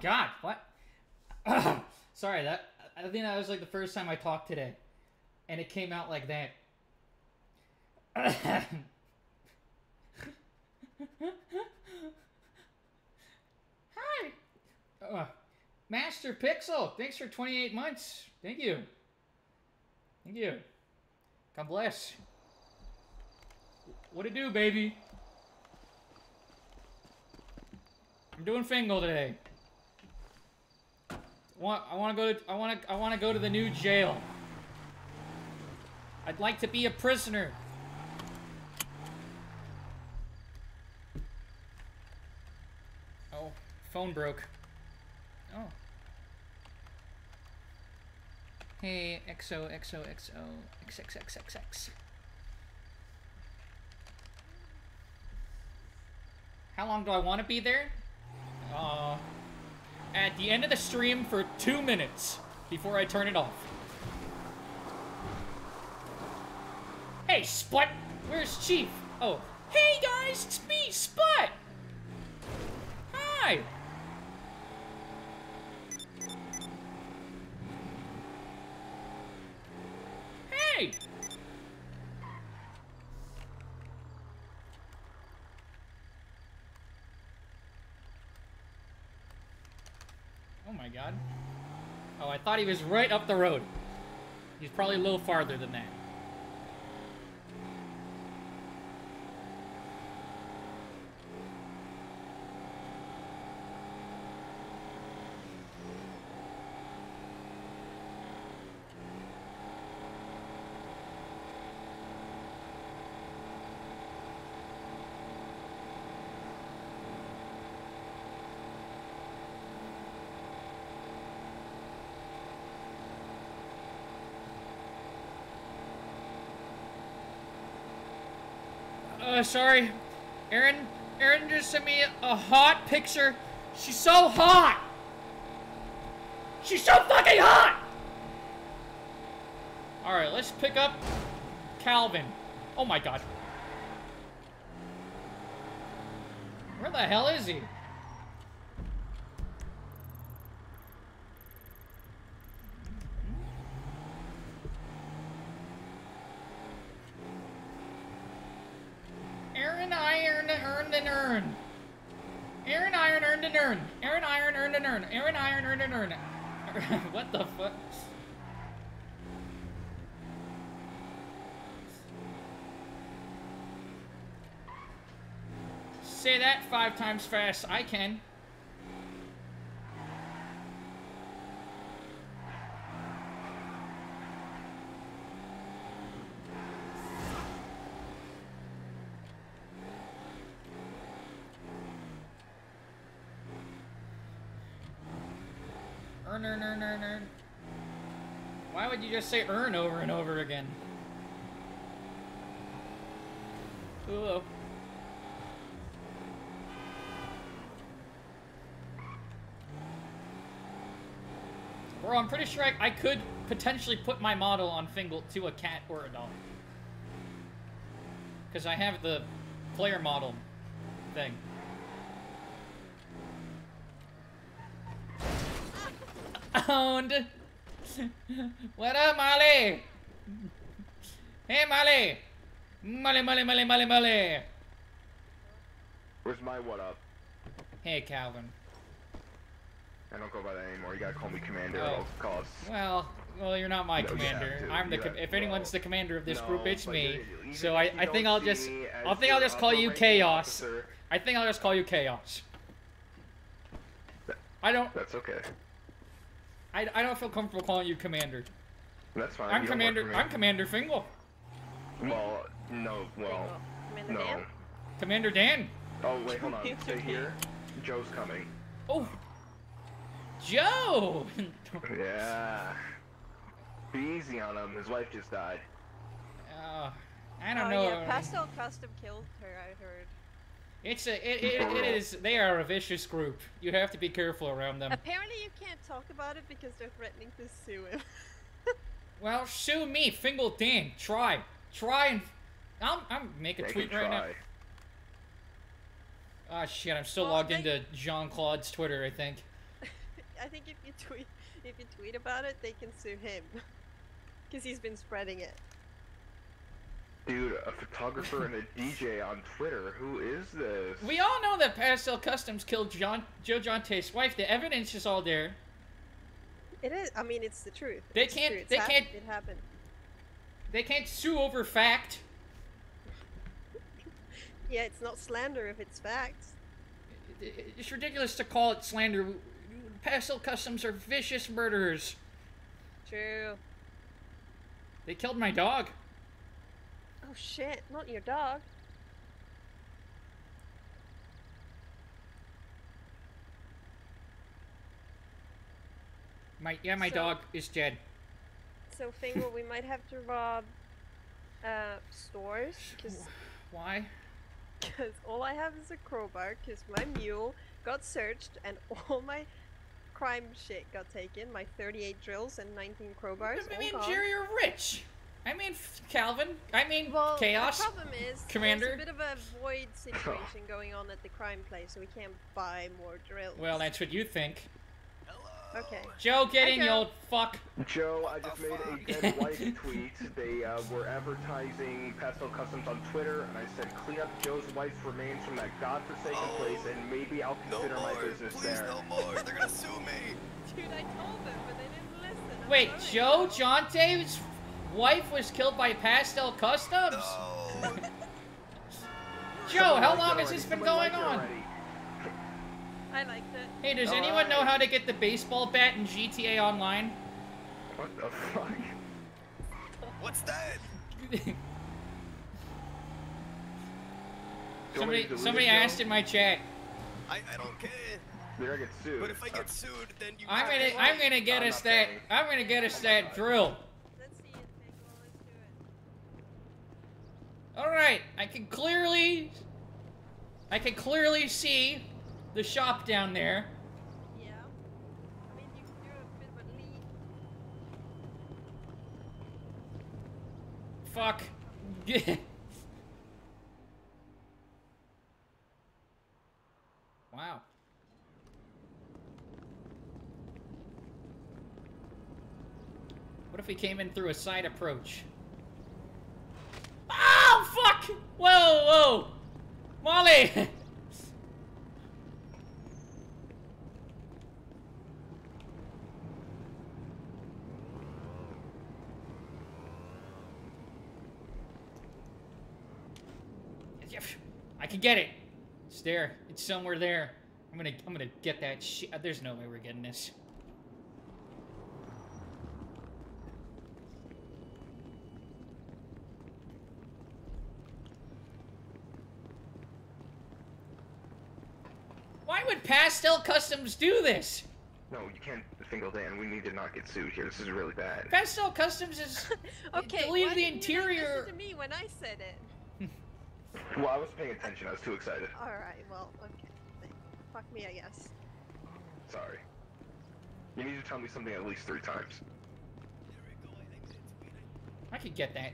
God, what? Sorry, that I think that was like the first time I talked today, and it came out like that. Hi, uh, Master Pixel. Thanks for 28 months. Thank you. Thank you. God bless. What it do, baby? I'm doing Fingal today. Want I want to go to I want to I want to go to the new jail. I'd like to be a prisoner. Oh, phone broke. Oh. Hey, XO, XO, XO, XXXXX. How long do I want to be there? Uh, at the end of the stream for two minutes before I turn it off. Hey, Sput! Where's Chief? Oh, hey guys, it's me, Sput! Hi! Oh my god. Oh, I thought he was right up the road. He's probably a little farther than that. Uh, sorry. Aaron, Aaron just sent me a hot picture. She's so hot! She's so fucking hot! Alright, let's pick up Calvin. Oh my god. Where the hell is he? Aaron Iron earned an earn. Aaron Iron earned an earn. Aaron Iron earned an earn. Aaron Iron earned an earn. what the fuck? Say that five times fast. I can. Earn, earn, earn, earn, earn. Why would you just say earn over and over again? Bro, I'm pretty sure I, I could potentially put my model on Fingal to a cat or a dog. Because I have the player model thing. Owned. What up, Molly? Hey, Molly. Molly, Molly, Molly, Molly, Molly. Where's my what up? Hey, Calvin. I don't go by that anymore. You gotta call me commander Oh. at all costs. Well, well, you're not my No, commander. I'm the. Com- have- if anyone's the commander of this No, group, it's me. you- So I, I think I'll just, I think I'll just call you Chaos. officer, I think I'll just call you Chaos. I don't, That's okay. I, I don't feel comfortable calling you Commander. That's fine. I'm you Commander. I'm Commander Fingal. Well, no, well, Commander no. Dan? Commander Dan. Oh wait, hold on. Stay here. Joe's coming. Oh, Joe. Yeah. Be easy on him. His wife just died. uh, I don't oh, know. yeah, Pastel Custom killed her, I heard. It's a, it, it, it is. They are a vicious group. You have to be careful around them. Apparently you can't talk about it because they're threatening to sue him. Well, sue me, Fingal Dan. Try, try and. I'm, I'm make a They tweet can right now. try. Ah shit, I'm still Well, logged they- into Jean Claude's Twitter, I think. I think if you tweet if you tweet about it, they can sue him. Because he's been spreading it. Dude, a photographer and a DJ on Twitter. Who is this? We all know that Pastel Customs killed John Joe Jonte's wife. The evidence is all there. It is. I mean, it's the truth. They It's can't- True. It's they hap- can't- It happened. They can't sue over fact. Yeah, it's not slander if it's facts. It's ridiculous to call it slander. Pastel Customs are vicious murderers. True. They killed my dog. Oh shit! Not your dog. My yeah, my So- dog is dead. So Fingal, we might have to rob uh, stores because Why? Because all I have is a crowbar because my mule got searched and all my crime shit got taken. My 38 drills and 19 crowbars. All mean. Jerry, you're rich. I mean, Calvin. I mean, Well, Chaos. the problem is Commander? there's a bit of a void situation going on at the crime place, so we can't buy more drills. Well, that's what you think. Okay. Joe, get in, you old fuck. Joe, I just made a dead wife tweet. They uh, were advertising Pastel Customs on Twitter, and I said, clean up Joe's wife's remains from that godforsaken Oh. place, and maybe I'll No consider my more. business Please, there. no more. They're gonna sue me. Dude, I told them, but they didn't listen. I'm Wait, sorry. Joe Jonte's wife was killed by Pastel Customs? No. Joe, how liked long has this been Someone going liked on? already. I liked it. Hey, does All anyone know how to get the baseball bat in GTA Online? What the fuck? What's that? Do you want me somebody somebody asked in my chat. I, I don't care. They're gonna get sued. But if I get sued, then you. I'm gonna I'm gonna get I'm us that paying. I'm gonna get us that drill. Let's see it, Pickle. Let's do it. All right, I can clearly I can clearly see the shop down there. Yeah. I mean, you can do a bit of a lead. Fuck. wow. What if we came in through a side approach? Whoa, whoa! Molly! I can get it. It's there. It's somewhere there. I'm gonna, I'm gonna get that shit. Uh, there's no way we're getting this. Why would Pastel Customs do this? No, you can't single Dan. We need to not get sued here. This is really bad. Pastel Customs is Okay. to leave the didn't you interior. to me when I said it. Well, I was paying attention. I was too excited. All right. Well, okay. Fuck me, I guess. Sorry. You need to tell me something at least three times. There we go. I think. I could get that.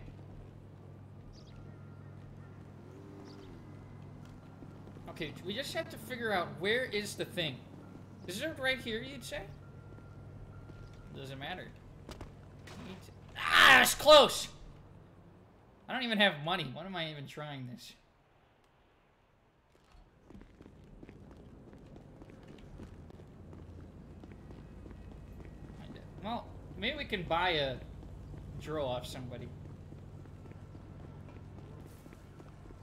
Okay, we just have to figure out where is the thing. Is it right here, you'd say? Doesn't matter. Ah, it's close! I don't even have money. Why am I even trying this? Well, maybe we can buy a drill off somebody.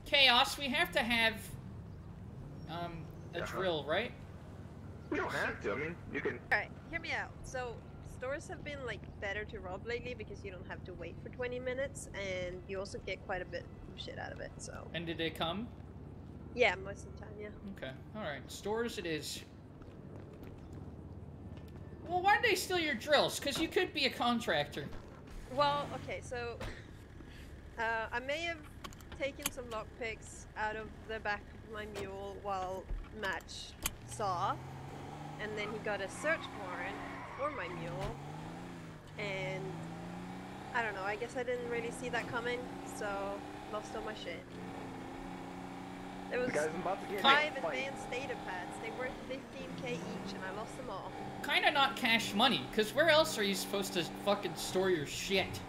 Chaos, we have to have um a Uh-huh. drill, right? We don't have to. I mean, you can. All right. Hear me out. So stores have been like better to rob lately because you don't have to wait for 20 minutes and you also get quite a bit of shit out of it. So And did they come? yeah, most of the time, yeah. Okay. Alright. Stores it is. Well, why'd they steal your drills? Because you could be a contractor. Well, okay, so uh, I may have taken some lockpicks out of the back of my mule while Match saw, and then he got a search warrant for my mule, and I don't know. I guess I didn't really see that coming, so lost all my shit. There was The about to get in a five advanced data pads. They worth 15k each, and I lost them all. Kinda not cash money, because where else are you supposed to fucking store your shit?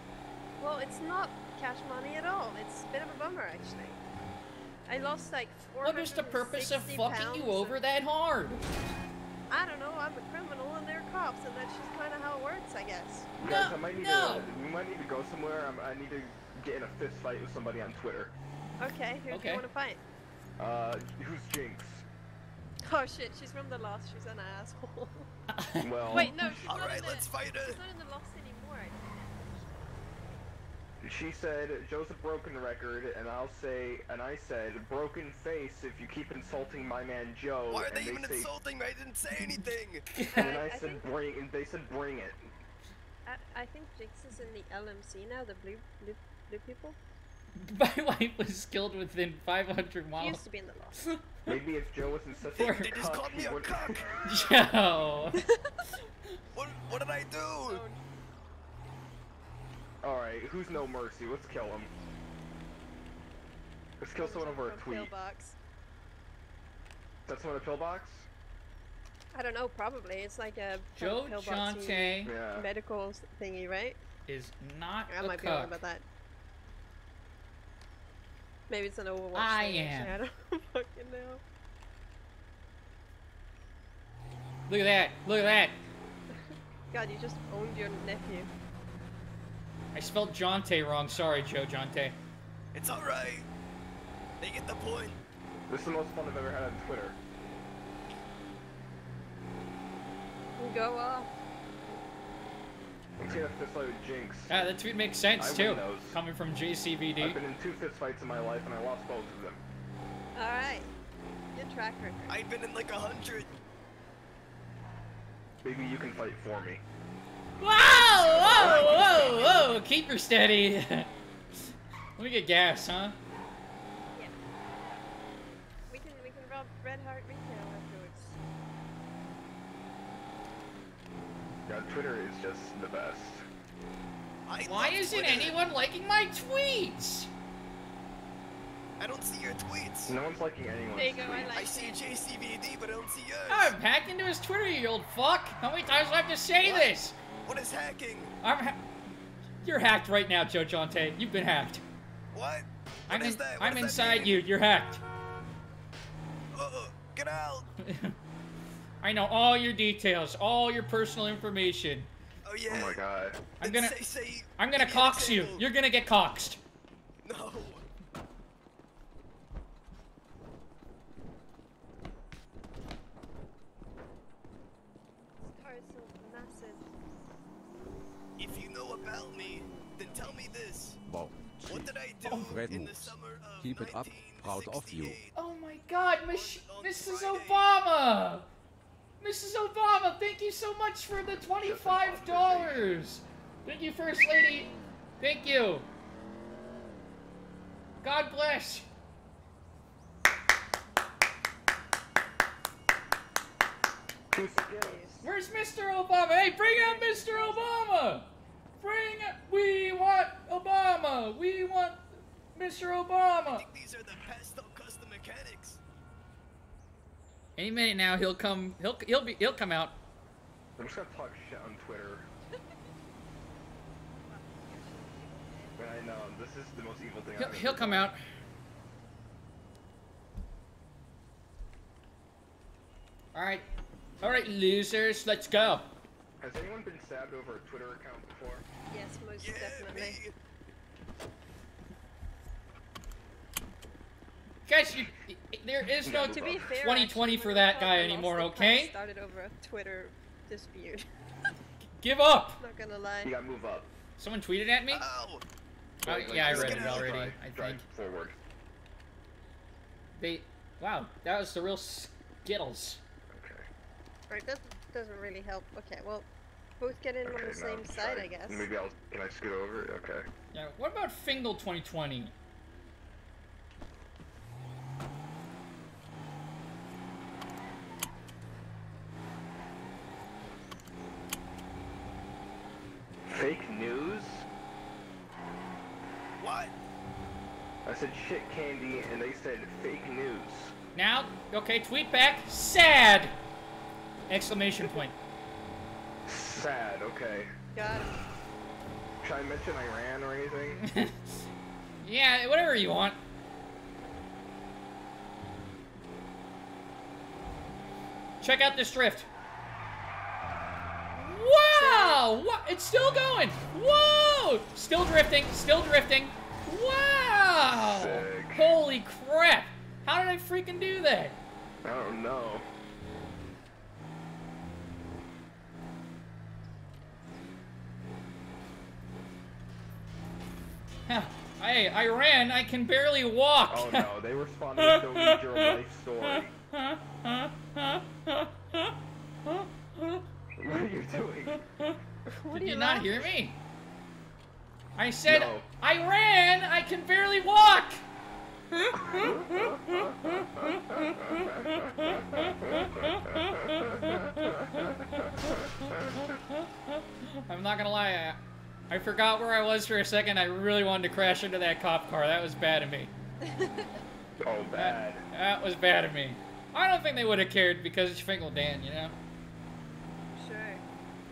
Well, it's not cash money at all. It's a bit of a bummer, actually. I lost like four. What is the purpose of fucking you over of- that hard? I don't know. I'm a criminal and they're cops, and that's just kind of how it works, I guess. Guys, I might need no. to. We might need to go somewhere. I'm, I need to get in a fist fight with somebody on Twitter. Okay, who do Okay. you want to fight? Uh, who's Jinx? Oh shit, she's from the Lost. She's an asshole. Well, Wait, no, she's All not right, in the. let's fight her. She's not in the Lost anymore. I think. She said Joe's a broken record, and I'll say, and I said broken face if you keep insulting my man Joe. Why are and they even say, insulting me? I didn't say anything. And I, I said think- bring, and they said bring it. I, I think Jinx is in the LMC now. The blue blue blue people. My wife was killed within 500 She miles. used to be in the Lost. Maybe if Joe wasn't such They- a they just called me a would- cuck. Joe! What? What did I do? Oh, All right, who's no mercy? Let's kill him. Let's kill someone over a From tweet. Pillbox. That's someone a pillbox. I don't know. Probably it's like a Joe pillboxy Yeah. medical thingy, right? is not I a might be wrong about that. Maybe it's an Overwatch. I thing, actually, am. I don't fucking know. Look at that. Look at that. God, you just owned your nephew. I spelled Jonte wrong. Sorry, Joe Jonte. It's alright. They get the point. This is the most fun I've ever had on Twitter. We go off. I'm seeing a fist fight with Jinx. Ah, that tweet makes sense I too. those. Coming from I've been in two fistfights in my life and I lost both of them. All right. Good track record. I've been in like a hundred. Maybe you can fight for me. Whoa! Whoa! Whoa! Whoa! Keep her steady. Let me get gas, huh? Yeah. We can we can rob Red Heart Retail afterwards. Yeah, Twitter is just the best. I Why isn't Twitter. anyone liking my tweets? I don't see your tweets. No one's liking anyone's There you go, I like I see JCVD, but I don't see yours. I'm hacked into his Twitter, you old fuck. How many times do I have to say What? this? What is hacking? I'm ha- You're hacked right now, Joe Jonte. You've been hacked. What? I'm, What is in- that? What I'm does that inside mean? you. You're hacked. Uh, get out. I know all your details, all your personal information. Oh yeah. Oh my god. I'm gonna- Say, say, I'm gonna give me a dox you. You're gonna get doxxed. No. This car is so massive. If you know about me, then tell me this. Wow. What did I do Moves. Keep it up. Proud of you. Oh my God, Mich- Mrs. Obama. Mrs. Obama, thank you so much for the twenty-five dollars. Thank you, First Lady. Thank you. God bless. Where's Mr. Obama? Hey, bring out Mr. Obama! Bring we want Obama! We want Mr. I think these are the pastel custom mechanics. Any minute now he'll come he'll he'll be he'll come out. I'm just gonna talk shit on Twitter. But I know, this is the most evil thing He'll, I've he'll come done. out. Alright. Alright, losers, let's go. Has anyone been stabbed over a Twitter account before? Yes, most Yeah, definitely. me. Guys, you, there is no To be fair, 2020 for that guy anymore, okay? class Started over a Twitter dispute. Give up! Not gonna lie. You gotta move up. Someone tweeted at me? Ow. Oh, oh Like, yeah, I read it already, drive- I drive think. forward. They, wow, that was the real Skittles. Okay. Right, that doesn't really help. Okay, well, both get in on the now same side, I guess. Maybe I'll. Can I scoot over? Okay. Yeah, what about Fingal 2020? Fake news? What? I said shit candy, and they said fake news. Now, okay, tweet back, sad! Exclamation point. Sad. Okay. Got him. Should I mention Iran or anything? yeah, whatever you want. Check out this drift. Wow! What? It's still going. Whoa! Still drifting. Still drifting. Wow! Sick. Holy crap! How did I freaking do that? I don't know. Hey, I ran. I can barely walk. Oh no, they responded with don't need your life story. What are you doing? What Did you you not hear me? I said No. I ran. I can barely walk. I'm not gonna lie. I, I forgot where I was for a second. I really wanted to crash into that cop car. That was bad of me. Oh, bad. That was bad of me. I don't think they would have cared because it's Fingal Dan, you know?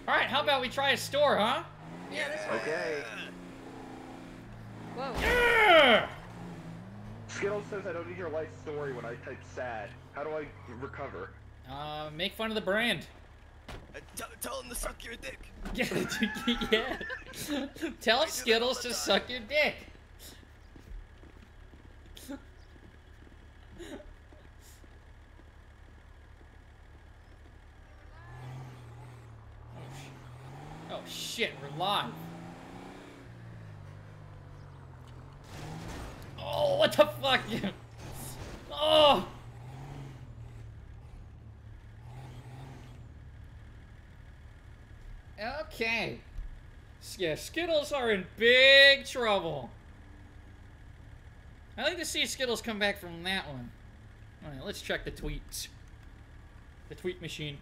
Sure. Alright, how about we try a store, huh? Yeah, that's fine. Okay. Whoa. Yeah! Skittles says I don't need your life story when I type sad. How do I recover? Uh, make fun of the brand. Uh, tell, tell him to suck your dick. Yeah, yeah. Tell Skittles to suck your dick. Oh shit, we're live. Oh, what the fuck? Oh! Okay. Yeah, Skittles are in big trouble. I like to see Skittles come back from that one. Alright, let's check the tweets. The tweet machine.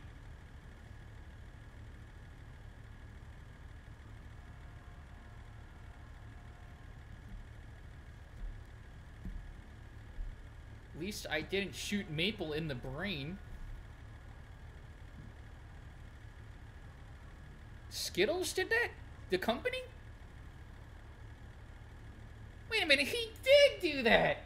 At least I didn't shoot Maple in the brain. Skittles did that? The company? Wait a minute, he did do that!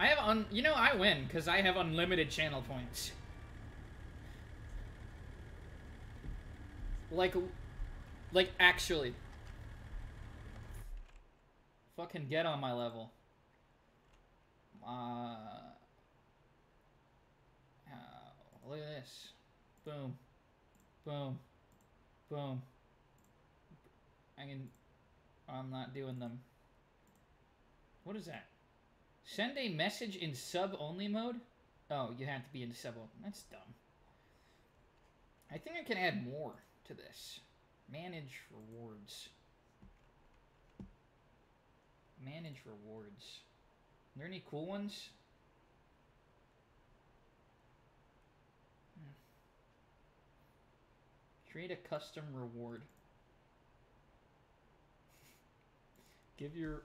I have un- you know I win because I have unlimited channel points. Like, like actually. Fucking get on my level. Uh, uh, look at this. Boom. Boom. Boom. I can. I'm not doing them. What is that? Send a message in sub only mode? Oh, you have to be in sub only. That's dumb. I think I can add more to this. Manage rewards. Manage rewards. Are there any cool ones? Hmm. Create a custom reward. Give your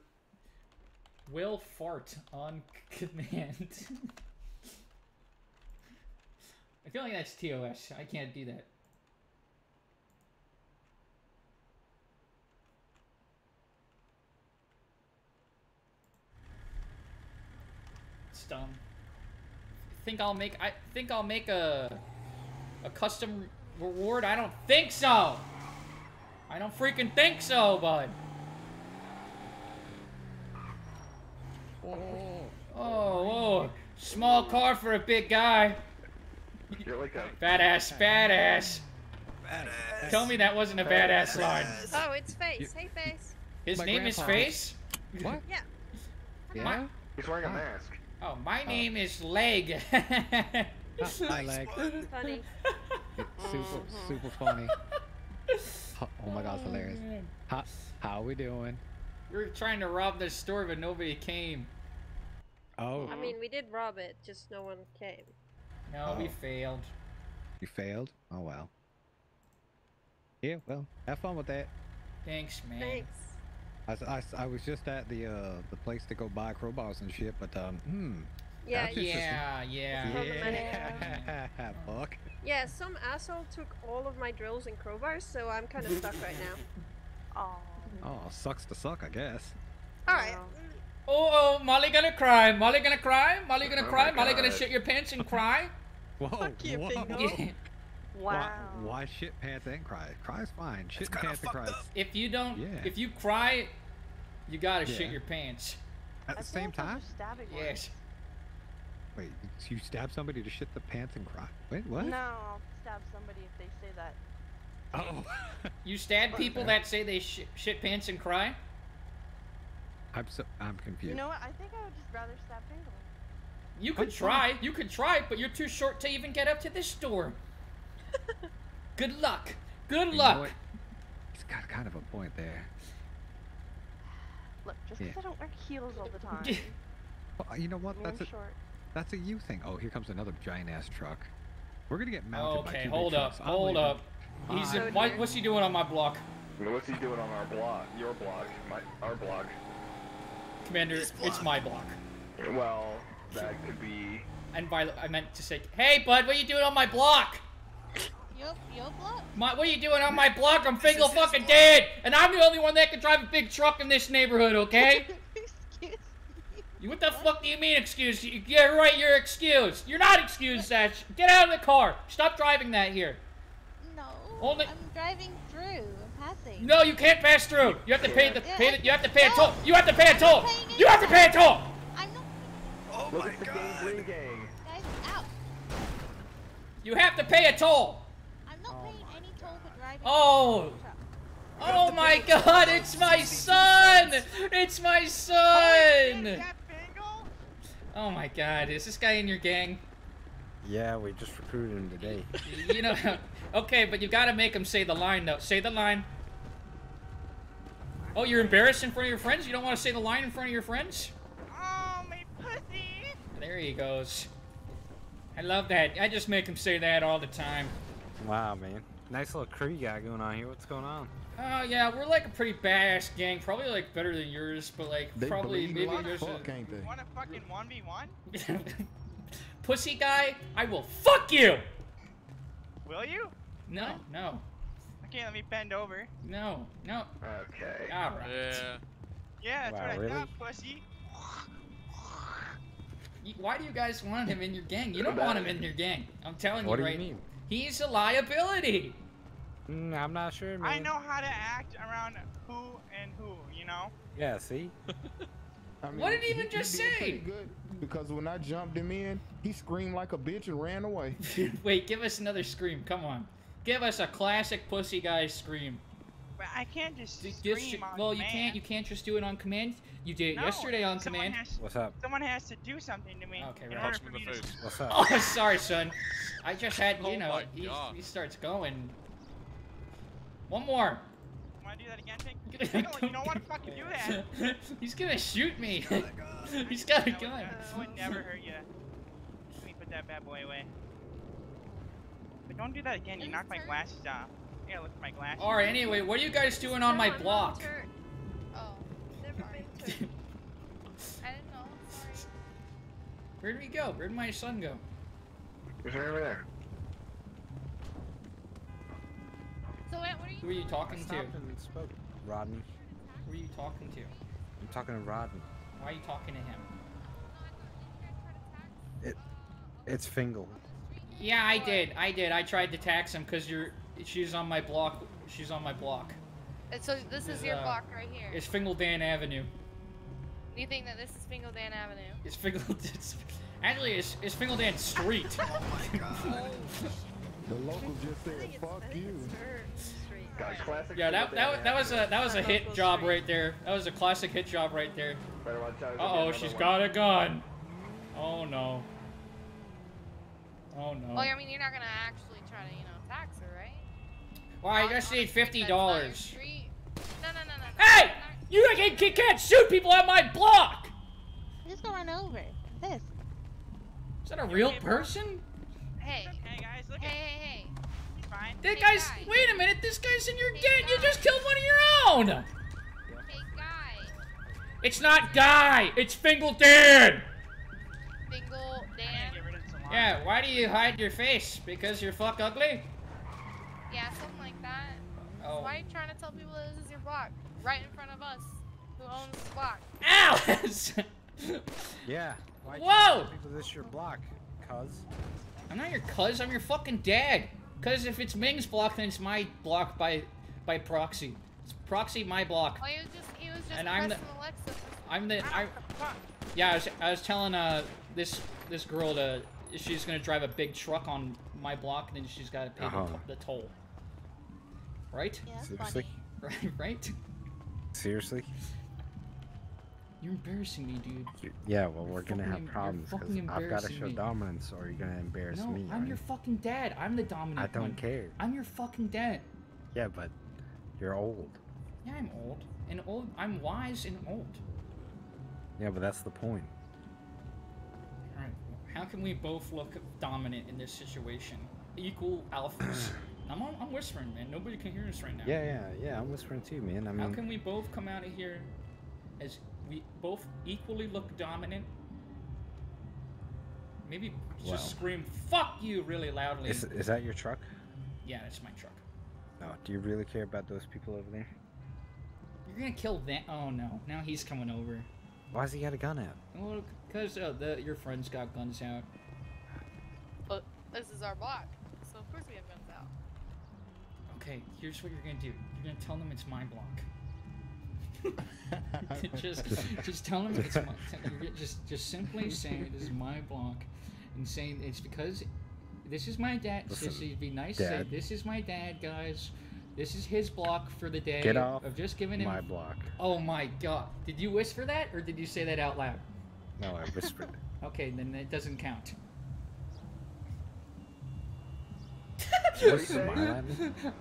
will fart on command. I feel like that's TOS. I can't do that. It's dumb. Think I'll make I think I'll make a a custom reward? I don't think so. I don't freaking think so, bud. Oh, whoa. Small car for a big guy. You're like a Fat ass, fat ass. Badass. Tell me that wasn't a badass line. Oh, it's Face. Hey, Face. His My name is. Face? What? Yeah. Yeah? he's wearing a mask. Oh, my Oh. name is Leg. I like it. Funny. Super, mm-hmm. super funny. Oh oh my god, it's oh, hilarious. How, how we doing? We were trying to rob the store, but nobody came. Oh, I mean, we did rob it, just no one came. No, we Oh. failed. you failed? Oh well. Yeah, well, have fun with that. Thanks, man. Thanks. I, s- I s- I was just at the uh the place to go buy crowbars and shit, but um, hmm. Yeah, That's you- just- Yeah, yeah. Yeah, fuck. yeah. Some asshole took all of my drills and crowbars, so I'm kind of stuck right now. Oh. Oh, sucks to suck, I guess. All right. Wow. Oh, oh, Molly gonna cry. Molly gonna cry. Molly gonna Oh cry. Molly gonna shit your pants and cry. Whoa, Fuck you, whoa. Bingo. Yeah. Wow. why shit pants and cry? Cry's fine. Shit pants and fucked cries. up. If you don't, Yeah. if you cry, you gotta shit your pants. At I the same like those are time? Stabbing Yes. words. Wait, you stab somebody to shit the pants and cry? Wait, what? No, I'll stab somebody if they say that. Oh. You stab people that say they sh- shit pants and cry. I'm so I'm confused. You know what? I think I would just rather stab Bingo. You could That's try. You could try, but you're too short to even get up to this store. Good luck. Good You luck. what? He's got kind of a point there. Look, just Yeah. because I don't wear heels all the time. Well, you know what? That's a short. that's a you thing. Oh, here comes another giant ass truck. We're gonna get mounted by Okay, two hold up, trucks. Hold leaving. up. He's in, why, what's he doing on my block? What's he doing on our block? Your block, my our block. Commander, This it's my block. Well, that could be. And by the I meant to say, hey bud, what are you doing on my block? Yo, yo, block. My, what are you doing on my block? I'm This Fingal is his fucking dead, and I'm the only one that can drive a big truck in this neighborhood, okay? Excuse me. What the fuck do you mean excuse? You- Yeah, right, you're excused. You're not excused, Satch. Get out of the car. Stop driving that here. No. Only- I'm driving through. Passing. No, you can't pass through. You have to pay the Yeah, pay the, you have to pay a toll. You have to pay a I'm toll. You have to pay a toll. I'm not. Oh Look my at the gang, god. gang. Guys, out. You have to pay a toll. I'm not paying any toll for driving. Oh. Oh my god, it's my son! It's my son! Oh my god, is this guy in your gang? Yeah, we just recruited him today. You know, okay, but you gotta make him say the line though. Say the line. Oh, you're embarrassed in front of your friends? You don't want to say the line in front of your friends? Oh, my pussy. There he goes. I love that. I just make him say that all the time. Wow, man. Nice little crew you got going on here. What's going on? Oh yeah, we're like a pretty badass gang. Probably like better than yours, but like They probably maybe like yours. fuck, ain't they? Want a fucking 1v1? Pussy guy, I will fuck you. Will you? No, no, Okay, let me bend over. no, no. Okay. All right. Yeah. Yeah, that's Wow, what I really? thought, pussy. Why do you guys want him in your gang? You don't want him in your gang. I'm telling What you do right. you mean? He's a liability. Mm, I'm not sure, man. I know how to act around who and who, you know? Yeah, see? I mean, What did he even he just did pretty say? Good because when I jumped him in, he screamed like a bitch and ran away. Wait, give us another scream. Come on. Give us a classic pussy guy scream. But I can't just D- scream just- on well, you can't. You can't just do it on command. You did it No, yesterday on someone command. Has, What's up? someone has to do something to me. Okay, in right. Punch him for in the me face. What's up? Oh, sorry, son. I just had, you Oh know, my he, God. he starts going. One more. Wanna do that again, Tick? No, you don't wanna fucking do that. He's gonna shoot me. Oh my god. He's got a That would, gun. that would never hurt you. Let me put that bad boy away. But don't do that again. You Whose knocked my glasses off. I gotta look for my glasses. All right. Anyway, what are you guys doing on my No, no block? Oh, Never Sorry. been turned. I didn't know. Sorry. Where did he go? Where did my son go? He's right over there. So wait, what are you? Who are you talking to? And spoke. Rodney. Who are you talking to? I'm talking to Rodney. Why are you talking to him? It, It's Fingal. Yeah, I did. I did. I tried to tax him because you're. She's on my block. She's on my block. And so this Is, is your uh, block right here. It's Fingal Dan Avenue. you think that this is Fingal Dan Avenue? It's Fingal. It's, actually, it's, it's Fingal Dan Street. Oh my god. The local just I said, think "Fuck you." it's her street. Got a classic. yeah, that that, that was a that was a hit job street. right there. That was a classic hit job right there. Better watch out. Uh oh, she's got a gun. Oh no. Oh no. Well, I mean, you're not gonna actually Well, I On- just need fifty that's not your dollars. No, no, no, no. no. Hey! You can't, can't- can't shoot people on my block! I'm just gonna run over. This. Is that a real person? Hey, Hey guys, look hey, at hey, hey. he's fine. That Hey, guy's. guy. Wait a minute, this guy's in your Hey, gang. You just killed one of your own! Hey, guy. It's not Guy, it's Fingal Dan! Fingal, I'm Dan. get rid of some Yeah, why do you hide your face? Because you're fuck ugly? Yeah, something like that. Oh. Why are you trying to tell people that this is your block? Right in front of us, who owns the block. Alice! Yeah. Why Whoa! People, this your block, cuz. I'm not your cuz, I'm your fucking dad. Cuz if it's Ming's block, then it's my block by by proxy. It's proxy my block. Oh, he was just, he was just And I'm the- Alexa. I'm the I Yeah, I was, I was telling uh this this girl to she's gonna drive a big truck on my block and then she's gotta pay Uh-huh. the, the toll. Right? Yeah, Seriously? funny. Right? Right? Seriously? You're embarrassing me, dude. Yeah, well, we're gonna have problems because I've got to show me. dominance or you're gonna embarrass No, me. I'm right? your fucking dad. I'm the dominant I don't one. care. I'm your fucking dad. Yeah, but you're old. Yeah, I'm old. And old I'm wise and old. Yeah, but that's the point. Alright. How can we both look dominant in this situation? equal alphas. I'm on, I'm whispering, man. Nobody can hear us right now. Yeah, yeah, yeah. I'm whispering too, man. I mean, How can we both come out of here as we both equally look dominant? Maybe just Well. scream "fuck you" really loudly. is, is that your truck? Yeah, that's my truck. Oh, Do you really care about those people over there? You're gonna kill them. Oh no! Now he's coming over. Why's he got a gun out? Well, because uh, the your friends got guns out. But this is our block, so of course we have guns out. Okay, here's what you're gonna do. You're gonna tell them it's my block. just, just tell them it's my. You're just, just simply saying this is my block, and saying it's because this is my dad. Listen, Just it'd be nice to say this is my dad, guys. This is his block for the day. Get off of just giving him. my block. Oh my god! Did you whisper that, or did you say that out loud? No, I whispered. Okay, then it doesn't count.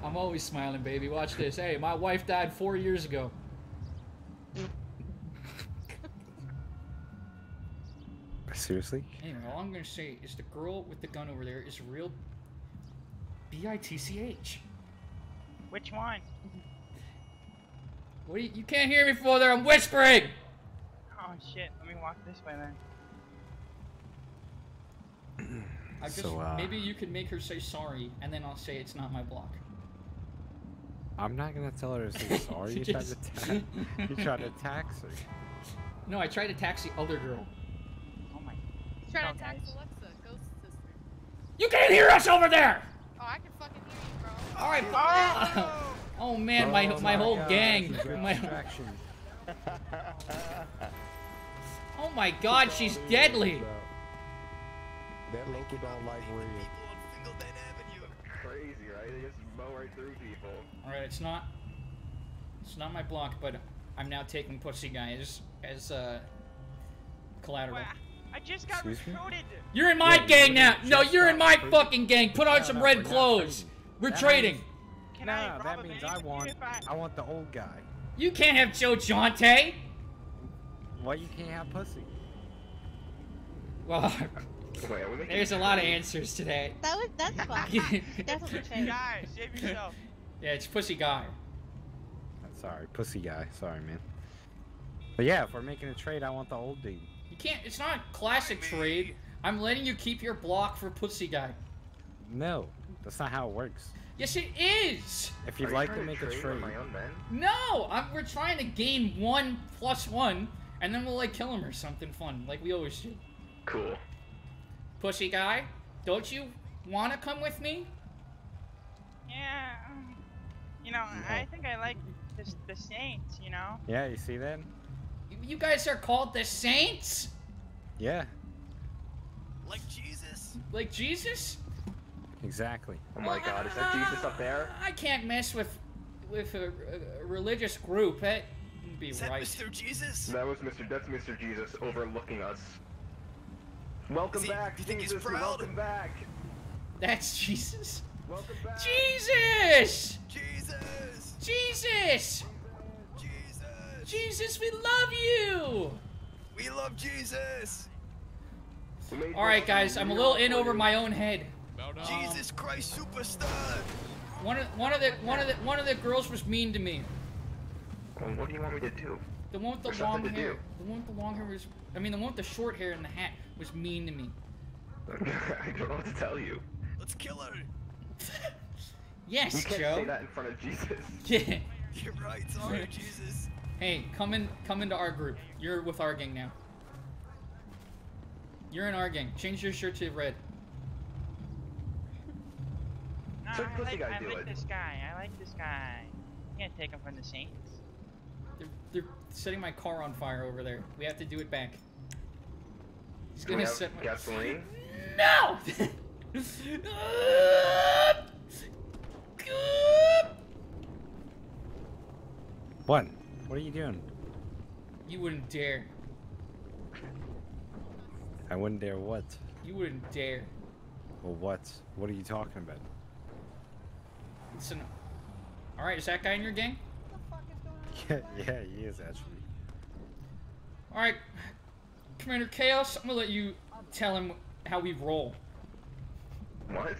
I'm always smiling, baby. Watch this. Hey, my wife died four years ago. Seriously? Anyway, all I'm gonna say is the girl with the gun over there is real B-I-T-C-H. Which one? What do you, you can't hear me further, I'm whispering! Oh shit, let me walk this way then. I just, So, uh, maybe you could make her say sorry, and then I'll say it's not my block. I'm not gonna tell her to say sorry. She You tried to ta- you tried to tax her. No, I tried to tax the other girl. Oh my. He's trying to attack guys. Alexa, ghost sister. You can't hear us over there! Oh, I can fucking hear you, bro. Alright, Oh! oh man, my, Oh my whole God, gang. My, distraction. oh my god, she's deadly! That Loki don't like red. People on Crazy, right? They just mow right through people. Alright, it's not it's not my block, but I'm now taking pussy guy as as uh collateral. Wow, I just got Excuse me? You're in my Yeah, gang now. No, you're in my recruited. fucking gang. Put on No, some no, red we're clothes. trading. We're That trading. means- Can I Nah, rob that means I want I... I want the old guy. You can't have Joe Jonte. Why you can't have pussy? Well, Wait, are we making there's a lot of answers today. That was that's fun. yeah, Definitely fair. Guys, save yourself. it's pussy guy. Sorry, pussy guy. Sorry, man. But yeah, if we're making a trade, I want the old dude. You can't. It's not a classic trade. I'm letting you keep your block for pussy guy. No, that's not how it works. Yes, it is. If you'd you like to make a trade trade, my own men? No, I'm, we're trying to gain one plus one, and then we'll like kill him or something fun, like we always do. Cool. Pussy guy, don't you want to come with me? Yeah. um, You know, I think I like the, the Saints, you know? yeah, you see that? You- You guys are called the Saints, Yeah, Like Jesus? like Jesus. exactly. Oh my god, is that Jesus up there? I can't mess with with a, a- a religious group. That would be Is that right. Mr. Jesus? That was Mr. That's Mr. Jesus overlooking us. Welcome he- back, do you think he's proud? Welcome back. That's Jesus. Welcome back. Jesus. Jesus! Jesus. Jesus! Jesus, we love you. We love Jesus! All right, guys, I'm a little in over my own head. Jesus Christ Superstar! One of one of the one of the one of the girls was mean to me. What do you want me to do? The one with the There's long hair. do. The one with the long hair was. I mean, the one with the short hair and the hat was mean to me. I don't know what to tell you. Let's kill her! Yes, You can't Joe. say that in front of Jesus. Yeah. You're right, sorry, Jesus. Hey, come in, come into our group. You're with our gang now. You're in our gang. Change your shirt to red. No, So I like, guy I do like it. this guy. I like this guy. Can't take him from the Saints. They're, they're setting my car on fire over there. We have to do it back. He's Do gonna have set my. gasoline? No! What? What are you doing? you wouldn't dare. I wouldn't dare what? You wouldn't dare. Well, what? What are you talking about? Listen. All right, is that guy in your gang? What the fuck is going on? Yeah, yeah, he is actually. All right, Commander Chaos. I'm gonna let you tell him how we roll. What?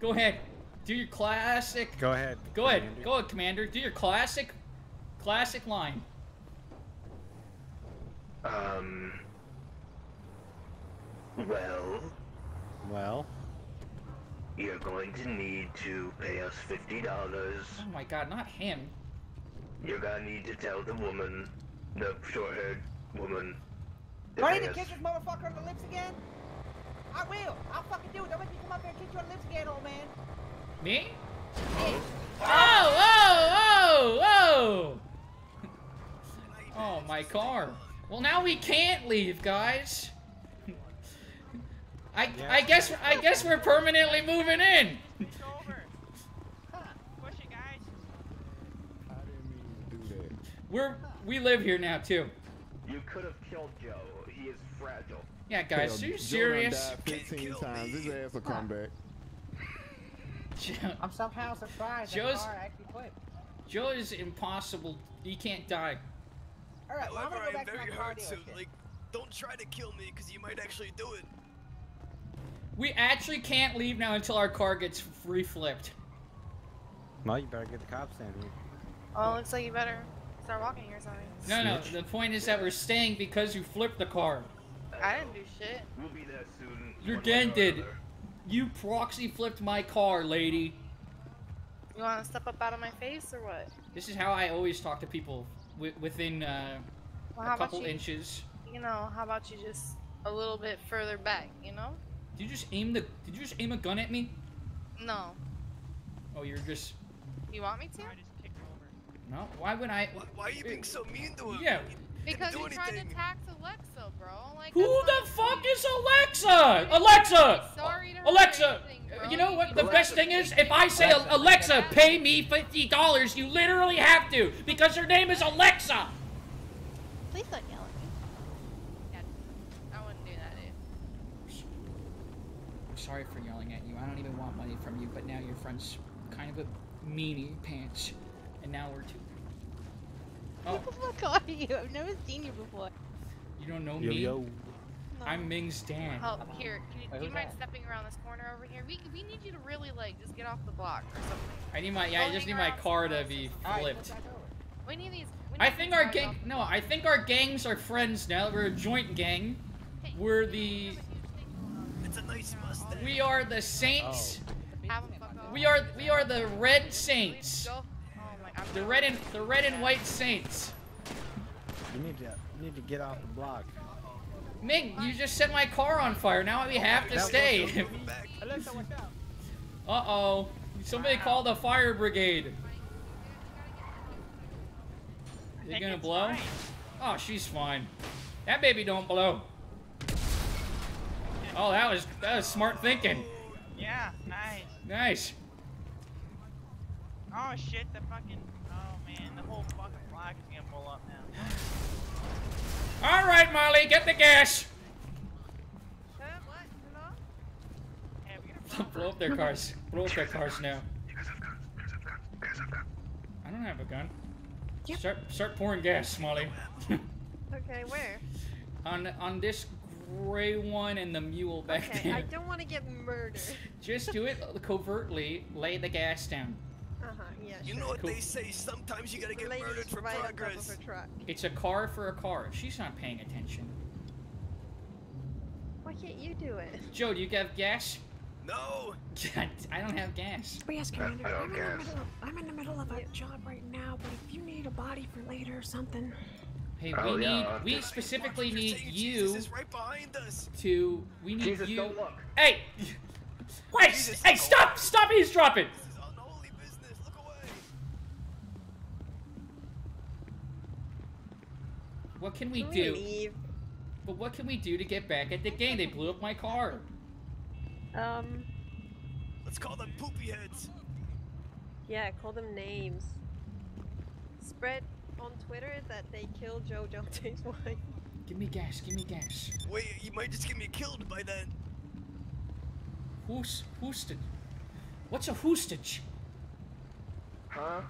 Go ahead. Do your classic. Go ahead. Go ahead. Commander. Go ahead, Commander. Do your classic, classic line. Um. Well, Well, you're going to need to pay us fifty dollars. Oh my God, not him. You're gonna need to tell the woman, the short-haired woman. To Do i need to kiss this motherfucker on the lips again? I will. I'll fucking do it. Don't make me come up there and kiss you on the lips again, old man. Me? Oh, whoa, whoa, whoa! Oh, my car. Well, now we can't leave, guys. I Yeah. I guess I guess we're permanently moving in. Push it, guys. I didn't mean to do that. We're we live here now too. You could have killed Joe. He is fragile. Yeah, guys, Hell, are you Joe serious? died 15 times. His ass will come back. I'm somehow surprised Joe's- that actually quit. Joe is impossible. He can't die. All right, well, I'm gonna go I'm back to my very car hard to dealership. like. Don't try to kill me, cause you might actually do it. We actually can't leave now until our car gets reflipped. well, you better get the cops in here. Oh, looks like you better start walking here, sorry. No, no. The point is that we're staying because you flipped the car. I didn't do shit. We'll be there soon. Your one way gang did. You proxy flipped my car, lady. You want to step up out of my face or what? This is how I always talk to people within uh, Well, a couple you, inches. you know, how about you just a little bit further back, you know? Did you just aim the? Did you just aim a gun at me? No. Oh, you're just. You want me to? I just kicked her over. No. Why would I? Why, why are you being so mean to him? Yeah. He didn't Because do you're trying to tax Alexa, bro. Like, Who the fuck is Alexa? Alexa. Sorry to Alexa. anything, bro. You know what? You The need best thing is, if I say Alexa. Alexa, pay me fifty dollars, you literally have to because her name is Alexa. Please don't yell at me. Yeah, I wouldn't do that, dude. I'm sorry for yelling at you. I don't even want money from you, but now your friend's kind of a meanie pants, and now we're two. Oh, What the fuck are you? I've never seen you before. you don't know Yo me? yo. No. I'm Ming's dad. Oh, here. Can you, do you mind that? stepping around this corner over here? We, we need you to really, like, just get off the block or something. I need my yeah. I just need my car to be else. All right, flipped. go back over. We need these. We need I think our gang. No. I think our gangs are friends now. We're a joint gang. Hey, we're the- have a huge thing going on. It's a nice Mustang. We are the Saints. Have 'em fuck off. We are we are the Red Please Saints. go. Oh my god. The red and the red and white Saints. You need to you need to get off the block. Ming, you just set my car on fire. Now we have to stay. Back. Alexa, watch out. uh oh. Somebody call the fire brigade. I They think gonna blow? fine. Oh, she's fine. That baby don't blow. Oh, that was that was smart thinking. Yeah, nice. Nice. Oh shit, the fucking. Oh man, the whole fucking block is gonna blow up now. All right, Molly, get the gas. Uh, what? Hello? Hey, we blow up their cars. Blow up their cars now. I don't have a gun. Start start pouring gas, Molly. Okay, where? on on this gray one and the mule back Okay, there. I don't want to get murdered. Just do it covertly. Lay the gas down. Uh huh. Yeah. You sure. know what Cool. they say? Sometimes you gotta get lady's murdered for right on progress. It's a car for a car. She's not paying attention. Why can't you do it? Joe, do you have gas? No. I don't have gas. But yes, Commander, I don't I'm in, the middle of, I'm in the middle of a job right now, but if you need a body for later or something, Hey, Oh, we yeah, need. I'll We specifically You're need you Jesus is right behind us. to. We need Jesus, you. don't look. Hey! Hey! Jesus, Hey! don't Stop! Stop eavesdropping! This is unholy business. Look away. What can we Can do? leave? But what can we do to get back at the gang? They blew up my car. Um. Let's call them poopy heads. Yeah, call them names. Spread on Twitter that they killed Joe Jonte's wife. Give me gas. Give me gas. Wait, you might just get me killed by then. Who's hoostage? What's a hoostage? Huh?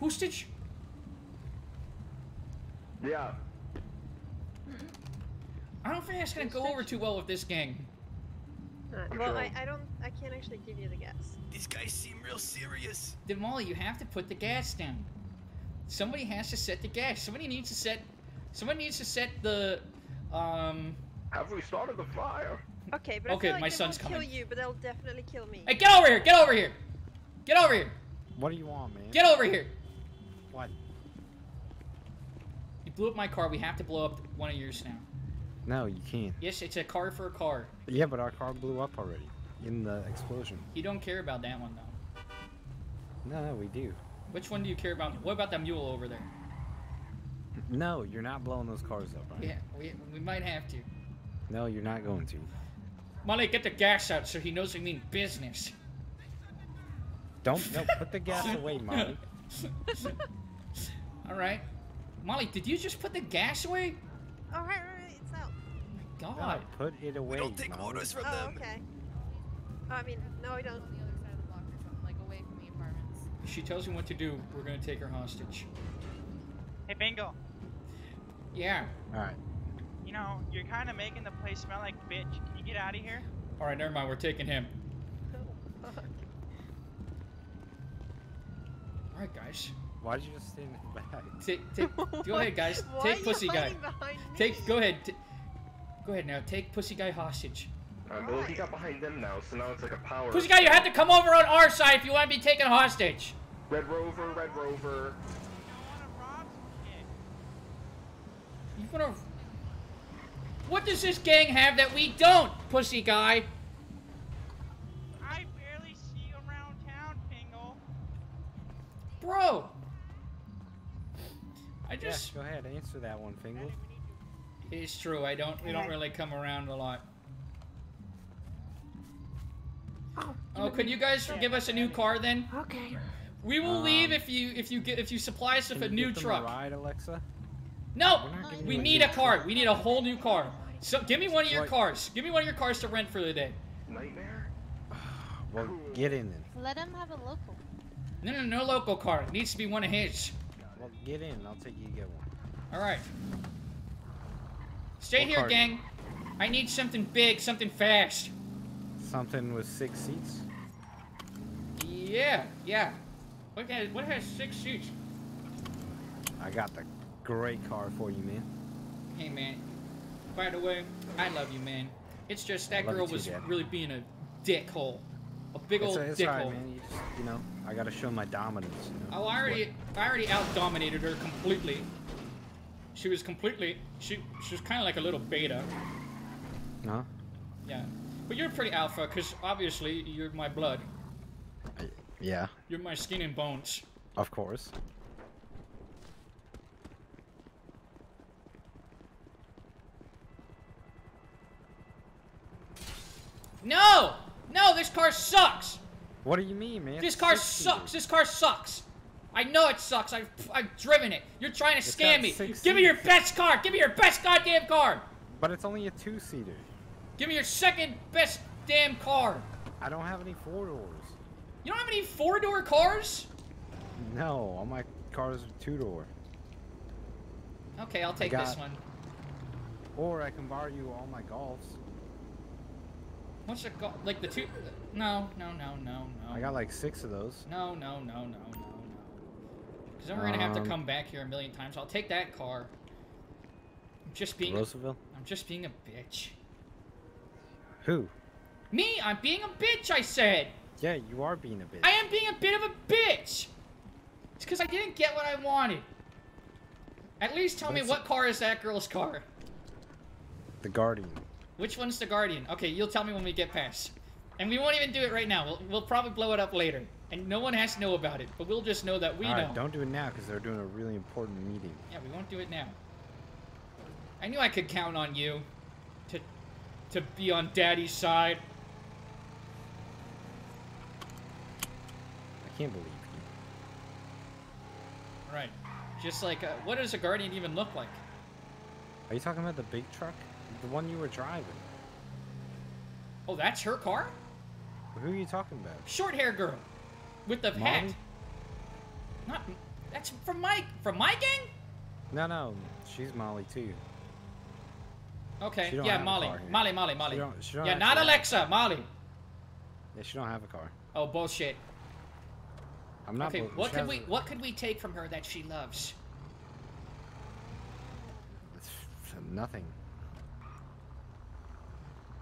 Hoostage? Yeah. I don't think that's gonna go over too well with this gang. Alright, I'm well, I, I don't. I can't actually give you the gas. These guys seem real serious. Then Molly, you have to put the gas down. Somebody has to set the gas. Somebody needs to set. Somebody needs to set the. Um. Have we started the fire? Okay, but I Okay, feel like my they son's won't coming. kill you, but they'll definitely kill me. Hey, get over here! Get over here! Get over here! What do you want, man? Get over here! What? Blew up my car. We have to blow up one of yours now. No, you can't. Yes, it's a car for a car. Yeah, but our car blew up already in the explosion. You don't care about that one though. No, no, we do. Which one do you care about? What about that mule over there? No, you're not blowing those cars up, right? Yeah, we, we might have to. No, you're not going to. Molly, get the gas out so he knows we mean business. Don't. No, put the gas away, Molly. All right. Molly, did you just put the gas away? All right, all right, it's out. Oh God. No, put it away. don't take Molly. orders from Oh, them. okay. Oh, I mean, no, I don't. On the other side of the block or something, like away from the apartments. If she tells me what to do, we're gonna take her hostage. Hey, Bingo. Yeah. All right. You know, you're kind of making the place smell like bitch. Can you get out of here? All right, never mind. We're taking him. Oh, fuck. All right, guys. Why did you just stand in the back? Take, take, go ahead, guys. Why take are you pussy guy. me? Take, go ahead. Go ahead now. Take pussy guy hostage. Uh, well, he got behind them now, so now it's like a power. Pussy guy, you have to come over on our side if you want to be taken hostage. Red Rover, Red Rover. You gonna? What does this gang have that we don't, pussy guy? Answer that one, Fingal. It's true. I don't. We don't really come around a lot. Oh, Oh, could you guys give us a new car then? Okay. We will Um, leave if you if you get if you supply us with a new give them truck. A ride, Alexa. No, We're not giving we you a need a car. We need a whole new car. So give me one of your Right. cars. Give me one of your cars to rent for the day. Nightmare? Well, get in then. Let him have a local. No, no, no local car. It needs to be one of his. Well, get in. I'll take you to get one. All right. Stay What here, car? gang. I need something big, something fast. Something with six seats. Yeah, yeah. What has, what has six seats? I got the great car for you, man. Hey, man. By the way, I love you, man. It's just that girl too, was Dad. really being a dickhole. A big It's, old it's alright, dickhole. man. You just, you know, I gotta show my dominance. You know? Oh, I already, I already out dominated her completely. She was completely, she, she was kind of like a little beta. Huh? Yeah, but you're pretty alpha, cause obviously you're my blood. Yeah, You're my skin and bones. of course. No, no, this car sucks. What do you mean, man? This car sucks. This car sucks. I know it sucks. I've, I've driven it. You're trying to It's scam me. Give me your best car. Give me your best goddamn car. But it's only a two-seater. Give me your second best damn car. I don't have any four doors. You don't have any four door cars? No, all my cars are two door. Okay, I'll take this one. Or I can borrow you all my golfs. What's the go- like the two? No, no, no, no, no. I got like six of those. No, no, no, no, no. Because then we're gonna have to Um, come back here a million times. I'll take that car. I'm just being. Roosevelt? I'm just being a bitch. Who? Me, I'm being a bitch. I said. Yeah, you are being a bitch. I am being a bit of a bitch. It's because I didn't get what I wanted. At least tell But me what car is that girl's car. The Guardian. Which one's the Guardian? Okay, you'll tell me when we get past. And we won't even do it right now. We'll, we'll probably blow it up later. And no one has to know about it. But we'll just know that we All know. right, don't do it now because they're doing a really important meeting. Yeah, we won't do it now. I knew I could count on you to to be on Daddy's side. I can't believe you. Right. Just like, uh, what does a Guardian even look like? Are you talking about the big truck? The one you were driving? Oh, that's her car? Who are you talking about? Short hair girl. With the hat. Not. That's from my from my gang. No, no, she's Molly too. Okay, yeah, Molly. Molly, Molly, Molly. don't- she don't yeah, not Alexa, Molly. Yeah, she don't have a car. Oh, bullshit. I'm not. Okay, what she could we a- what could we take from her that she loves? Nothing.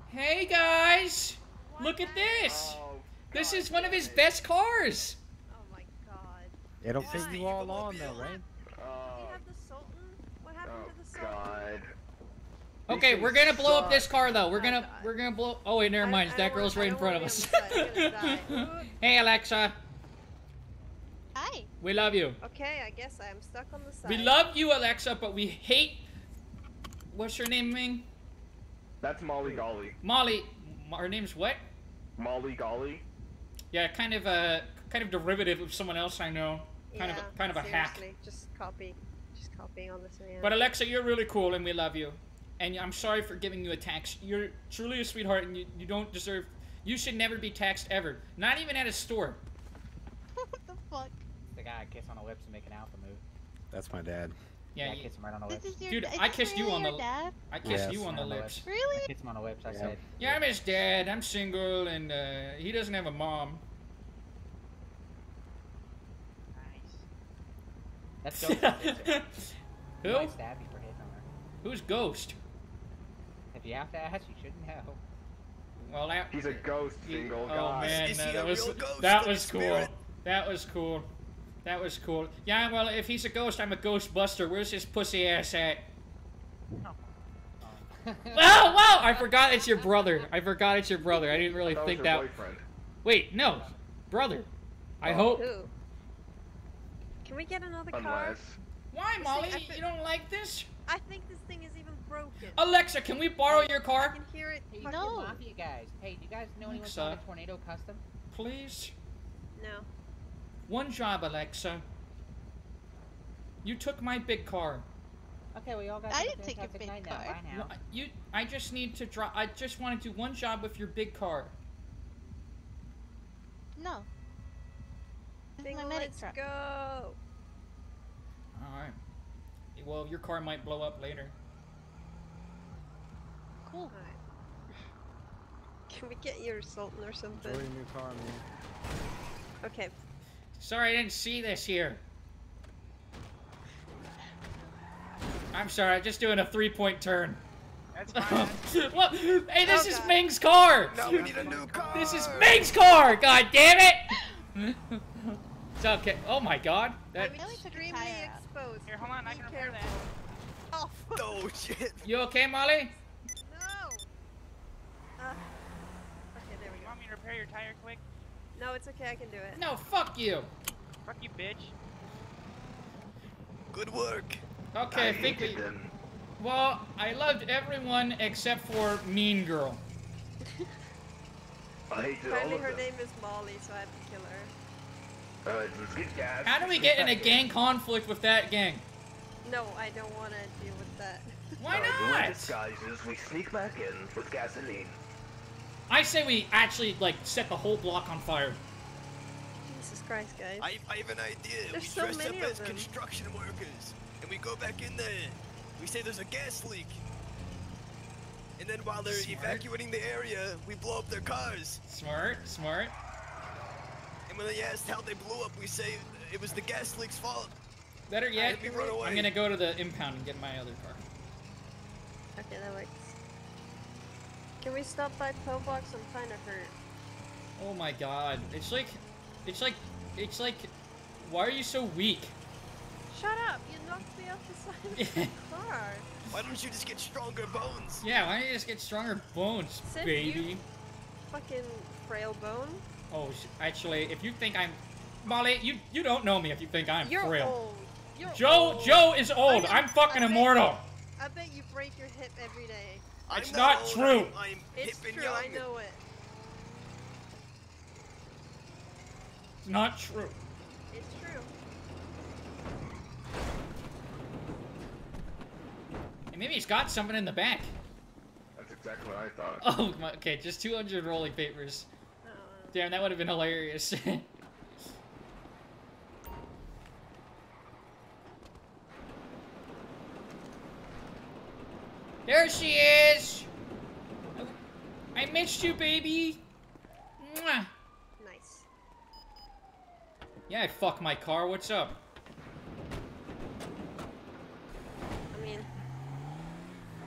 Hey guys, look at this. Oh, This is one of his best cars. Oh my god. It'll Is fit you all Evil on though, right? Oh, have the Sultan? What happened oh to the Sultan? God. Okay, we're gonna blow up this car though. We're Oh, gonna we're gonna blow. Oh wait, never mind. That girl's right in front of us. wanna be on the side. You're gonna die. hey Alexa, Hi. we love you. Okay, I guess I'm stuck on the side. We love you, Alexa, but we hate. What's her name, Ming? That's Molly Golly. Molly. Her name's what? Molly Golly. Yeah, kind of a kind of derivative of someone else I know. Kind yeah, of a, kind of a hack. seriously, Just copy. Just copying on this man. But Alexa, you're really cool and we love you. And I'm sorry for giving you a tax. You're truly a sweetheart and you, you don't deserve. You should never be taxed ever. Not even at a store. what the fuck? The guy I kiss on the lips and make an alpha move. That's my dad. Yeah, I you- kiss him right on the lips. Your Dude, I this kissed you on the- dad? I kissed Yes. you on the On the lips. I kissed kiss him on the lips. I Yeah. said. Yeah, I'm his dad. I'm single and uh, he doesn't have a mom. Nice. That's Ghost. that did it. He Who? might stab you for hitting her. Who's Ghost? If you have to ask, you shouldn't know. Well, that. He's a ghost you- single oh guy. man, Is uh, that a was real ghost that was cool. That was cool. That was cool. Yeah, well, if he's a ghost, I'm a Ghostbuster. Where's his pussy ass at? Oh. Wow, wow! I forgot it's your brother. I forgot it's your brother. I didn't really That was think her that. boyfriend. Wait, no, brother. I Oh. hope. Who? Can we get another car? Why, see, Molly? I You don't like this? I think this thing is even broken. Alexa, can we borrow your car? I car, can hear it. Hey, No. Mafia guys. Hey, do you guys know anyone Alexa. from the Tornado Custom? please? No. One job, Alexa. You took my big car. Okay, we all got. I didn't take a big night now. car. Now. Wha- You, I just need to drop. I just want to do one job with your big car. No. Bingo, my medic let's truck. go. All right. Well, your car might blow up later. Cool. Alright. Can we get your Sultan or something? Enjoy your new car, man. Okay. Sorry, I didn't see this here. I'm sorry, I'm just doing a three-point turn. That's fine. what? Hey, this Oh, is God. Ming's car. Now we need a new car. This is Ming's car. God damn it! it's okay. Oh my God. That, I'm I only took a extremely exposed. Here, hold on, I Be can repair that. Oh. Oh shit. you okay, Molly? No! Uh, okay, there we go. You want me to repair your tire quick? No, it's okay, I can do it. No, fuck you. Fuck you, bitch. Good work. Okay, I, I think we. them. Well, I loved everyone except for Mean Girl. I hated all Apparently of her them. name is Molly, so I have to kill her. Uh, let's. How do we get in a gang conflict with that gang? No, I don't want to deal with that. Why Uh, we wear not? disguises. We sneak back in with gasoline. I say we actually like set the whole block on fire. Jesus Christ, guys. I, I have an idea. There's we so dress many up of as them. construction workers, and we go back in there. We say there's a gas leak. And then while they're Smart. evacuating the area, we blow up their cars. Smart, smart. And when they asked how they blew up, we say it was the gas leak's fault. Better yet, Let me run away. I'm gonna go to the impound and get my other car. Okay, that works. Can we stop by Pillbox? I'm kind of hurt. Oh my god. It's like, it's like, it's like, why are you so weak? Shut up! You knocked me off the side of the car. Why don't you just get stronger bones? Yeah, why don't you just get stronger bones, Sid, baby? you- Fucking frail bone. Oh, actually, if you think I'm, Molly, you you don't know me if you think I'm You're frail. old. You're Joe, old. Joe is old. bet- I'm fucking I immortal. You, I bet you break your hip every day. I'm It's not old, true. I'm, I'm It's true. young. I know it. It's not true. It's true. And maybe he's got something in the back. That's exactly what I thought. Oh, my, okay, just 200 rolling papers. Uh-uh. Oh, Damn, that would have been hilarious. There she is. I missed you, baby. Mwah. Nice. Yeah, I fucked my car. What's up? I mean,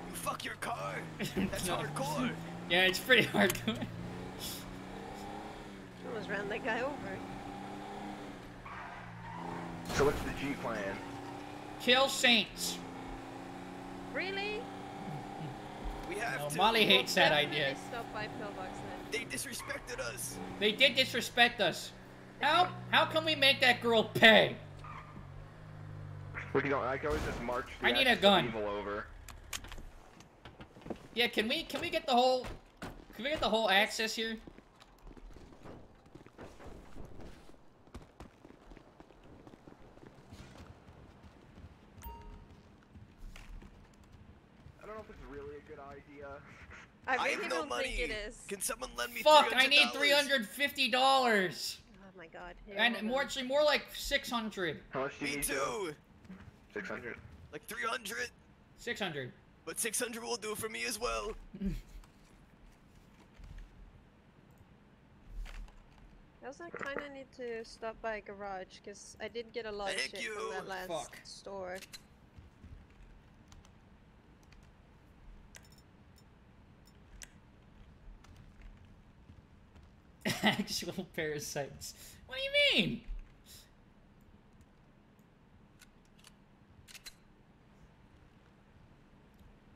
You fuck your car. That's No. hardcore. Yeah, it's pretty hard. almost ran that guy over. So what's the G plan? Kill Saints. Really? We have No, to. Molly hates that idea. Stop by pillbox then. They disrespected us. They did disrespect us. How how can we make that girl pay? What you know, I can always just march the I need a gun. evil over. Yeah, can we can we get the whole can we get the whole access here? I I have no don't money. think it is. Can someone lend me Fuck, I need three hundred fifty dollars. Oh my god. Here, And more actually more like six hundred. How much do you Me need? too. Six hundred. Like 300. Six hundred. But 600 will do for me as well. I also kind of need to stop by a garage because I did get a lot of shit you. from that last Fuck. store. Actual parasites. What do you mean?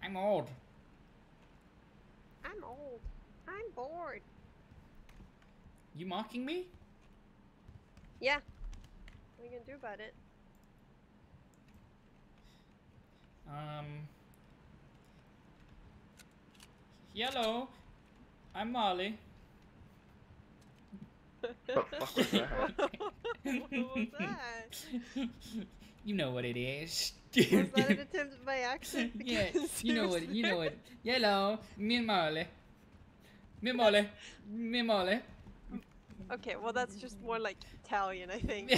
I'm old. I'm old. I'm bored. You mocking me? Yeah. What are you gonna do about it? Um. Hello. I'm Molly. What the fuck was that? what was that? you know what it is. Was that an attempt by accent? yeah, you know what. You know what. seriously- Hello, mi Molly. Mi Molly. Mi Molly. Okay, well that's just more like Italian, I think.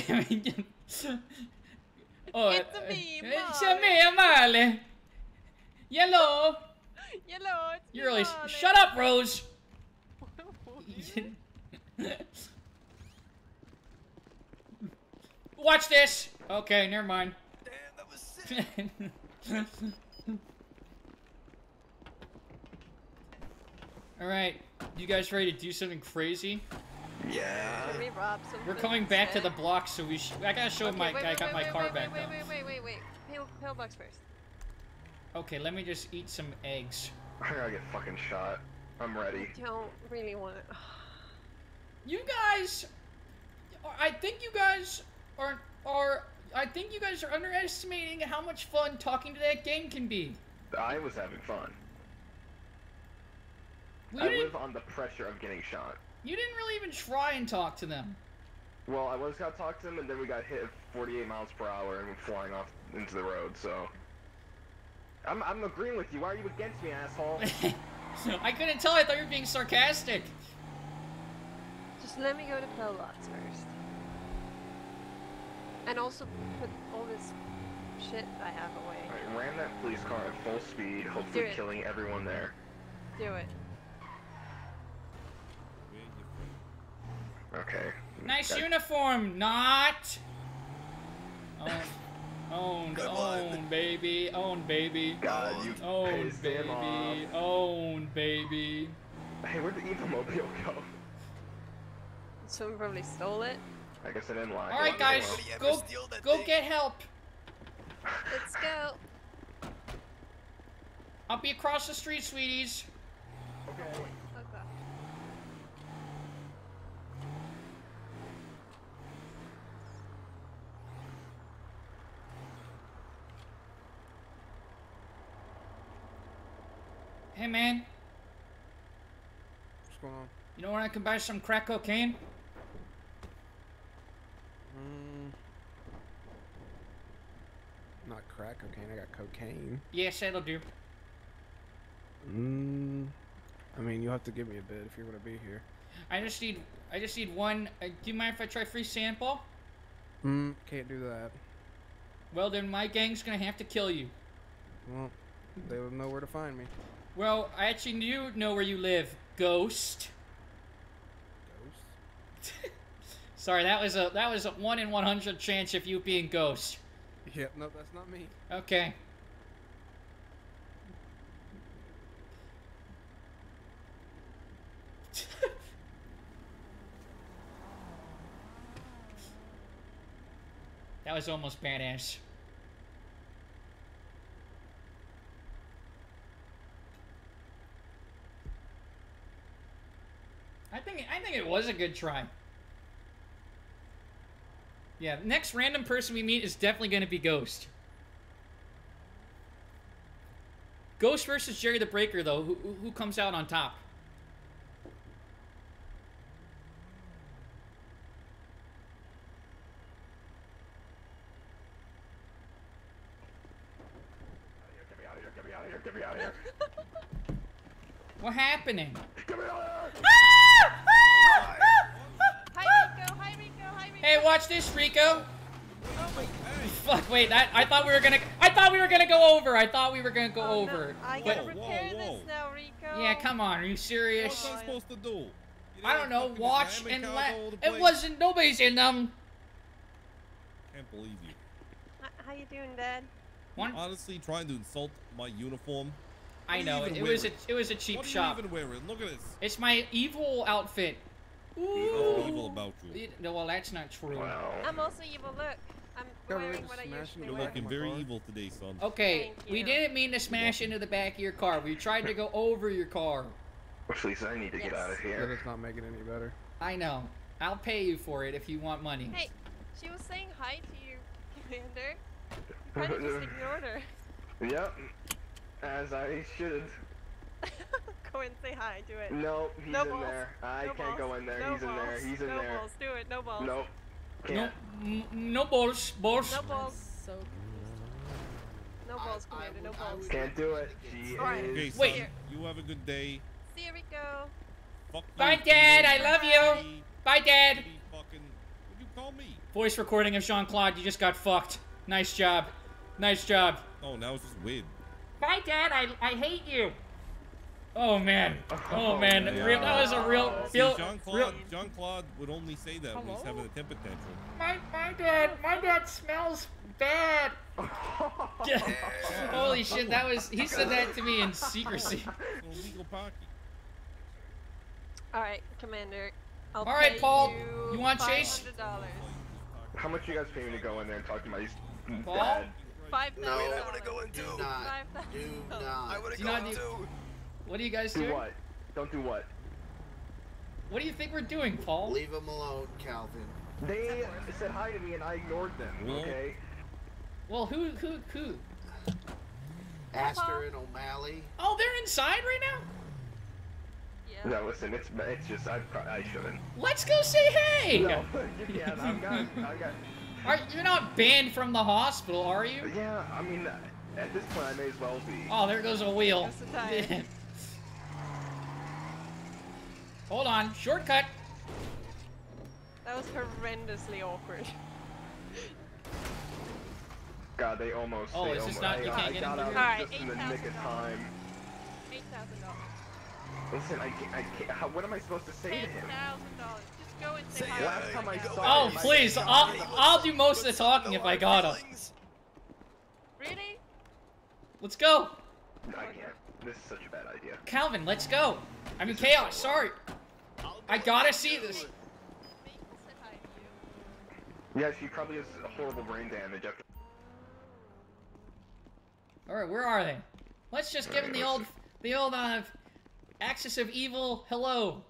oh, It's a me, uh, It's a me, Molly. Hello. Yellow, it's You're really. Shut up, Rose. Watch this. Okay, never mind. Damn, that was sick. All right, you guys ready to do something crazy? yeah. Can we rob some We're food coming back to the block, so we. Sh I gotta show Okay, my. wait, I got wait, my wait, car wait, back wait, though. Wait, wait, wait, wait, Pill, pillbox first. Okay, let me just eat some eggs. I gotta get fucking shot. I'm ready. I don't really want to. You guys, I think you guys are are. I think you guys are underestimating how much fun talking to that gang can be. I was having fun. We I live on the pressure of getting shot. you didn't really even try and talk to them. Well, I was gonna talk to them, and then we got hit at 48 miles per hour and went flying off into the road. So, I'm I'm agreeing with you. Why are you against me, asshole? I couldn't tell. I thought you were being sarcastic. Just let me go to pillbox first. And also put all this shit I have away. I ran that police car at full speed, hopefully killing everyone there. Do it. Okay. Nice Got- uniform, not. Owned, owned, Good baby, owned, baby, God, you owned, pissed him baby, off. owned, baby. Hey, where'd the evil mobile go? Someone probably stole it. I guess I didn't lie. All right, guys, well. Anybody ever go, go thing? get help. Let's go. I'll be across the street, sweeties. Okay. Okay. Hey, man, What's going on? you know where I can buy some crack cocaine? Mm, not crack cocaine. I got cocaine. Yes, that'll do. Mm, I mean, you'll have to give me a bit if you're gonna be here. I just need, I just need one. Uh, do you mind if I try free sample? Mm, can't do that. Well, then my gang's gonna have to kill you. Well, They would know where to find me. Well, I actually do know where you live, Ghost. Ghost? Sorry, that was a that was a one in one hundred chance of you being Ghost. Yep, no, that's not me. Okay. that was almost badass. I think I think it was a good try. Yeah, next random person we meet is definitely going to be Ghost. Ghost versus Jerry the Breaker, though. Who, who- comes out on top? What happening? Get me Hey, watch this, Rico. Oh my Fuck, wait, that, I thought we were gonna, I thought we were gonna go over. I thought we were gonna go Oh, no, over. I But- gotta repair this now, Rico. yeah, come on, are you serious? What's I supposed to do? I don't know, watch and let. all over the It wasn't, nobody's in them. Can't believe you. H- How you doing, Dad? One, Honestly, trying to insult my uniform. I What are know, it, even it was a, it was a cheap what are shop. you even wearing? Look at this. It's my evil outfit. What's evil about you? It- no, well, that's not true. I'm also evil. Look, I'm Got wearing what I smashing usually You're the wear. back looking very car. evil today, son. Okay, we didn't mean to smash into the back of your car. We tried to go over your car. Please, I need to get out of That here. is not making it any better. I know. I'll pay you for it if you want money. Hey, she was saying hi to you, Commander. You kind of just ignored her. Yep. As I should. Go and say hi. Do it. No, he's No in balls. there. I no can't balls. go in there. No he's in there. He's in no there. balls. Do it. No balls. Nope. No, Can't. m- no balls, balls. No balls. So No balls, Commander. No balls. Can't do it. She Alright. Okay, is. son. Wait. You have a good day. See you, Rico. Fuck Bye, you, Dad. I love you. Bye, Dad. Fucking. What'd you call me? Voice recording of Jean Claude. You just got fucked. Nice job. Nice job. Oh, now it's just weird. Bye, Dad. I, I hate you. Oh man. Oh man. man. Real, that was a real, See, real, Jean real. Claude, Jean Claude would only say that when he's having a temper tantrum. My, my dad, my dad smells bad. Holy shit, that was, he said that to me in secrecy. Illegal parking. All right, Commander. I'll All right, pay Paul, You, you want Chase? $500. How much you guys pay me to go in there and talk to my Paul? dad? Five No. I wanna go in too. Five Do thousand. not. I wanna Do go not in do- too. What do you guys Do do? what? Don't do what? What do you think we're doing, Paul? Leave them alone, Calvin. They said hi to me and I ignored them. Well- Okay. Well, who, who, who? Astor and O'Malley. Oh, they're inside right now? Yeah. No, listen. It's it's just I I shouldn't. Let's go say hey! No, you can't. I've got I got. Are, you're not banned from the hospital, are you? Yeah, I mean, at this point, I may as well be. Oh, there goes a wheel. Just a tire. Hold on, shortcut. That was horrendously awkward. God, they almost. Oh, they is this almost, not- you can't I get got into out here? Alright, just in the nick of $8,000. time. Eight thousand dollars. Listen, I can't. I can't how, what am I supposed to say to Ten him? thousand dollars. Just go and say Say hi. Last time I saw Oh, him, please, I'll, I'll do most of the talking if I got him. Really? Let's go. I can't. This is such a bad idea. Calvin, let's go. I mean, Chaos, sorry. I gotta see this. Maple said hi to you. Yeah, she probably has a horrible brain damage after. Alright, where are they? Let's just give him the old, the old, uh, axis of evil hello.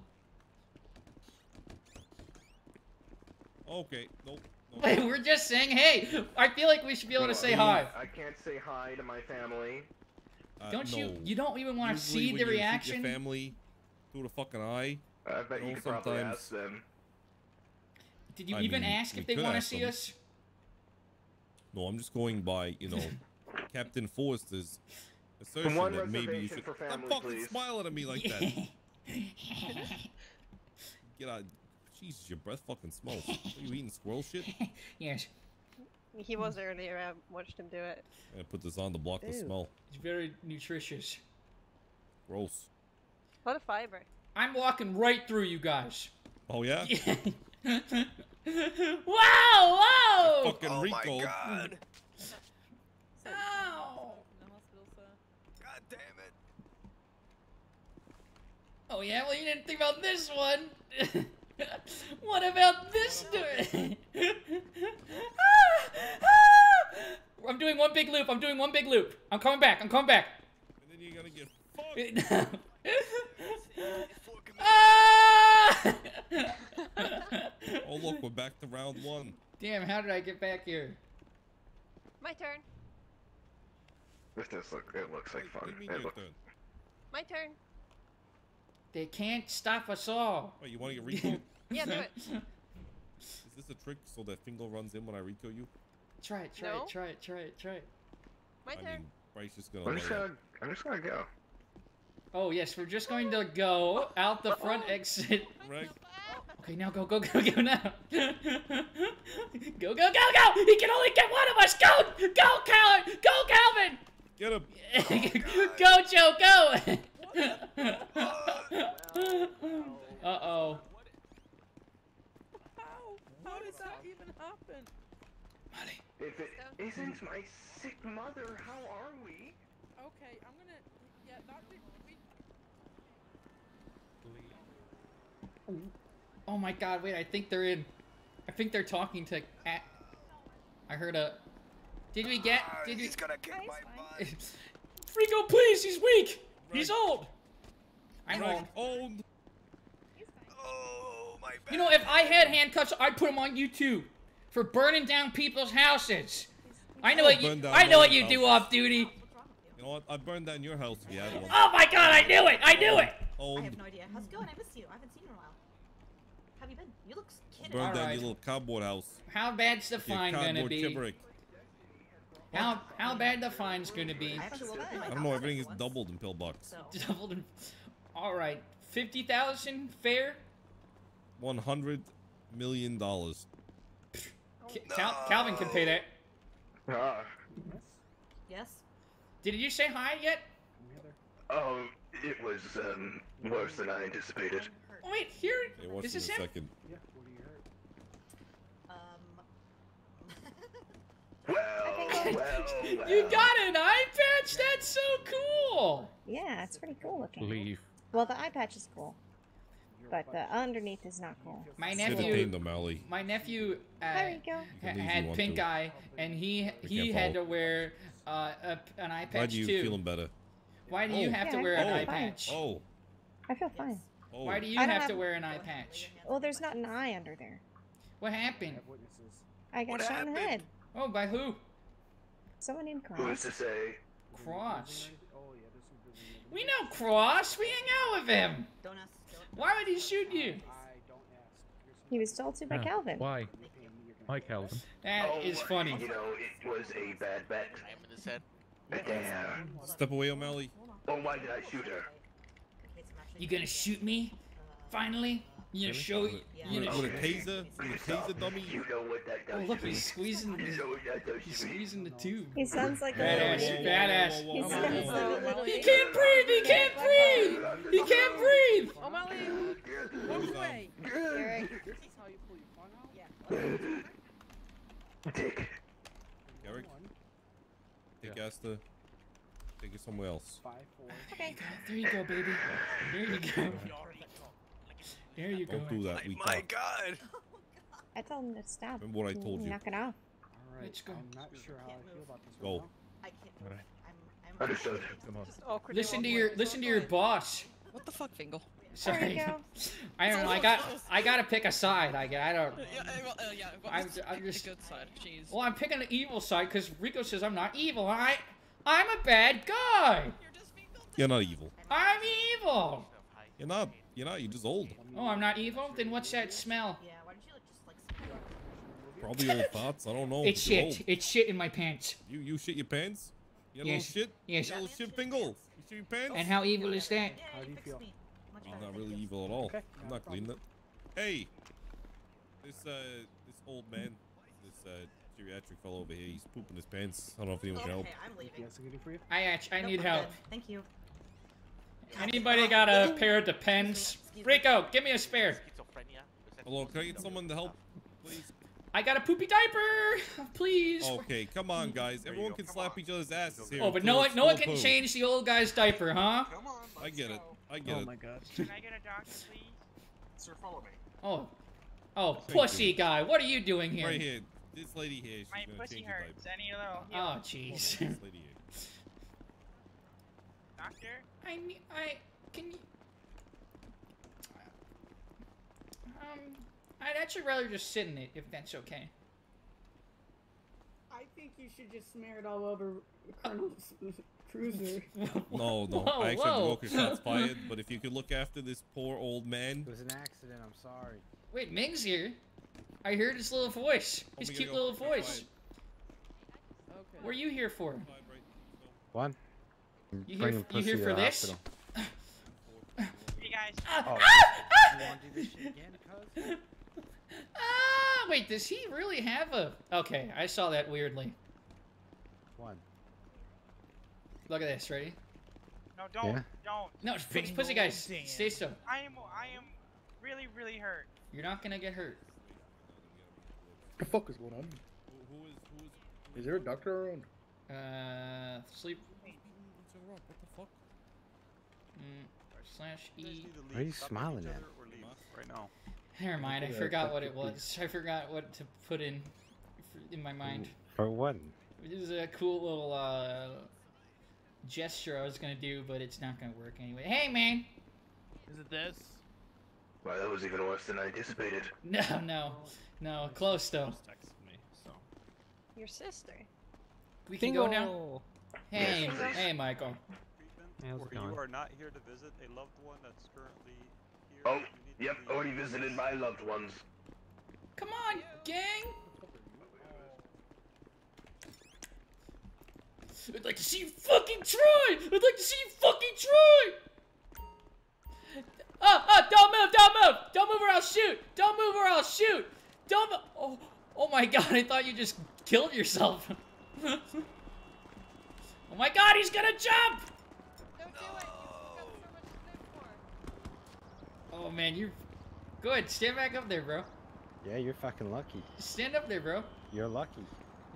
Okay, nope. nope. Wait, we're just saying hey. I feel like we should be able to say hi. I can't say hi to my family. Uh, Don't you, no. you don't even want to Usually see when the you shoot reaction? Your family through the fucking eye. I bet you No, could probably sometimes- ask them. Did you I even mean, ask if they could want to see them. us? No, I'm just going by, you know, Captain Forrester's assertion One that maybe you should. for Stop family, fucking please. smiling at me like that. Get out. Jesus, your breath fucking smells. Are you eating squirrel shit? yes. He was earlier. I watched him do it. I put this on to block the smell. It's very nutritious. Gross. A lot of fiber. I'm walking right through you guys. Oh yeah? Wow! Whoa! Fucking Oh my god! Ow! God damn it! Oh yeah, well you didn't think about this one. what about this doing? I'm doing one big loop. I'm doing one big loop. I'm coming back. I'm coming back. And then you're gonna get fucked. Ah! oh look, we're back to round one. Damn, how did I get back here? My turn. This does look. It looks like fun. mean It your look- turn? My turn. They can't stop us all. Wait, you wanna get Rico? Yeah, do it. Is this a trick so that Fingal runs in when I Rico you? Try it, try No. it, try it, try it, try it. My I turn. mean, Bryce is gonna I'm just up. gonna. I'm just gonna go. Oh yes, we're just going to go out the front oh. exit. Right. Okay, now go, go, go, go now. go, go, go, go! He can only get one of us. Go, go, Calvin! Go, Calvin! Get him! go, oh, Joe, go! uh oh. How did that even happen? If it isn't my sick mother, how are we? Okay, I'm gonna. Yeah, not the. We, Oh my God! Wait, I think they're in. I think they're talking to. I heard a. Did we get? Ah, did we? He's gonna kick my butt. Rico, please! He's weak. He's old. I'm Right, old. old. Oh my bad. You know, if I had handcuffs, I'd put them on YouTube for burning down people's houses. I know I'll what you. I know what my you do off duty. You know what? I'd burn down your house if you had one. Oh my God! I knew it! I knew it! Old. I have no idea. How's it going? I missed you. I haven't seen you in a while. How have you been? You look kidding. Burn that Alright. your little cardboard house. How bad's the fine gonna cardboard be? shipwreck. How how bad the fine's gonna be? I I don't know. Everything is doubled in pillbox. Doubled. in- All right, fifty thousand fair. One hundred million dollars. Ca- Cal- Calvin can pay that. Ah. Yes. Did you say hi yet? Oh, it was um worse than I anticipated. Oh, wait, here. Hey, watch This in is a him. second. Um. Well, well, well. You got an eye patch? That's so cool. Yeah, it's pretty cool looking. Leave. Well, the eye patch is cool, but the underneath is not cool. My nephew. tamed O'Malley. My nephew uh, There you go. ha- Believe you had pink to. eye, and he he can't had to wear uh, a, an eye patch too. Why do you too. feeling better. Why do you Oh. have to wear an oh. eye fine. patch? Oh. I feel fine. Oh. Why do you I don't have, to wear an eye patch? Well, there's not an eye under there. What happened? I got What shot in the head. Oh, by who? Someone named Cross. Who's Cross. to say? Cross. We know Cross. We hang out with him. Don't ask. Don't. Why would he shoot you? He was told to by Yeah, Calvin. Why? Why, Calvin? That oh, is funny. You know, it was a bad bet. Damn. Step away, O'Malley. Oh, why did I shoot her? You gonna shoot me? Finally? You gonna show? You With, gonna? with a taser? With a taser dummy? You know what that Oh does look, he's squeezing. You He's, know what that does he's squeezing the tube. He sounds like a Badass, badass. He sounds like a little. He can't breathe. He can't breathe. He can't breathe. O'Malley, walk away. Eric. This is how you pull your phone out? Yeah. Dick. Garrick? Take us to take it somewhere else. Okay. There you go, baby. There you go. There you go. Don't do that. We My talk. god. I told him to stop. Remember what I told you. Knock it off. Let's go. I'm not sure how I feel about this. Go. I can't. Alright. I'm. I'm. Understood. Come on. Just. Listen to your listen to your boss. What the fuck, Fingal? Sorry. go. I don't know. I got I gotta pick a side. I I don't. Yeah, well, uh, yeah. Well, I'm- I'm just- the good side. Jeez. Well, I'm picking the evil side because Rico says I'm not evil. and I I'm a bad guy. You're just being built You're not evil. I'm evil. You're not. You're not. You're just old. Oh, I'm not evil. Then what's that smell? Yeah. Why don't you like, just like? Probably old thoughts. I don't know. It's You're shit. old. It's shit in my pants. You you shit your pants? You got Yes. little shit? Yes. You little shit fingal? You shit your pants? And how evil is that? How do you you feel? I'm not really evil at all. Okay, I'm not cleaning it. Hey, this uh, this old man, this uh, geriatric fellow over here. He's pooping his pants. I don't know if anyone can help. Okay, I'm leaving. I actually, I Nope, need I'm help. good. Thank you. Anybody got a pair of Depends? Rico, give me a spare. Hello, can I get someone to help, please? I got a poopy diaper. Please. Okay, come on, guys. Everyone can slap each other's asses here. Oh, but no one, no one can poo. change the old guy's diaper, huh? I get it. I get it. Oh it. my god. Can I get a doctor, please? Sir, follow me. Oh, oh, Thank pussy you. guy, what are you doing here? Right here. This lady here. She's My gonna pussy change your hurts. diaper. I need a little Oh, heal. jeez. This lady here. Doctor? I need, I can you? Um, I'd actually rather just sit in it if that's okay. I think you should just smear it all over Colonel's cruiser. No, no. Whoa, I actually whoa. broke your shots fired. But if you could look after this poor old man. It was an accident. I'm sorry. Wait, Ming's here. I heard his little voice. Oh, His we cute go. little voice. What are you here for? One. You here, you pussy here for the this? Hey guys. Oh, ah, you want to do this shit again, cuz? Ah, wait, does he really have a... Okay, I saw that weirdly. One. Look at this, ready? No, don't. Yeah. Don't. No, pussy, pussy guys, stay still. I am. I am really, really hurt. You're not gonna get hurt. What the fuck is going on? Is there a doctor around? Uh, sleep. What the fuck? Mm, slash E. What are you smiling at? Right now. Never mind, I forgot what it was. I forgot what to put in in my mind. For what? It was a cool little uh, gesture I was gonna do, but it's not gonna work anyway. Hey, man! Is it this? Wow, that was even worse than I anticipated. No, no, no. Close though. Your sister. We can go now. Hey, hey, Michael. Hey, how's Or it you are not here to visit a loved one that's currently here. Oh, You need yep, already visited my loved ones. Come on, gang! I'd like to see you fucking try! I'd like to see you fucking try! Ah, ah, don't move, don't move! Don't move or I'll shoot! Don't move or I'll shoot! Don't Oh, oh my god, I thought you just killed yourself. oh my god, he's gonna jump! Don't do it. You've got so much to live for. Oh man, you're good. Stand back up there, bro. Yeah, you're fucking lucky. Stand up there, bro. You're lucky.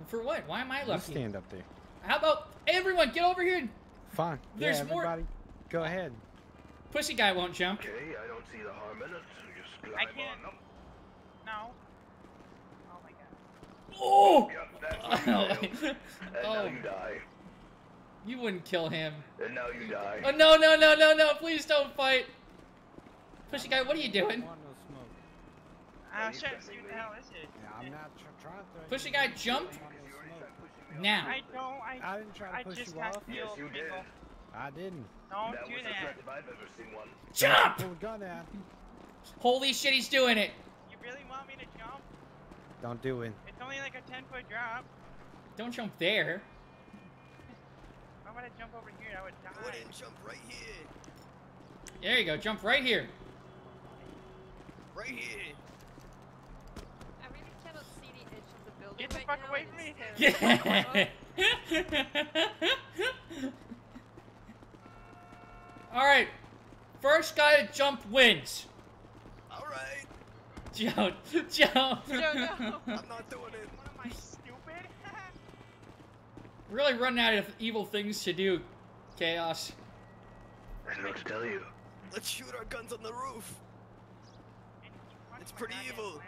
For what? Why am I lucky? You lucky? stand up there. How about everyone get over here? Fine. There's yeah, more- go ahead. Pussy guy won't jump. Okay, I don't see the harm in it. Just climb I can't. on up. No. Oh. Oh! Yep, that's what you now Oh. you die. You wouldn't kill him. And now you die. Oh no no no no no! Please don't fight. Pushy guy, what are you doing? Want no smoke. I was trying to see what the hell this is. Yeah, I'm not tr- trying to. throw Pussy you guy, in. jump. Want no smoke. Now. I don't. I. I didn't try to I push just you off. Yes, you did. I didn't. Don't that do was the that. I've ever seen one. Jump! Gun out. Holy shit, he's doing it. You really want me to jump? Don't do it. It's only like a 10 foot drop. Don't jump there. I'm gonna jump over here? I would die. Go ahead and jump right here. There you go. Jump right here. Right here. I really cannot see the edge of the building Get the right fuck now, away from me. Yeah. All right. First guy to jump wins. All right. Joe, Joe. Joe, no. I'm not doing it. What am I stupid? really running out of evil things to do. Chaos. I don't know what to tell you. Let's shoot our guns on the roof. It's pretty evil.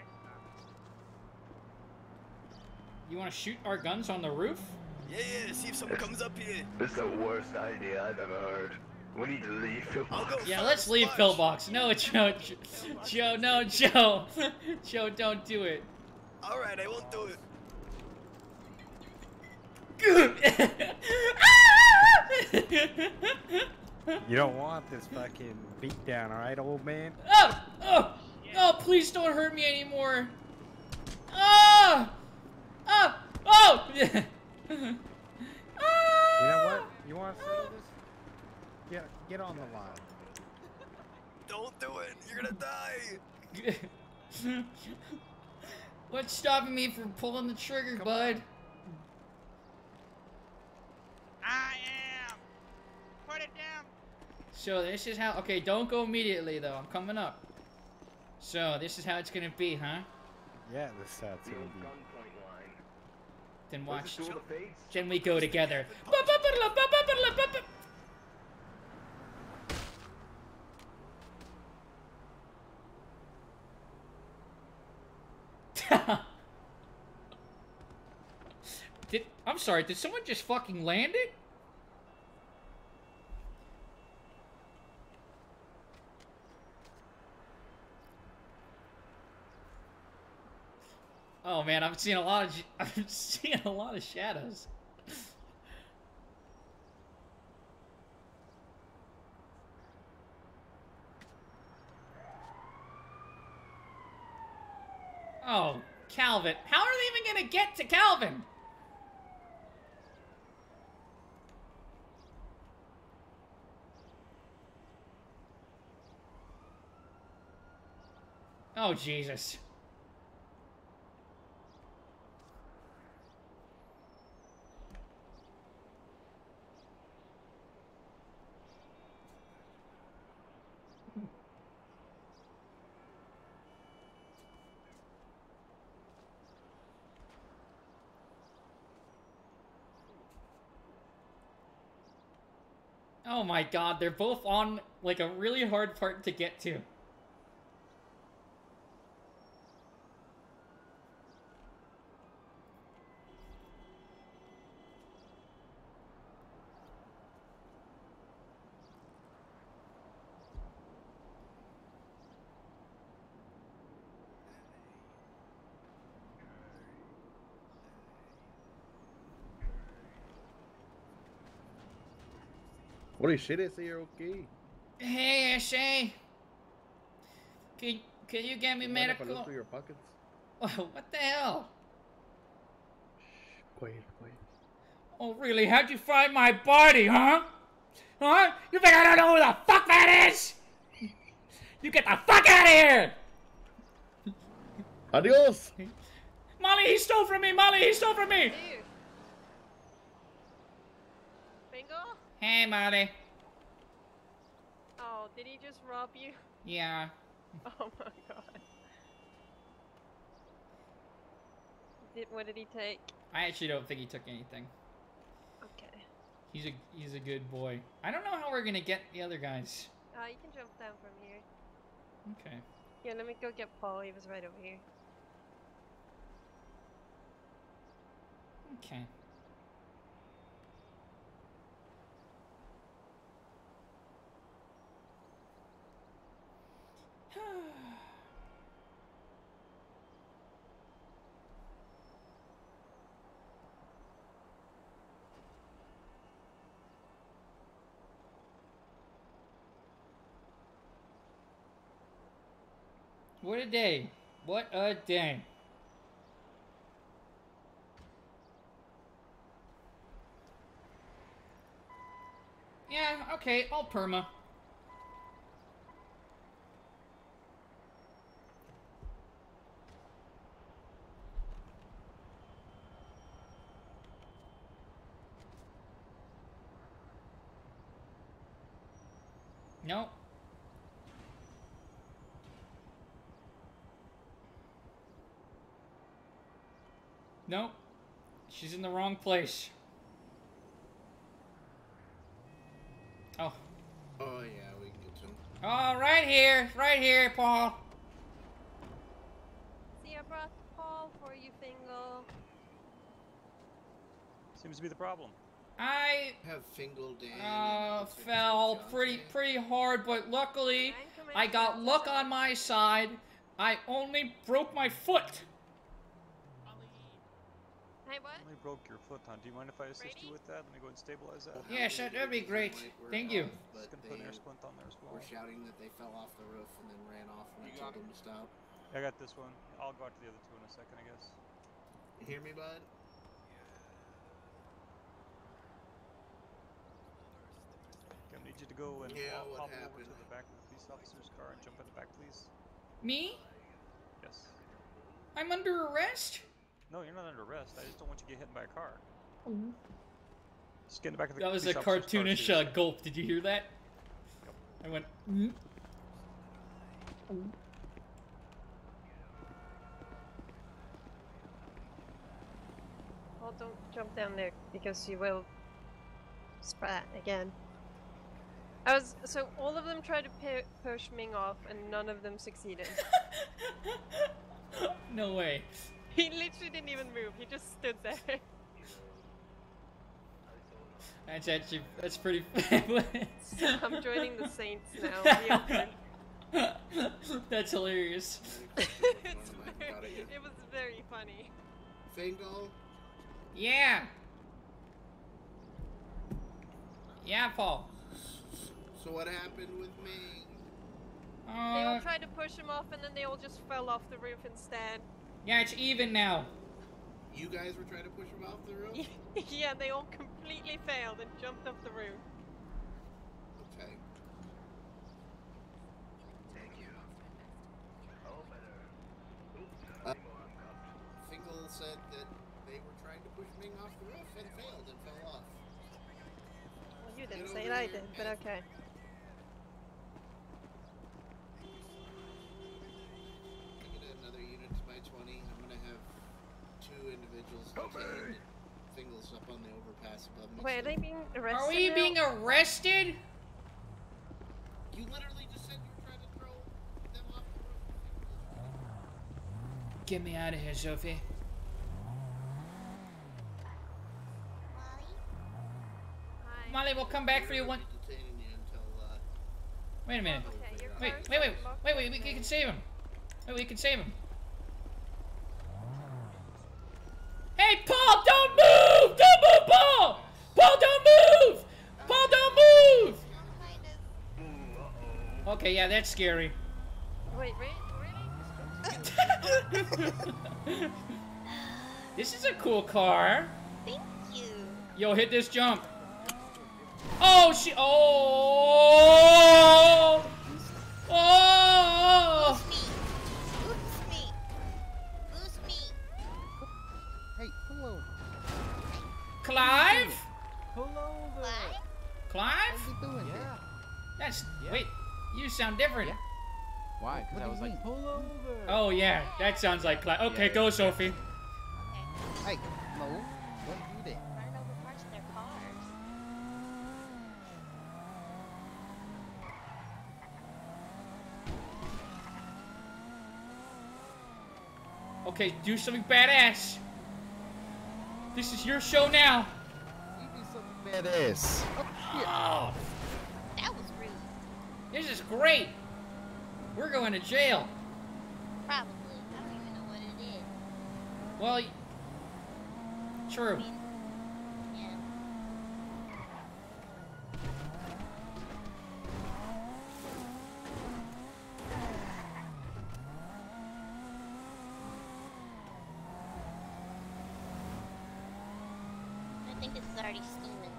You want to shoot our guns on the roof? Yeah, yeah. See if someone comes up here. This is the worst idea I've ever heard. We need to leave. I'll Yeah, let's leave Sponge. pillbox. No, Joe, Joe, Joe, no, Joe, Joe, don't do it. All right, I won't do it. You don't want this fucking beat down, alright, old man? oh, oh, oh, please don't hurt me anymore. Ah, ah, oh. You know what? You want to settle this? Get, get on the line. Don't do it. You're gonna die. What's stopping me from pulling the trigger, bud? I am. Put it down. So this is how. Okay, don't go immediately though. I'm coming up. So this is how it's gonna be, huh? Yeah, this uh, it's The gonna be. Then watch. is it, Duel of the Fates? Then we go together. Did I'm sorry, did someone just fucking land it? Oh man, I'm seeing a lot of I'm seeing a lot of shadows. Oh, Calvin. How are they even gonna get to Calvin? Oh, Jesus. Oh my god, they're both on like a really hard part to get to. What do you shit? Say you're okay. Hey, Shay. Can, can you get me You mind if I medical? look through your pockets? what the hell? Quiet, quiet. Oh, really? How'd you find my body, huh? Huh? You think I don't know who the fuck that is? You get the fuck out of here! Adios! Molly, he stole from me! Molly, he stole from me! Bingo? Hey, Molly. Oh, did he just rob you? Yeah. Oh my god. Did, what did he take? I actually don't think he took anything. Okay. He's a he's a good boy. I don't know how we're gonna get the other guys. Uh, you can jump down from here. Okay. Yeah, let me go get Paul. He was right over here. Okay. What a day. What a day. Yeah, okay, I'll perma. Nope. Nope. She's in the wrong place. Oh. Oh yeah, we can get to him. Oh, right here. Right here, Paul. See, I brought Paul for you, Fingal. Seems to be the problem. I have Fingal down. uh, fell pretty pretty hard, but luckily I got luck on my side. I only broke my foot. Hey, what? Only broke your foot, hon. Do you mind if I assist you with that? Let me go and stabilize that. Yeah, sure, that'd be great. Thank you. Just gonna put an air splint on there as well. We're shouting that they fell off the roof and then ran off when I told them to stop. I got this one. I'll go out to the other two in a second, I guess. You hear me, bud? Okay, I need you to go and Yeah, hop, hop over happened? to the back of the police officer's car and jump in the back, please. Me? Yes. I'm under arrest? No, you're not under arrest. I just don't want you to get hit by a car. Just get in the back of the That was a police officer's car, cartoonish too. uh, gulp. Did you hear that? I went. Mm. Well, don't jump down there because you will sprat again. I was so all of them tried to push Ming off, and none of them succeeded. No way. He literally didn't even move. He just stood there. That's actually that's pretty. I'm joining the Saints now. That's hilarious. it's very, it was very funny. Fingal, Yeah. Yeah, Paul. so what happened with me? They all Uh, tried to push him off, and then they all just fell off the roof instead. Yeah, it's even now. You guys were trying to push him off the roof? yeah, they all completely failed and jumped off the roof. Okay. Thank you. Uh, Fingal said that they were trying to push Ming off the roof and failed and fell off. Well, you didn't Get say it, I did, but okay. I get another unit to my 20. I'm gonna have two individuals detained. Fingal's up on the overpass above me. Wait, are they being arrested? Are we now? being arrested? You literally just said you were trying to throw them off the roof. Get me out of here, Sophie. Molly, we'll come back for you one. You until, uh, Wait a minute. Okay, your Wait, wait, wait, wait, wait. We can save him. Wait, we can save him. Hey, Paul, don't move! Don't move, Paul! Paul, don't move! Paul, don't move! Okay, yeah, that's scary. Wait, wait, really? This is a cool car. Thank you. Yo, hit this jump. Oh, she. Oh! Oh! Boost me. Boost me. Hey, pull over. Clive? Pull over. Clive? What are you doing? Yeah. That's. Wait, you sound different. Why? Because I was like, pull over. Oh, yeah, that sounds like Clive. Okay, go, Sophie. Hey, no. Don't do that. Running over parts of their cars. Okay, do something badass. This is your show now. You do something badass. Oh, That was rude. this is great. We're going to jail. Probably. I don't even know what it is. Well, y- true. Yeah. I think this is already steaming.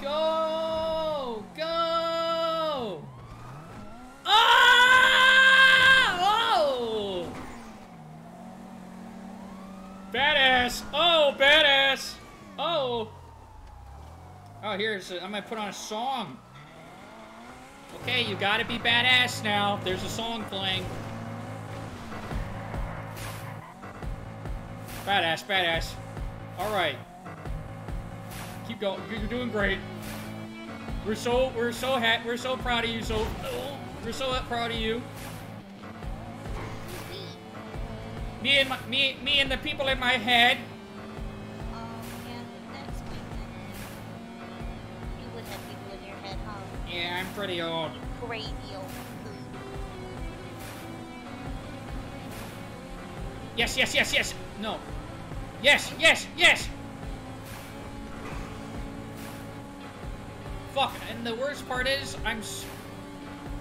Go! Go! Ah! Oh! Badass! Oh, badass! Oh! Oh, I'm gonna put on a song. Okay, you gotta be badass now. There's a song playing. Badass, badass. All right. Keep going. You're doing great. We're so we're so ha- we're so proud of you. So we're so proud of you. Me and my, me me and the people in my head. Pretty old. Crazy old Yes, yes, yes, yes. No. Yes, yes, yes. Fuck. And the worst part is, I'm s-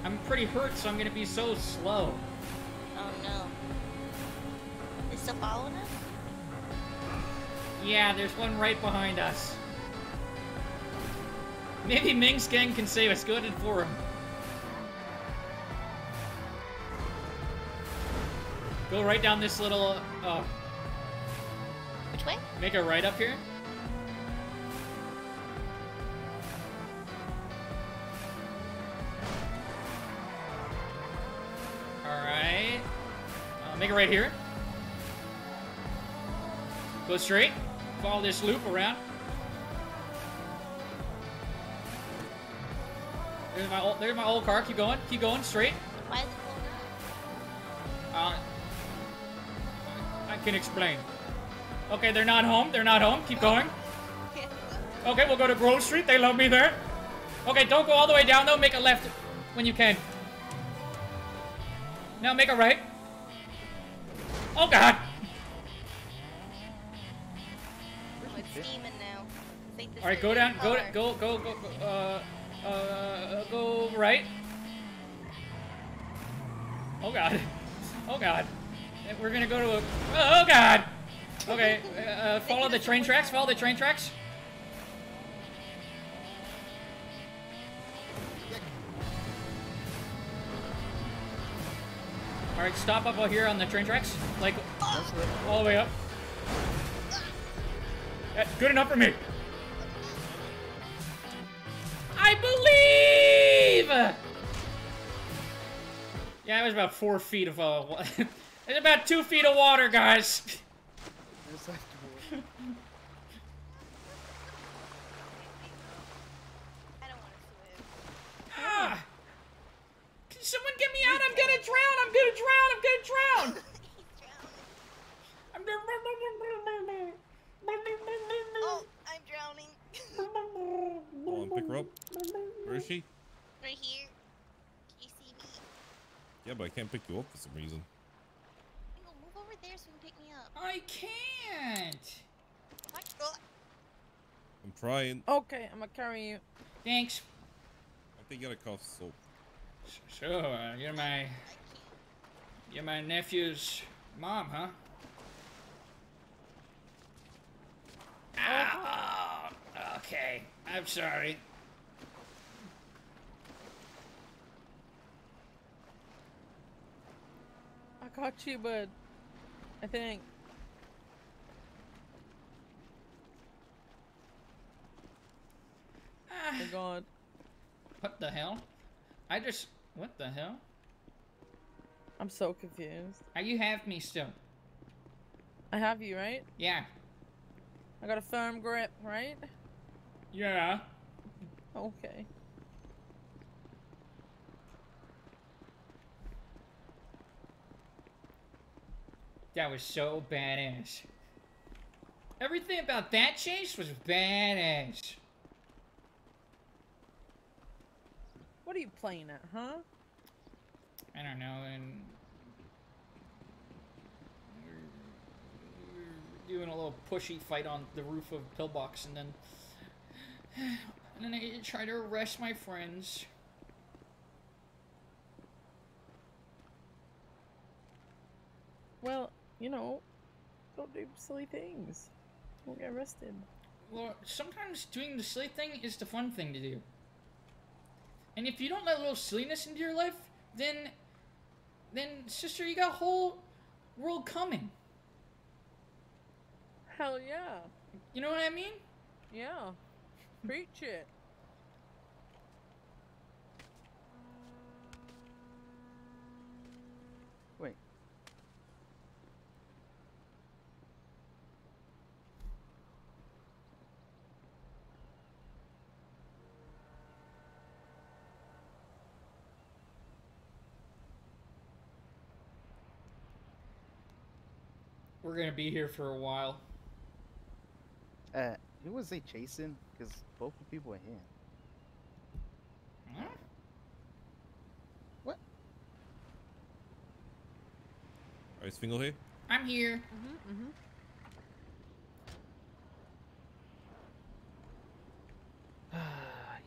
I'm pretty hurt, so I'm gonna be so slow. Oh no. Is still following us? Yeah, there's one right behind us. Maybe Ming's gang can save us. Go ahead and for him. Go right down this little. Uh, Which way? make a right up here. All right. Uh, make it right here. Go straight. Follow this loop around. There's my old, there's my old car. Keep going. Keep going straight. Why is it Uh, I can explain. Okay, they're not home. They're not home. Keep going. Okay, we'll go to Grove Street. They love me there. Okay, don't go all the way down though. Make a left when you can. Now make a right. Oh God. Oh, it's steaming now. I think this All right, go down. Go go go go. uh, go right. Oh God. Oh God. Eh, We're gonna go to a. Oh God. Okay. Uh, follow the train tracks. Follow the train tracks. All right, stop up out here on the train tracks, like all the way up. That's good enough for me. Yeah, it was about four feet of uh, it's about two feet of water, guys. Ah! Can someone get me out? I'm gonna drown! I'm gonna drown! I'm gonna drown! I'm gonna... Oh, I'm drowning. Hold on, pick her up. Where is she? Right here. Can you see me? Yeah, but I can't pick you up for some reason. No, move over there so you can pick me up. I can't. I'm trying. Okay, I'm gonna carry you. Thanks. I think you got a cough soap. So, uh, you're my... You're my nephew's mom, huh? Oh, okay. I'm sorry. I got you, but I think. Ah. Oh god. What the hell? I just... What the hell? I'm so confused. Are you have me still? I have you, right? Yeah. I got a firm grip, right? Yeah. Okay. That was so badass. Everything about that chase was badass. What are you playing at, huh? I don't know, and doing a little pushy fight on the roof of Pillbox, and then and then I try to arrest my friends. Well, you know, don't do silly things. Don't get arrested. Well, sometimes doing the silly thing is the fun thing to do. And if you don't let a little silliness into your life, then, then sister, you got a whole world coming. Hell yeah. You know what I mean? Yeah. Preach it. We're gonna be here for a while. Uh, who was they chasing? Because both the people are here. Huh? What? Alright, is Fingal here? I'm here. Mm-hmm, mm-hmm.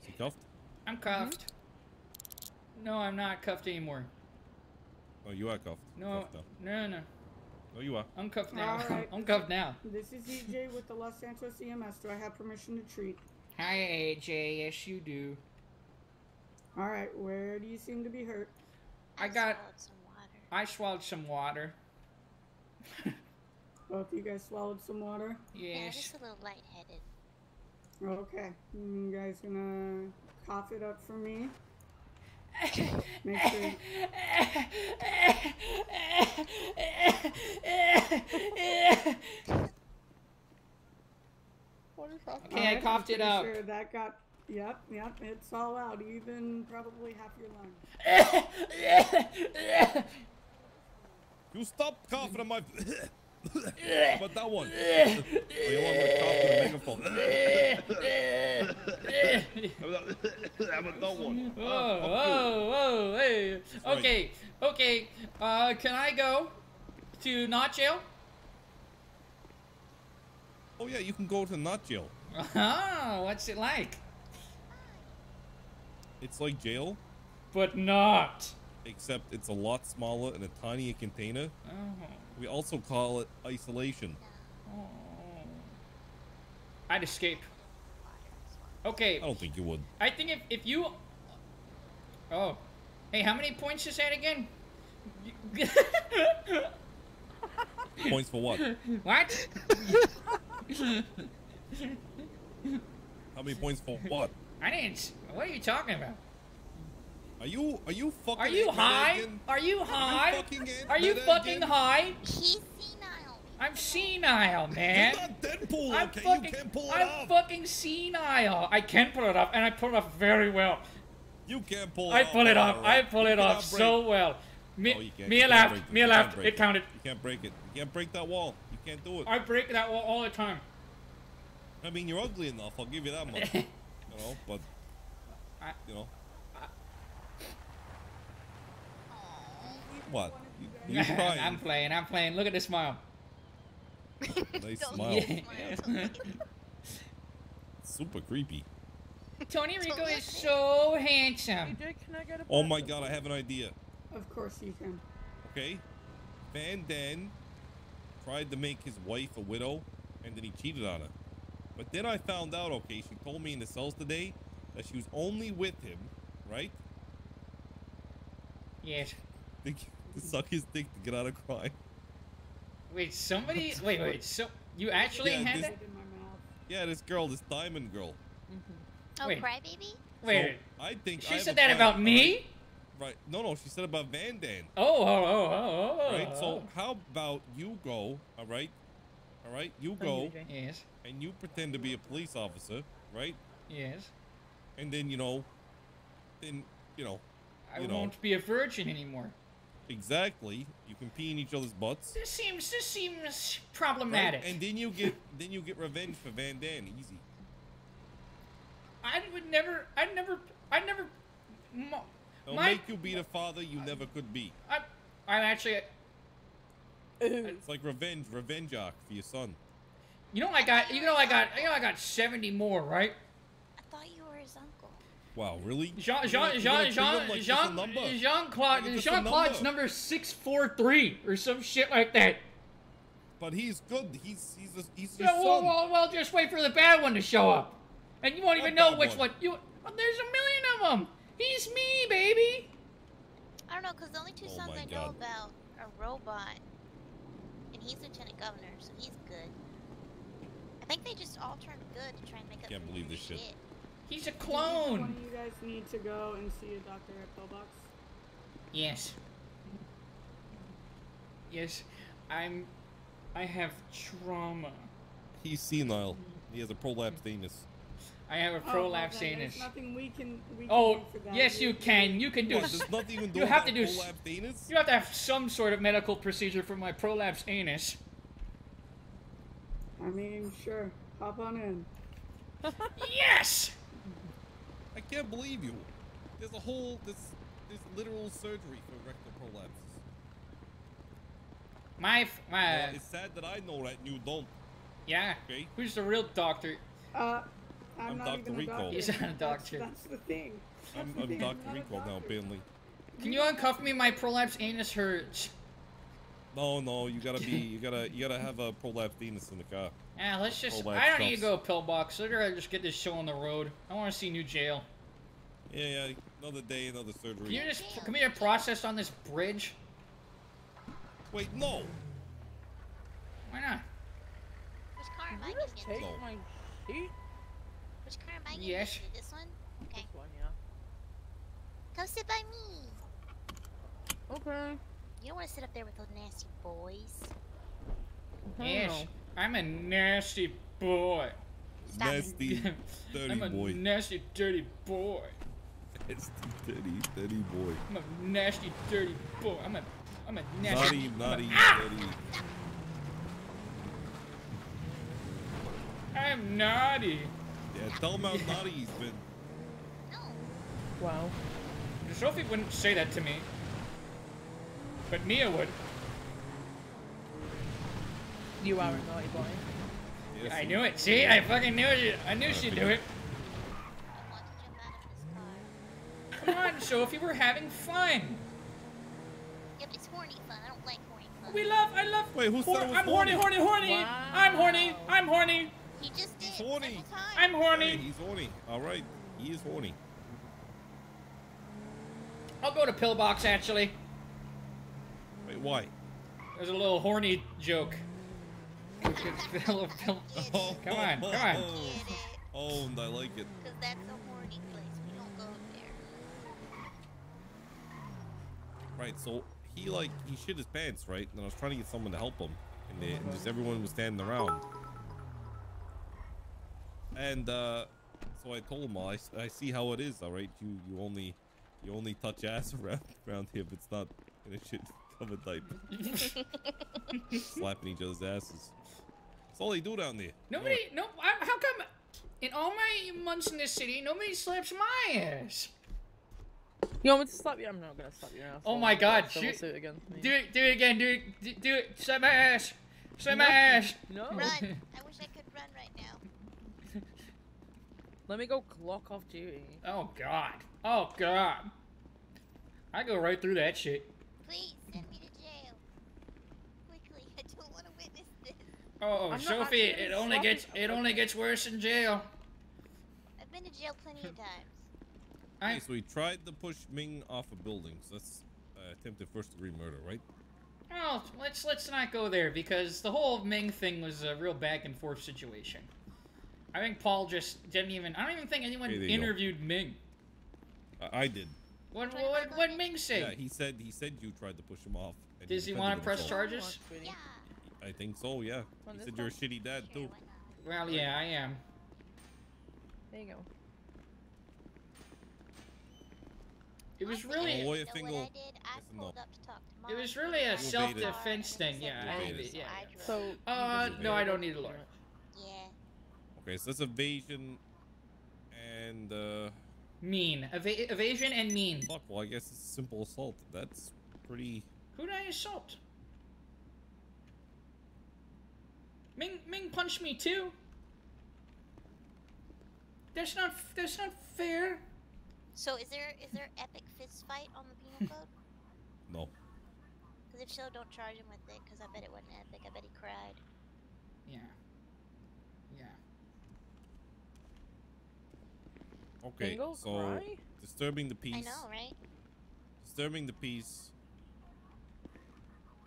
Is he cuffed? I'm cuffed. No, I'm not cuffed anymore. Oh, you are cuffed. No, Cuffed now. no, no. No, you are. I'm cuffed now. All right. I'm cuffed now. This is EJ with the Los Santos EMS. Do I have permission to treat? Hi, AJ. Yes, you do. All right, where do you seem to be hurt? I got. I swallowed some water. Both of you guys swallowed some water. Yeah, Yes. just a little lightheaded. Okay, you guys gonna cough it up for me? Make sure. Okay, I coughed I'm it out. Sure that got. Yep, yep, it's all out. Even probably half your lungs. You stop coughing on my. But that one. oh, you want to cough to the megaphone? How about that one? Whoa, whoa, whoa, hey. right. Okay, okay. Uh, can I go to not jail? Oh yeah, you can go to not jail. Oh, what's it like? It's like jail, But not. except it's a lot smaller and a tinier container. Oh. We also call it isolation. oh. I'd escape. Okay. I don't think you would. I think if, if you... Oh. Hey, how many points is that again? Points for what? What? How many points for what? I didn't... What are you talking about? Are you are you fucking? Are you high? again? Are you high? fucking Aunt Are you fucking high? He's senile. I'm senile, man. You're not Deadpool, I'm okay? fucking, you can't pull it I'm off. fucking senile. I can pull it off, and I pull it off very well. You can't pull it I pull it off. all I pull You it cannot off break- so well. Me, No, you can't. You Mia laughed. break it. Mia laughed. It counted. You can't break it. You can't break that wall. You can't do it. I break that wall all the time. I mean, you're ugly enough. I'll give you that much. you know, but you know. What? You, you crying? I'm playing. I'm playing. Look at this smile. nice smile. Yeah. Super creepy. Tony Rico is so handsome. Oh my god, I have an idea. Of course you can. Okay? Van Dan tried to make his wife a widow, and then he cheated on her. But then I found out, okay, she told me in the cells today that she was only with him, right? Yes. To, to suck his dick to get out of crime. Wait, somebody. Wait, wait. So you actually Yeah, had this- that? Yeah, this girl, this diamond girl. Mm-hmm. Oh, Wait. crybaby? Wait. So, I think She I said that about me? Right? Right. No, no, she said about Van Dan. Oh, oh, oh, oh, oh. Right. So how about you go? All right. All right. You go. Yes. And you pretend to be a police officer, right? Yes. And then you know, then you know, I you know won't be a virgin anymore. Exactly. You can pee in each other's butts. This seems. This seems right? problematic. And then you get then you get revenge for Van Dan. Easy. I would never. I'd never. I'd never. mo- It'll make you be the father you never could be. I. I'm actually. It's like revenge, revenge arc for your son. You know I got. You know I got. You know I got 70 more, right? I thought you were his uncle. Wow, really? Jean Jean Jean Jean like Jean. Jean Claude Like just a Jean Claude's number. number six four three or some shit like that. But he's good. He's he's a, he's your Yeah, well, son. well, well, just wait for the bad one to show up, and you won't even know which one? one. You oh, there's a million of them. He's me, baby. I don't know, because the only two Oh sons my I know about are Robot, and he's Lieutenant Governor, so he's good. I think they just all turned good to try and make up Can't believe this shit. shit. He's a One clone. of you guys need to go and see a doctor at Pillbox. Yes. Yes, I'm. I have trauma. He's senile. He has a prolapsed anus. I have a Oh, well, anus. There's nothing we can. We can Oh, do for that. yes, you can. You can do. What, there's nothing you can do You have to do. prolapsed anus? You have to have some sort of medical procedure for my prolapsed anus. I mean, sure. Hop on in. yes. I can't believe you. There's a whole this there's literal surgery for rectal prolapse. My f- my. Well, it's sad that I know that and you don't. yeah. Okay. Who's the real doctor? Uh, I'm, I'm not Dr. even a doctor. He's not a doctor. That's, the thing. That's I'm, the I'm thing, Dr. not a Rico now, doctor. apparently. Can you uncuff me? My prolapse anus hurts. No, no, you gotta be, you gotta, you gotta have a prolapse venous in the car. Yeah, let's just. I don't need to go pillbox. I'd rather just get this show on the road. I want to see new jail. Yeah, yeah, another day, another surgery. Can you just come here process on this bridge? Wait, no. Why not? Which car am I getting Take into? my seat. Which car am I getting Yes. into? This one? Okay. This one, yeah. Come sit by me. Okay. You don't want to sit up there with those nasty boys. Yes, I'm a nasty boy. Stop. Nasty, dirty I'm a boy. nasty, dirty boy. Nasty, dirty, dirty boy. I'm a nasty, dirty boy. I'm a, I'm a nasty. Naughty, naughty, Ah! dirty. I'm naughty. Yeah, tell him how naughty he's been. Wow. Sophie wouldn't say that to me, but Mia would. You are a naughty boy. Yes, I knew it. See, I fucking knew it. I knew she'd do it. Come on, Sophie, we're having fun. Yep, it's horny fun. I don't like horny fun. We love, I love. Wait, who hor- said it was I'm horny, horny, horny. I'm horny. I'm horny. He just did. He's horny. I'm Hey, horny. he's horny. All right, he is horny. I'll go to pillbox actually. Wait, why? There's a little horny joke. We should fill- fill- Oh, Come on, come on. Oh, and I like it. Because that's a horny place. We don't go there. Right, so he like he shit his pants, right? And I was trying to get someone to help him, and, they, and just everyone was standing around. And uh, so I told him, I, I see how it is, all right. You you only you only touch ass around around here if it's not in a shit covered diaper. Slapping each other's asses. That's all they do down there. Nobody, no. I, how come in all my months in this city, nobody slaps my ass? You want me to slap you? I'm not gonna slap you now. Oh my God! Civil Shoot. suit against me. Do it, do it again, do it, do, do it. Slap my ass. Slap my No. ass. No. Run. I wish I could run right now. Let me go clock off duty. Oh God. Oh God. I go right through that shit. Please send me to jail. Quickly. I don't want to witness this. Oh, I'm Sophie, it only gets you. it only gets worse in jail. I've been to jail plenty of times. I- Okay, so he tried to push Ming off a building. So that's uh, attempted first degree murder, right? Well, let's let's not go there because the whole Ming thing was a real back and forth situation. I think Paul just didn't even. I don't even think anyone Okay, there go. interviewed Ming. I, I did. What what what Ming say? Yeah, he said he said you tried to push him off. Does he defended want to press charges? Yeah. I think so. Yeah. On He said you're a shitty dad too. Well, yeah, I am. There you go. It was really Oh, you Lawyer know what I did? I Yes pulled no. up to talk to it was really a self-defense thing. Yeah, I evaded. evaded, yeah. I yeah. drove. So. Uh, no, I don't need a lawyer. Yeah. Okay, so that's evasion and uh Mean. Eva- evasion and mean. fuck. Well, I guess it's simple assault. That's pretty. Who did I assault? Ming Ming punched me too. That's not that's not fair. So is there is there epic fist fight on the penal code? No. Because if so, don't charge him with it. Because I bet it wasn't epic. I bet he cried. Yeah. Yeah. Okay, Fingal, so cry? disturbing the peace. I know, right? Disturbing the peace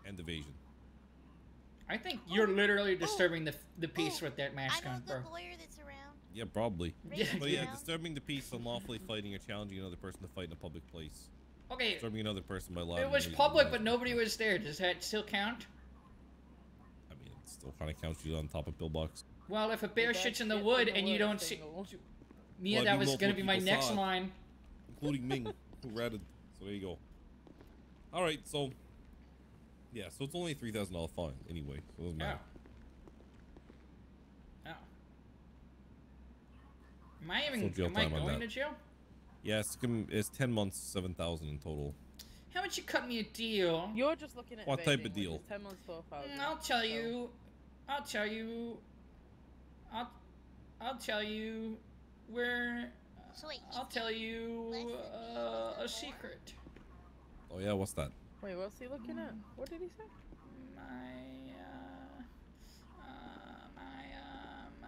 and evasion. I think you're oh, literally oh, disturbing the the oh. peace with that mask I know on, the bro. lawyer that's around. Yeah, probably. Yeah. But yeah, Yeah. disturbing the peace, unlawfully fighting or challenging another person to fight in a public place. Okay, Disturbing another person by loud. it and was public, but nobody was there. Does that still count? I mean, it still kind of counts you on top of pillbox. Well, if a bear Did shits in the wood and you don't see, Fingal? Mia, Well, that was gonna be my next it. line. including Ming, who ratted. So there you go. All right, so yeah, so it's only a three thousand dollar fine anyway, so it doesn't matter. Oh. Am I even? jail Am I time on going that. to jail? Yeah, it's, it's ten months, seven thousand in total. How much you cut me a deal? You're just looking at What type of deal? Ten months, twelve thousand. Mm, I'll tell you. I'll tell you. I'll. I'll tell you where. So wait, I'll tell you uh, a secret. Oh yeah, what's that? Wait, what's he looking at? What did he say? I, uh, um, I, um,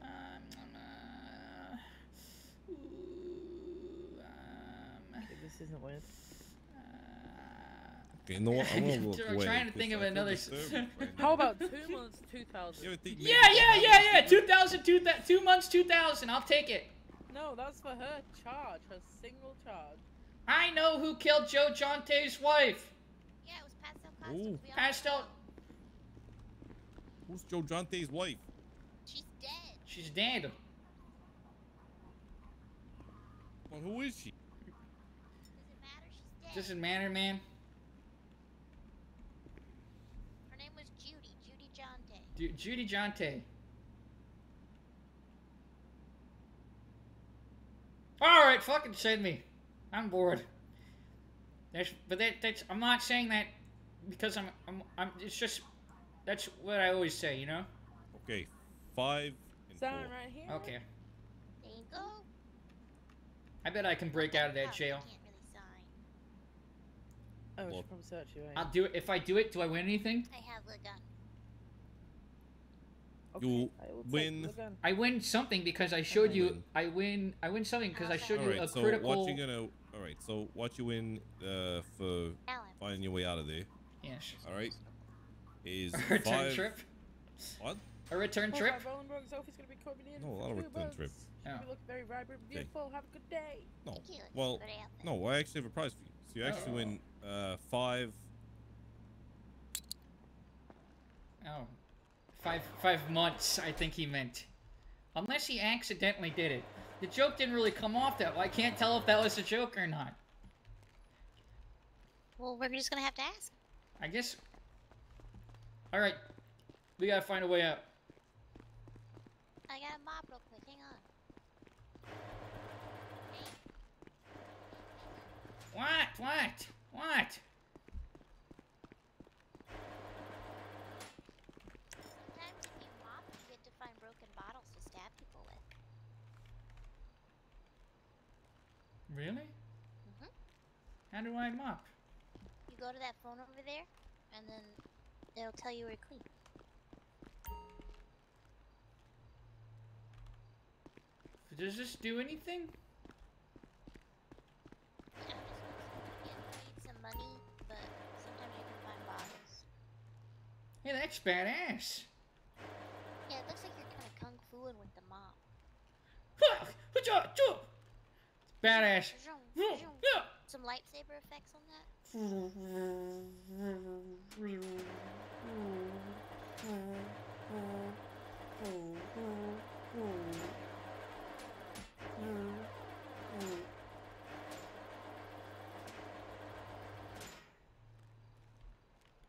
um, uh, ooh, um, Okay, this isn't with. Okay, you know? I'm gonna look I'm away. trying to think of because I feel another right. How about two months, 2000? You ever think Yeah, yeah, yeah, yeah. was- 2000, two, thou- two months, 2000. I'll take it. No, that's for her charge, her single charge. I know who killed Joe Jonte's wife. Yeah, it was Pastel Ooh. Costumes. We all Pastel. Who's Joe Jonte's wife? She's dead. She's dead. Well, who is she? Doesn't matter. She's dead. Doesn't matter, man. Her name was Judy. Judy Jonte. Ju- Judy Jonte. All right, fucking send me. I'm bored. That's, but that, that's. I'm not saying that because I'm. I'm. I'm. It's just. That's what I always say, you know. Okay, five and Sign four. right here. Okay. There you go. I bet I can break out of that jail. Can't really sign. Oh, Well- she'll probably search you. I'll do it. If I do it, do I win anything? I have a gun. You I win. I win something because I showed you. Win. I win. I win something because I showed All you right, a so critical. what you gonna? All right, so what you win uh, for Alan. finding your way out of there? Yes. All right, is A return five. trip. What? A return Oh, trip. my Bolingbroke Sophie's gonna be coming in. No, for not a return months. trip. She's gonna Oh. look very vibrant, Okay. beautiful. Have a good day. No. Thank you. Well, Put it out there. no. I actually have a prize for you. So you actually Oh. win uh, five. Oh, five five months. I think he meant, unless he accidentally did it. The joke didn't really come off that. well. I can't tell if that was a joke or not. Well, we're just gonna have to ask. I guess. All right, we gotta find a way out. I got a mop real quick. Hang on. What? What? What? Sometimes if you mop, you get to find broken bottles to stab people with. Really? Mhm. How do I mop? You go to that phone over there, and then it'll tell you where to clean. Does this do anything? Yeah, just you need some money, but sometimes you can find bottles. Hey, that's badass. Yeah, it looks like you're kind of kung fuing with the mop. Badass. Some lightsaber effects on that.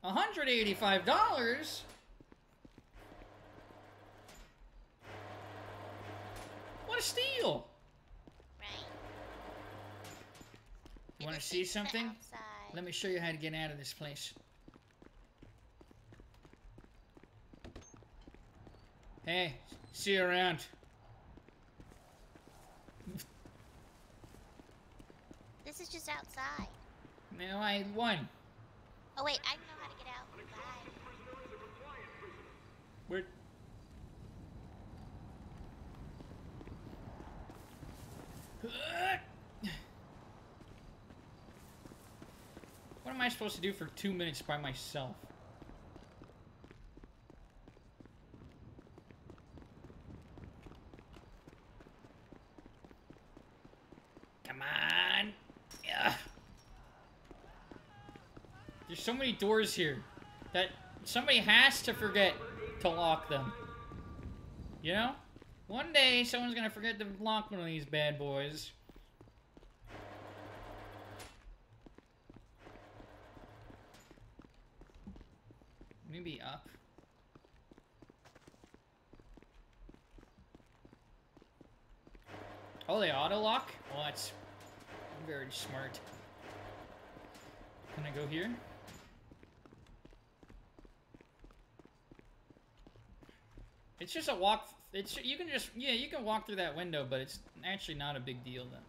$185? What a steal! Right. You want to see something? Let me show you how to get out of this place. Hey, see you around. This is just outside. No, I won. Oh wait, I know how to get out. Bye. Where? What am I supposed to do for two minutes by myself? Come on. There's so many doors here that somebody has to forget to lock them. You know? One day someone's gonna forget to lock one of these bad boys. Maybe up. Oh, they auto lock? Well, that's very smart. Can I go here? It's just a walk. It's you can just yeah you can walk through that window, but it's actually not a big deal then.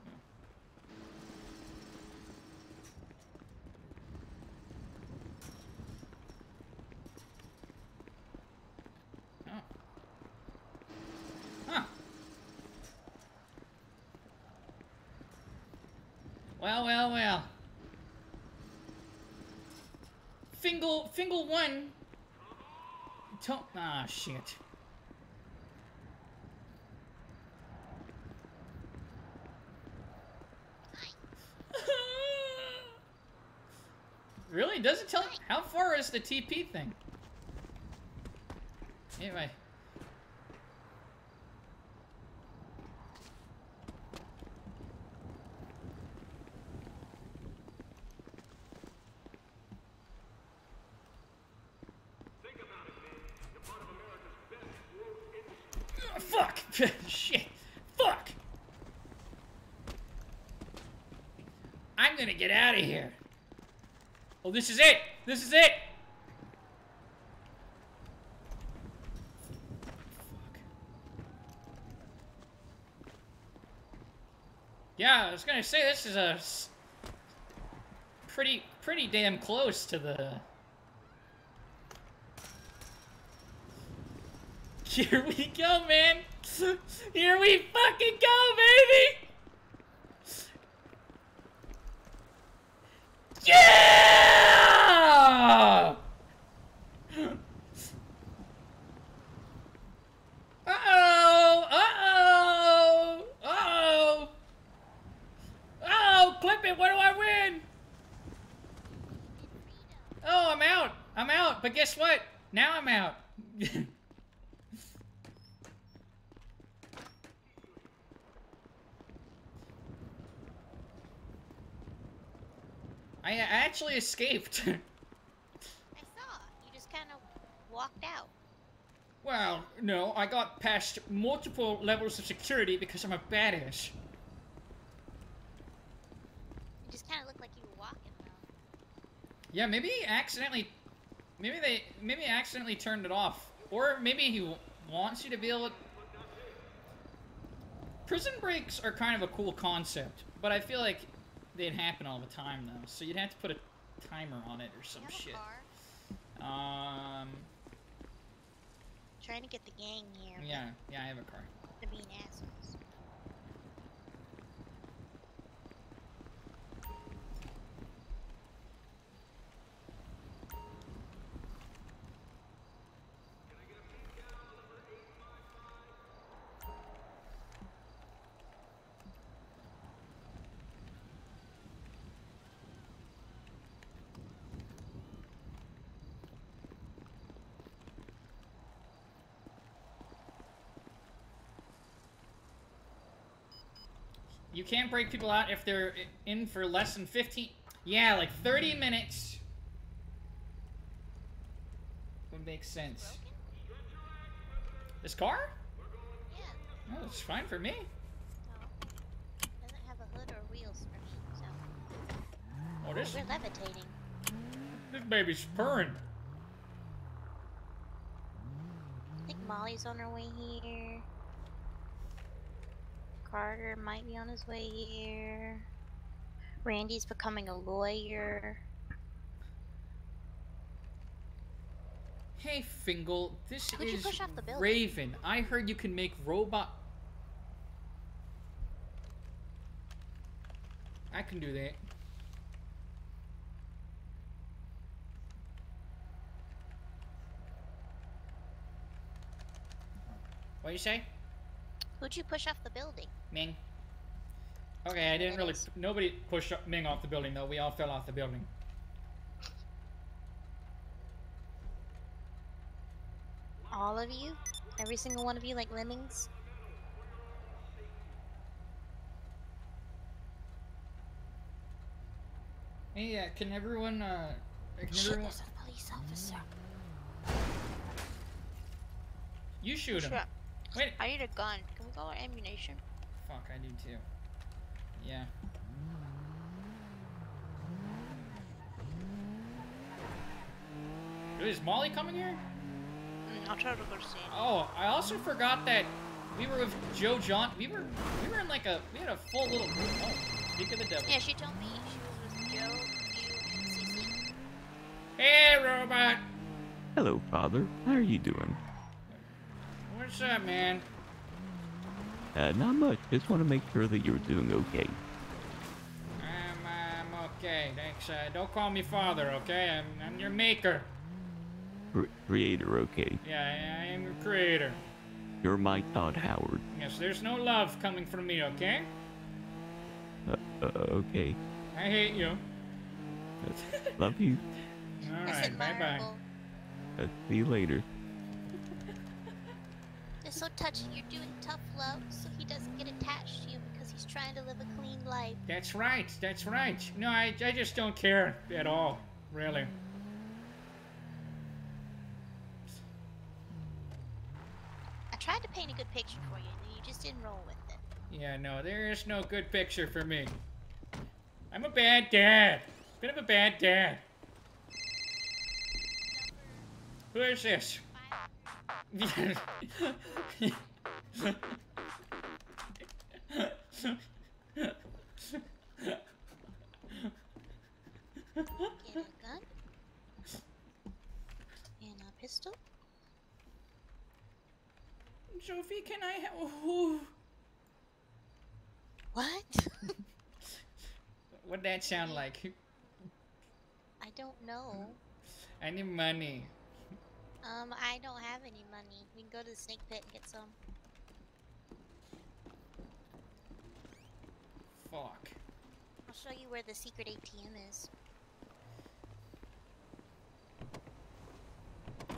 Well, well, well. Fingal, Fingal one. To ah, shit. really? Does it tell? How far is the TP thing? Anyway. Oh, fuck! Shit! Fuck! I'm gonna get out of here. This is it! This is it! Yeah, I was gonna say this is a pretty, pretty damn close to the. Here we go, man! Here we fucking go, baby! Yeah! Uh-oh! Uh-oh! Uh-oh! Oh, clip it! What do I win? Oh, I'm out. I'm out. But guess what? Now I'm out. I I actually escaped. I saw. You just kind of walked out. well, no, I got past multiple levels of security because I'm a badass. You just kind of looked like you were walking though. Yeah, maybe he accidentally, maybe they, maybe he accidentally turned it off, or maybe he wants you to be able. to... Prison breaks are kind of a cool concept, but I feel like they'd happen all the time though, so you'd have to put a timer on it or some shit. Um, Trying to get the gang here. yeah, yeah, I have a car. They're being assholes. You can't break people out if they're in for less than 15. Yeah, like 30 minutes. Would make sense. This car? Yeah. Oh, it's fine for me. Doesn't have a hood or wheels for me, so. Oh, this, We're levitating. this baby's purring. I think Molly's on her way here. Carter might be on his way here. Randy's becoming a lawyer. Hey, Fingal, this Could is push off the building? Raven. I heard you can make robot. I can do that. What you say? Who'd you push off the building? Ming. Okay, I didn't really. Nobody pushed Ming off the building though. We all fell off the building. All of you? Every single one of you, like lemmings? Hey, uh, can everyone? Uh, can Shit, everyone? there's a police officer. You shoot him. Sure. Wait. I need a gun. Can we go with ammunition? Fuck, I do too. Yeah. Dude, Is Molly coming here? Mm, I'll try to go see. Oh, I also forgot that we were with Joe John. We were we were in like a we had a full little group. Oh, speak of the devil. Yeah, she told me she was with Joe, you, and Cece. Hey, robot. Hello, Father. How are you doing? What's up, man? Uh, not much. Just want to make sure that you're doing okay. I'm Okay, thanks. Uh, don't call me father, okay? I'm, I'm your maker. Cre- creator, okay. Yeah, I, I am your creator. You're my Todd Howard. Yes, there's no love coming from me, okay? Uh, uh, okay. I hate you. Love you. Alright, bye bye. Uh, see you later. So touching you're doing tough love so he doesn't get attached to you because he's trying to live a clean life. That's right, that's right. No, I, I just don't care at all, really. I tried to paint a good picture for you and you just didn't roll with it. Yeah, no, there is no good picture for me. I'm a bad dad. Bit of a bad dad. Who is this? Get a gun. And a pistol. Sophie, can I have... What? What'd that sound like? I don't know. I need money. Um, I don't have any money. We can go to the snake pit and get some. Fuck. I'll show you where the secret ATM is.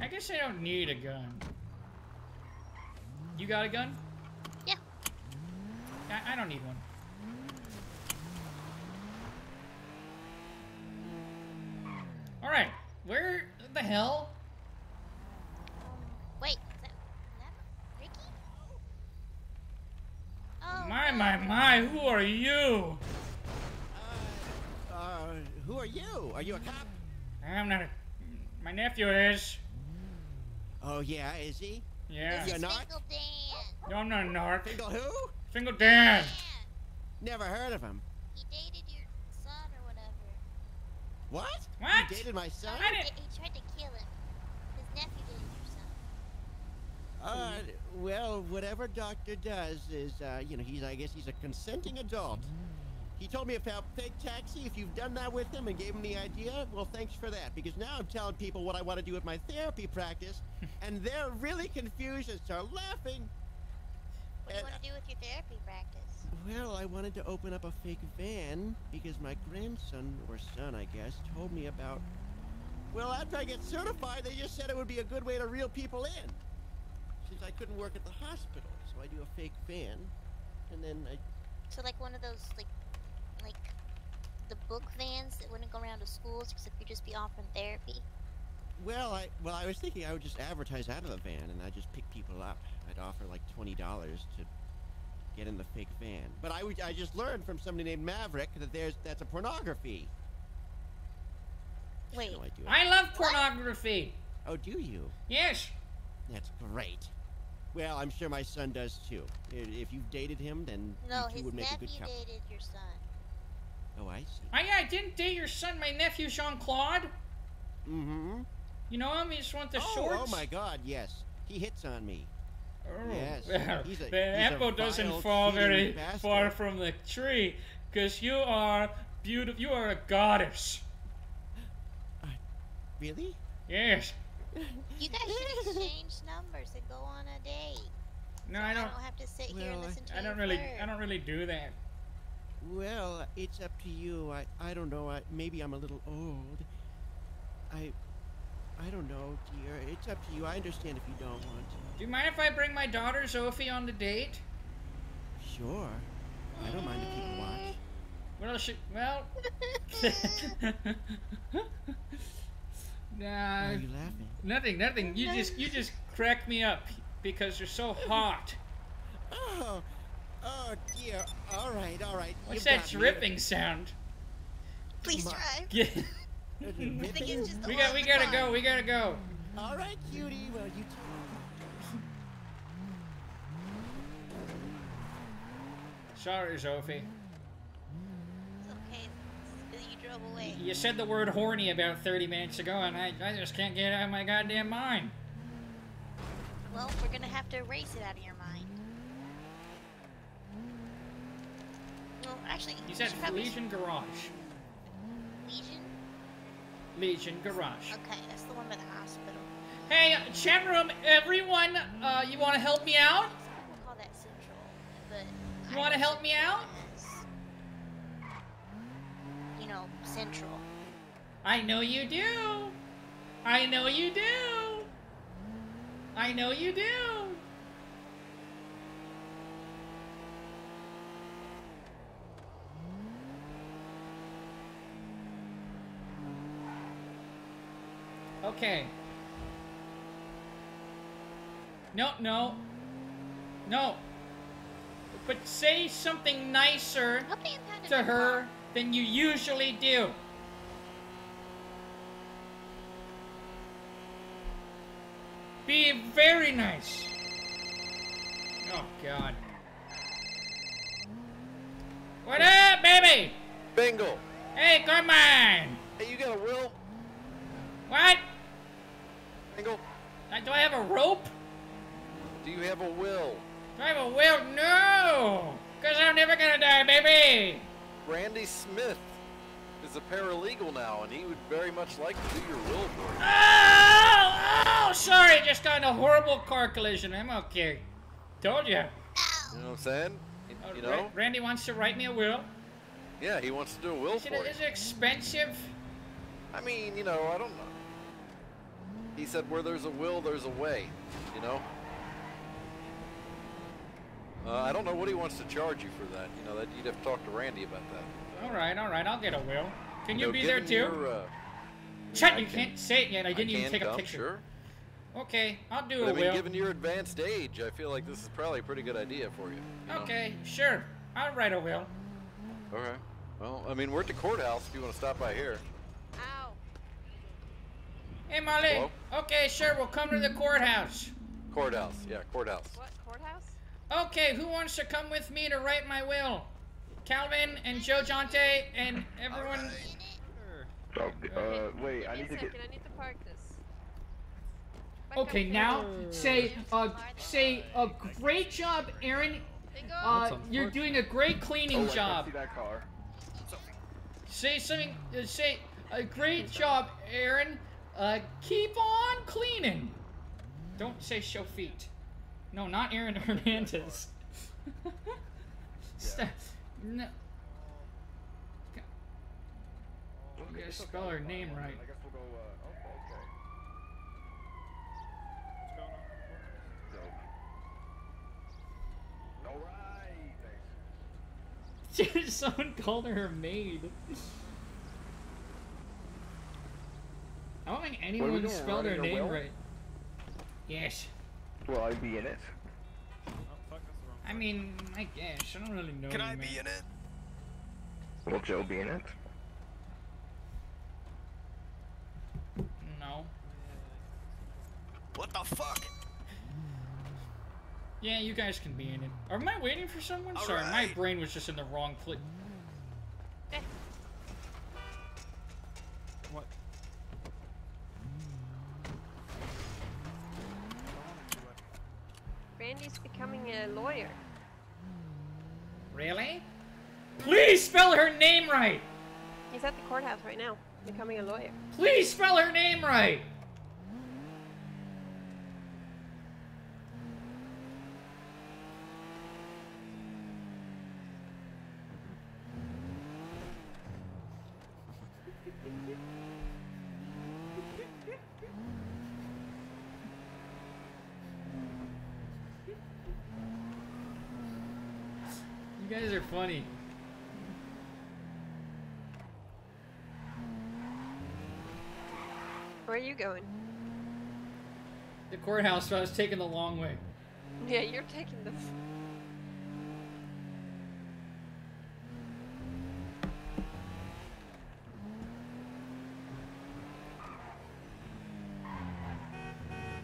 I guess I don't need a gun. You got a gun? Yeah. I, I don't need one. Alright, where the hell? Wait, is that, is that Ricky? Oh, My, my, my, who are you? Uh, who are you? Are you a cop? I'm not a... My nephew is. Oh, yeah, is he? Yeah. You're not? Fingal Dan. No, I'm not a narc. Fingal who? Fingal Dan. Never heard of him. He dated your son or whatever. What? What? You dated my son? He, da- he tried to kill him. His nephew dated your son. Uh, well, whatever doctor does is, uh, you know, he's, I guess he's a consenting adult. He told me about fake taxi. If you've done that with him and gave him the idea, well, thanks for that. Because now I'm telling people what I want to do with my therapy practice, and they're really confused and start laughing. What do you want to do with your therapy practice? Well, I wanted to open up a fake van because my grandson, or son, I guess, told me about. Well, after I get certified, they just said it would be a good way to reel people in. Since I couldn't work at the hospital, so I do a fake van, and then I. So like one of those like, like, the book vans that wouldn't go around to schools except you'd just be offering therapy. Well, I well, I was thinking I would just advertise out of the van, and I'd just pick people up. I'd offer like twenty dollars to get in the fake van. But I would, I just learned from somebody named Maverick that there's that's a pornography. Wait. No, I do. I love pornography. Oh, do you? Yes. That's great. Well, I'm sure my son does too. If you've dated him, then No, you two would make a good couple. dated your son. Oh, I see. I, I didn't date your son, my nephew Jean Claude. Mm-hmm. You know him? He just went the oh, shorts. oh my God, yes. He hits on me. Oh, Yes. well, He's a- the he's a apple doesn't fall very bastard. far from the tree, because you are beautiful. You are a goddess. Really? Yes. You guys should exchange numbers and go on a date. No, So I don't. I don't have to sit here and listen to I don't really. flirt. I don't really do that. Well, it's up to you. I, I don't know. I, maybe I'm a little old. I, I don't know, dear. It's up to you. I understand if you don't want to. Do you mind if I bring my daughter Sophie on the date? Sure. I don't mind if people watch. Well, she, well. nah, Why are you laughing? nothing, nothing. You just, you just crack me up because you're so hot. Oh, oh dear. All right, all right. What's You've that got me. dripping sound? Please My- drive. Yeah. I think it's just we got, we gotta time. go. We gotta go. All right, cutie. Well, you too. Sorry, Sophie. It's okay. It's 'cause you drove away. You said the word horny about 30 minutes ago, and I, I just can't get it out of my goddamn mind. Well, we're gonna have to erase it out of your mind. Well, actually, You said Elysian Garage. Legion? Legion Garage. Okay, that's the one by the hospital. Hey, chat room, everyone, uh, you want to help me out? We'll call that Central, but You want to help me out? you know, Central. I know you do. I know you do. I know you do. Okay. No, no. No. But say something nicer to her than you usually do. Be very nice. Oh, God. What up, baby? Bingle. Hey, come on. Hey, you got a will? What? Bingle. Uh, Do I have a rope? Do you have a will? Do I have a will? No! Because I'm never gonna die, baby! Randy Smith is a paralegal now, and he would very much like to do your will for you. Oh! Oh! Sorry, just got in a horrible car collision. I'm okay. Told you. You know what I'm saying? You, you know? Randy wants to write me a will. Yeah, he wants to do a will Is it, for you. is it expensive? I mean, you know, I don't know. He said, where there's a will, there's a way. You know? Uh, I don't know what he wants to charge you for that. You know, that you'd have to talk to Randy about that. All right, all right. I'll get a will. Can you know, be there too? Your, uh, Chet, I you can- can't say it yet. I didn't even can take a picture. Sure. Okay, I'll do But a I mean, will. given your advanced age, I feel like this is probably a pretty good idea for you. you know? Okay, sure. I'll write a will. Okay. Well, I mean, we're at the courthouse if you want to stop by here. Hey, Molly. Hello? Okay, sure. We'll come to the courthouse. Courthouse, yeah, courthouse. What courthouse? Okay, who wants to come with me to write my will? Calvin and Joe Jonte and everyone. Oh, uh, wait, I need to Give me a get. I need to park this. Okay, now say uh say a great job, Aaron. Uh, you're doing a great cleaning Oh, job. see that car. Say something. Uh, say a great job, Aaron. Uh, keep on cleaning. Don't say show feet. No, not Aaron Hernandez. Stop. No. You gotta spell her name right. I guess we'll go. Uh, okay, okay. Dope. All right. Thanks. Dude, someone called her her maid. I don't think What are we anyone doing, spelled her writing a name will? right. Yes. Will I be in it? I mean, I guess. I don't really know. Can you, I be in it? Will Joe be in it? No. What the fuck? Yeah, you guys can be in it. Am I waiting for someone? Sorry, my brain was just in the wrong place. Eh. Randy's becoming a lawyer. Really? Please spell her name right. He's at the courthouse right now, becoming a lawyer. Please spell her name right. Guys are funny. Where are you going? The courthouse, so I was taking the long way. Yeah, you're taking the.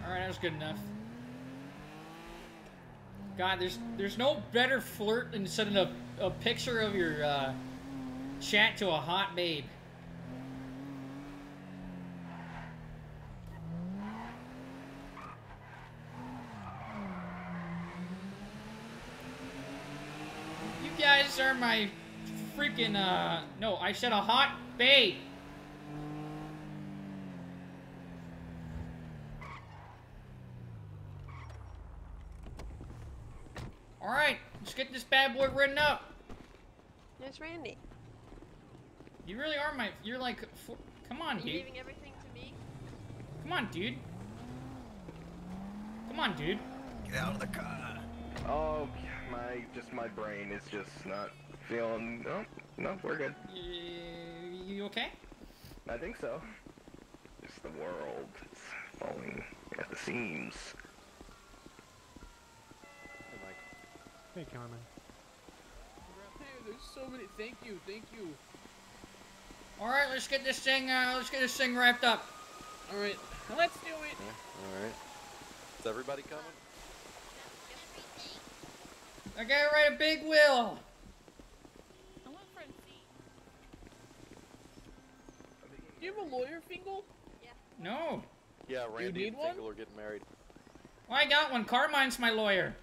Alright, that was good enough. God, there's there's no better flirt than sending a, a picture of your uh, chat to a hot babe. You guys are my freaking uh no, I said a hot babe. All right, let's get this bad boy written up. There's Randy. You really are my. You're like. For, come on, You dude. leaving everything to me? Come on, dude. Come on, dude. Get out of the car. Oh, my just my brain is just not feeling. No, no, we're good. You, you okay? I think so. Just the world is falling at the seams. Hey, Carmen. Hey, there's so many. Thank you, thank you. All right, let's get this thing. Uh, let's get this thing wrapped up. All right, let's do it. All right. Is everybody coming? I gotta write a big will. I want front seat. Do you have a lawyer, Fingal? No. Yeah, Randy need and one? Fingal are getting married. Well, I got one. Carmine's my lawyer.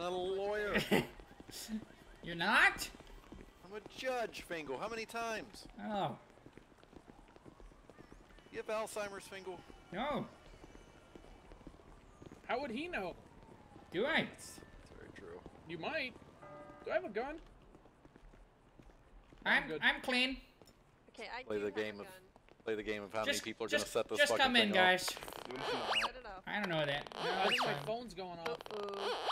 Perfect. I'm not a lawyer. You're not? I'm a judge, Fingal. How many times? Oh, You have Alzheimer's, Fingal? no. How would he know? Do I? That's very true. You might. Do I have a gun? I'm good. I'm clean. okay, I Play do the have game a of play the game of how Just- many people are just, gonna set this Just fucking come in, thing guys. Set it off. I don't know that. No, I think my phone's going off. Uh-oh.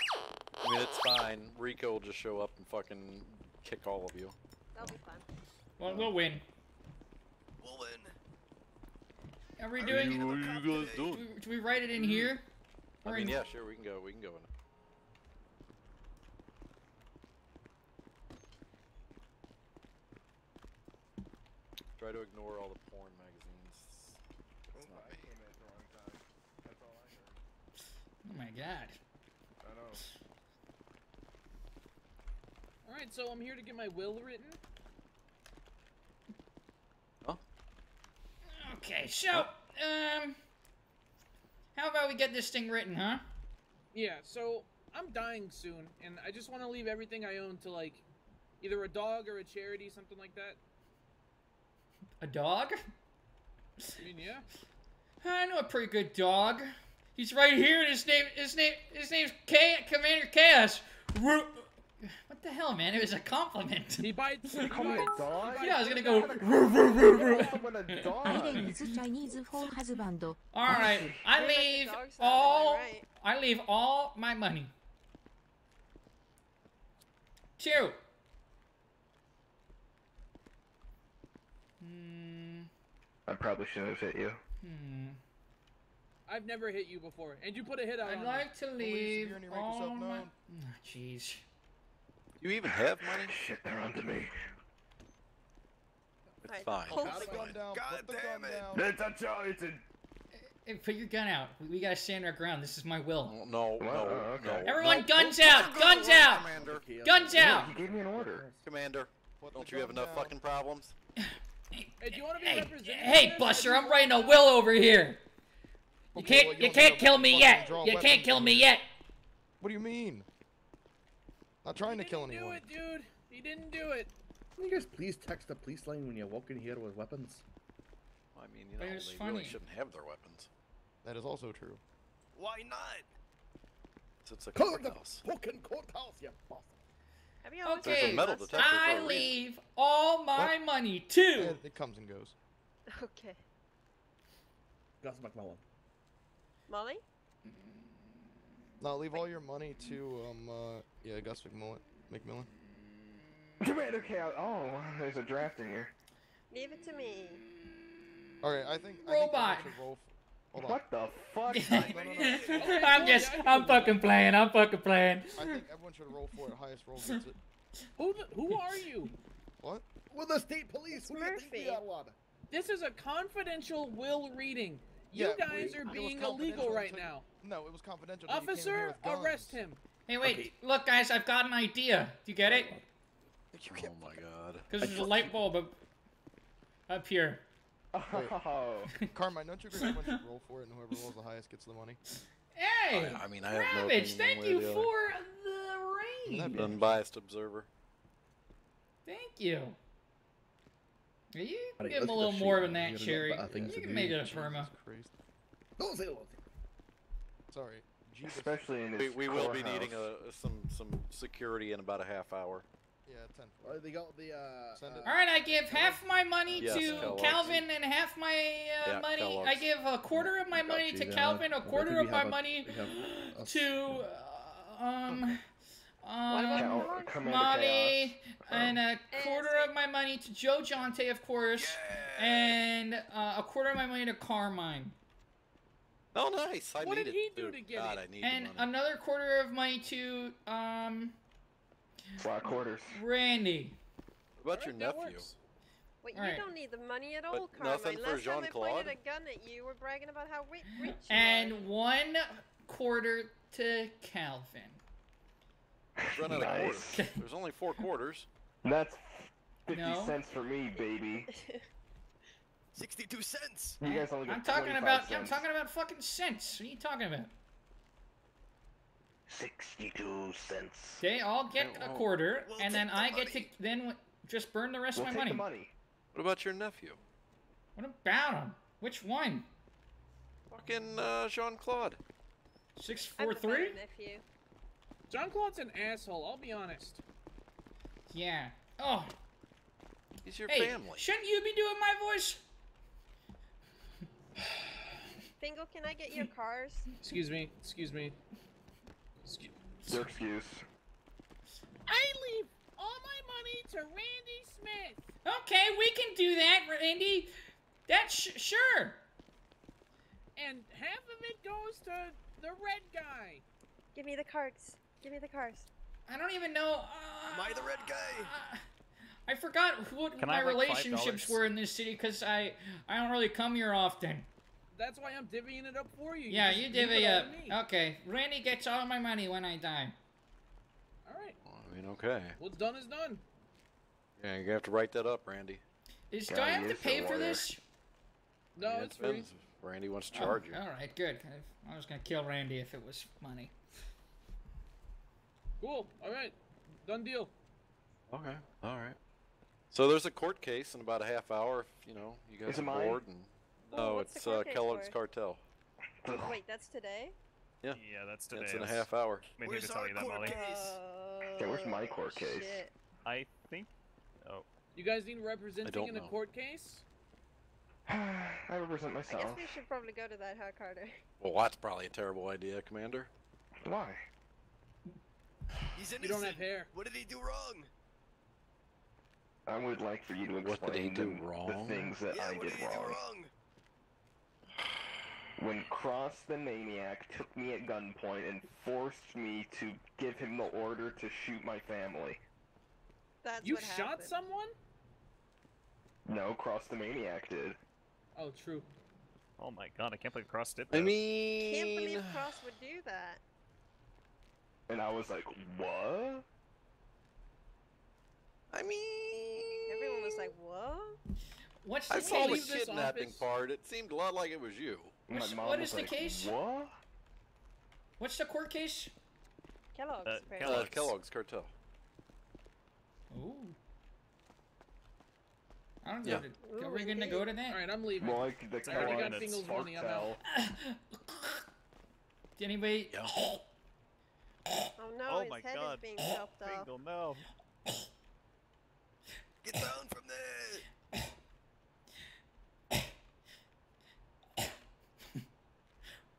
I mean, it's fine. Rico will just show up and fucking kick all of you. That'll be fun. Well, we'll win. We'll win. Are we doing? What are you guys Do doing? we, do we write it in here? I mean, in- yeah, sure, we can go. We can go in. Try to ignore all the porn magazines. Oh, That's not me. Oh my god. I know. All right, so I'm here to get my will written. Oh. Okay, so um, how about we get this thing written, huh? Yeah, so I'm dying soon, and I just want to leave everything I own to like either a dog or a charity, something like that. A dog? I mean, yeah. I know a pretty good dog. He's right here. and His name, his name, his name's K Commander Chaos. What the hell, man? It was a compliment. He bites. He bites. Yeah, I was gonna go. Roo, roo, roo, roo. All right, I leave all. I leave all my money. Two. I probably shouldn't have hit you. Hmm. I've never hit you before, and you put a hit on. I'd like to leave all my. Ah, jeez. Jeez. You even have money? Shit, they're onto me. It's Alright, fine. hold Put the gun down. God Put the damn gun it. down. It's a joke. It's a. Hey, put your gun out. We, we gotta stand our ground. This is my will. Oh, no, no, Well, no. okay. no, Everyone, no. guns Don't out! fucking Guns go to work, out! Commander. Guns out! He gave me an order. Commander, Put don't the you have gun enough down. fucking problems? Hey, do you want to be Hey, represented? hey, in this? Buster, Or I'm do writing a will over here. You Okay, can't, well, you you don't can't have kill to me fucking yet. draw You can't weapons kill on me me. yet. What do you mean? Not trying to He kill didn't do anyone. it, dude. He didn't do it. Can you guys please text the police line when you walk in here with weapons? I mean, you know, it's they funny. really shouldn't have their weapons. That is also true. Why not? It's a Call the courthouse. fucking courthouse, you bastard. Have you always There's a Okay, metal Buster? detector for I a reason. leave all my money Yeah, too. it comes and goes. Okay. Gus McMullen. Molly? No, leave all your money to um uh yeah Gus McMullen. McMillan. Commander Chaos. Oh, there's a draft in here. Leave it to me. All right, I think I think Robot. everyone should roll. f- Hold on. What the fuck? I'm just, I'm fucking playing. I'm fucking playing. I think everyone should roll for it. Highest roll gets it. Who the, who are you? What? We're the state police. It's Who do you think we Murphy. are, lad? This is a confidential will reading. You Yeah, guys we- are being illegal right until- now. No, it was confidential. till you came in here Officer, arrest him. Hey, wait. Look, guys, I've got an idea. Do you get it? Oh my god. Because there's a light bulb up, up here. Oh. Carmine, don't you agree everyone should roll for it, and whoever rolls the highest gets the money? Hey, I mean, I have no Ravage, opinion thank way or you the other. for the raid. Unbiased observer. Thank you. You can give him a little more than that, You got Sherry. You can make it a Jesus perma. Christ. Say no. Sorry, Especially in We, his we will be courthouse. needing a, some some security in about a half hour. Yeah, ten. Or they got the uh. Send All right, I give half my money Yes, to Kellogg's. Calvin and half my uh, Yeah, money. Kellogg's. I give a quarter of my money you, to then. Calvin, I a bet quarter of my a- money we have a s- to uh, um um Kellogg's? Molly, and a quarter of my money to Joe Jonte, of course, and uh, a quarter of my money to Carmine, Oh, nice! I What need did he do too. to get God, it? I need and money. another quarter of money to um Flat quarters. Randy. What about your Alright, that nephew? works. Wait, you Alright. don't need the money at But all, Carmine. nothing for Last time I pointed a gun at you, you were bragging about how rich you And are. one quarter to Calvin. Run out of quarters. There's only four quarters. That's 50 No. cents for me, baby. 62 cents. You guys only get I'm talking 25 about I'm talking about fucking cents. What are you talking about? 62 cents. They all get a quarter, we'll and then the I get to then just burn the rest We'll of take my the money. money. What about your nephew? What about him? Which one? Fucking uh, Jean Claude. Six I'm four the better three? nephew. John Claude's an asshole. I'll be honest. Yeah. Oh, He's your hey, family. shouldn't you be doing my voice? Fingal, can I get your cars? Excuse me. Excuse me. Excuse. Your excuse. I leave all my money to Randy Smith. Okay, we can do that, Randy. That's sh- sure. And half of it goes to the red guy. Give me the cards. Give me the cars. I don't even know. Uh, Am I the red guy? I forgot what Can my like, relationships $5? were in this city because I I don't really come here often. That's why I'm divvying it up for you. Yeah, just you leave divvy it up. me. Okay, Randy gets all my money when I die. All right. I mean, okay. What's done is done. Yeah, you have to write that up, Randy. Is do I have to pay for this? No, Yeah, it it's free. Randy wants to Oh, charge you. all right, good. I was gonna kill Randy if it was money. Cool. All right. Done deal. Okay. All right. So there's a court case in about a half hour. If you know you guys Is it are mine? bored. And Ooh, no, what's the it's uh, case Kellogg's for? Cartel. Wait, that's today? Yeah. Yeah, that's today. It's in a was half hour. meaning Where's to tell our you that, court Molly. case? Yeah, where's my court Oh, case? shit. I think. Oh, You guys need representing don't in a know. court case? I represent I guess myself. we should probably go to that, huh, Carter? Well, that's probably a terrible idea, Commander. Why? He's innocent. You innocent. don't have hair. What did he do wrong? I would like for you to What did he do the, wrong? the things that yeah, I what did did wrong. wrong? When Cross the Maniac took me at gunpoint and forced me to give him the order to shoot my family. That's You what shot happened. someone? No, Cross the Maniac did. Oh, true. oh my god! I can't believe Cross did that. I mean, Can't believe Cross would do that. And I was like, what? I mean, Everyone was like, what? What's I saw the case? leave this kidnapping part. It seemed a lot like it was you. My What's- mom what was is the like, case? What? What's the court case? Kellogg's, Uh, apparently. Uh, Kellogg's. Kellogg's Cartel. Ooh. I don't Yeah. know. Are we gonna go to that? All right, I'm leaving. Well, like the I already got Kellogg's Fingal's money, I'm cartel. Did anybody? Yeah. Oh no, oh his my head god! is being chopped off. Fingal, no. Get down from there!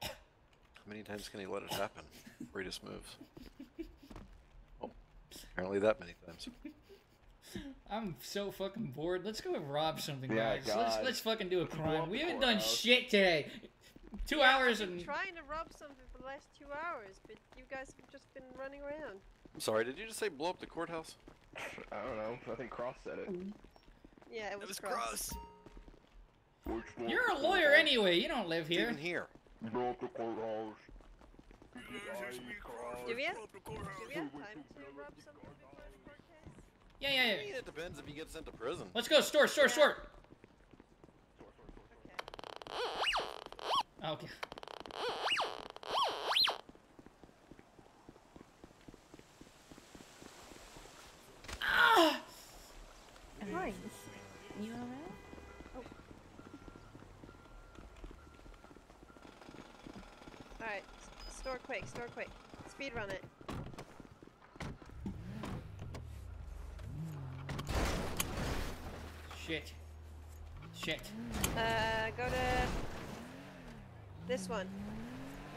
How many times can he let it happen? Before he just moves. Oh, apparently that many times. I'm so fucking bored. Let's go rob something, Yeah, guys. Let's let's fucking do a crime. We haven't done courthouse. shit today. Two Yeah, hours I've been and trying to rob something for the last two hours, but you guys have just been running around. I'm sorry, did you just say blow up the courthouse? I don't know. I think Cross said it. Mm-hmm. Yeah, it It was, was Cross. cross. You're a lawyer anyway. You don't live here. even here. Blow up the courthouse. Do we have, do we have time to rob something before the court case? Yeah, yeah, I yeah. mean, it depends if he gets sent to prison. Let's go. Store, store, Yeah. store. Okay. Okay. Ah! Nice. You alright? Alright, store quick, store quick. Speed run it. Shit. Shit. Uh, go to this one.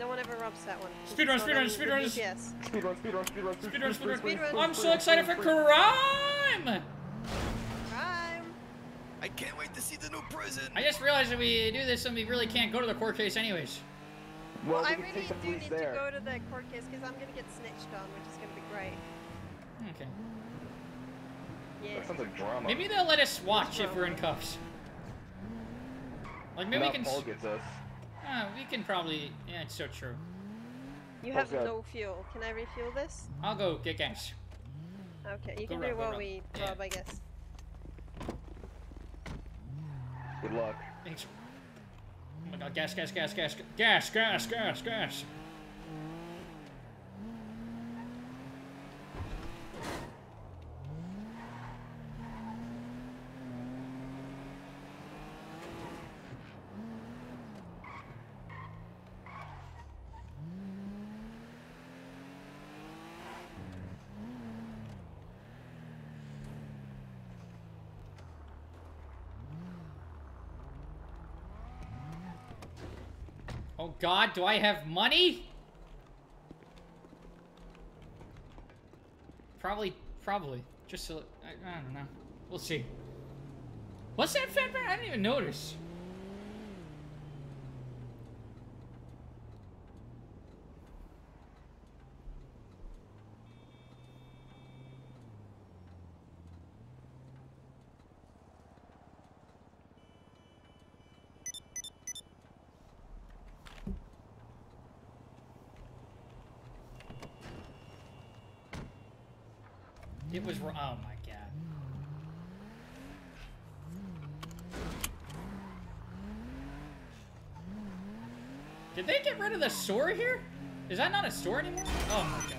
No one ever robs that one. Speed run, It's speed not run, on speed the run. GPS. Speed run, speed run, speed run, Speed run, speed run. Speed run. I'm so excited for crime! Crime. I can't wait to see the new prison. I just realized that we do this and we really can't go to the court case anyways. Well, Well, we I really do need there. to go to the court case because I'm gonna get snitched on, which is gonna be great. Okay. Yeah. That sounds like drama. Maybe they'll let us watch if we're in cuffs. Like maybe we can. Paul s- gets us. Ah, we can probably. Yeah, it's so true. You have God. no fuel. Can I refuel this? I'll go get gas. Okay, you Go can round, do go while round. we Yeah. rob, I guess. Good luck. Thanks. Oh my god, gas, gas, gas, gas, gas, gas, gas, gas. Oh god, do I have money? Probably, probably. Just so, I, I don't know. We'll see. What's that fat man? I didn't even notice. It was, wr- oh my god. Did they get rid of the store here? Is that not a store anymore? Oh my god.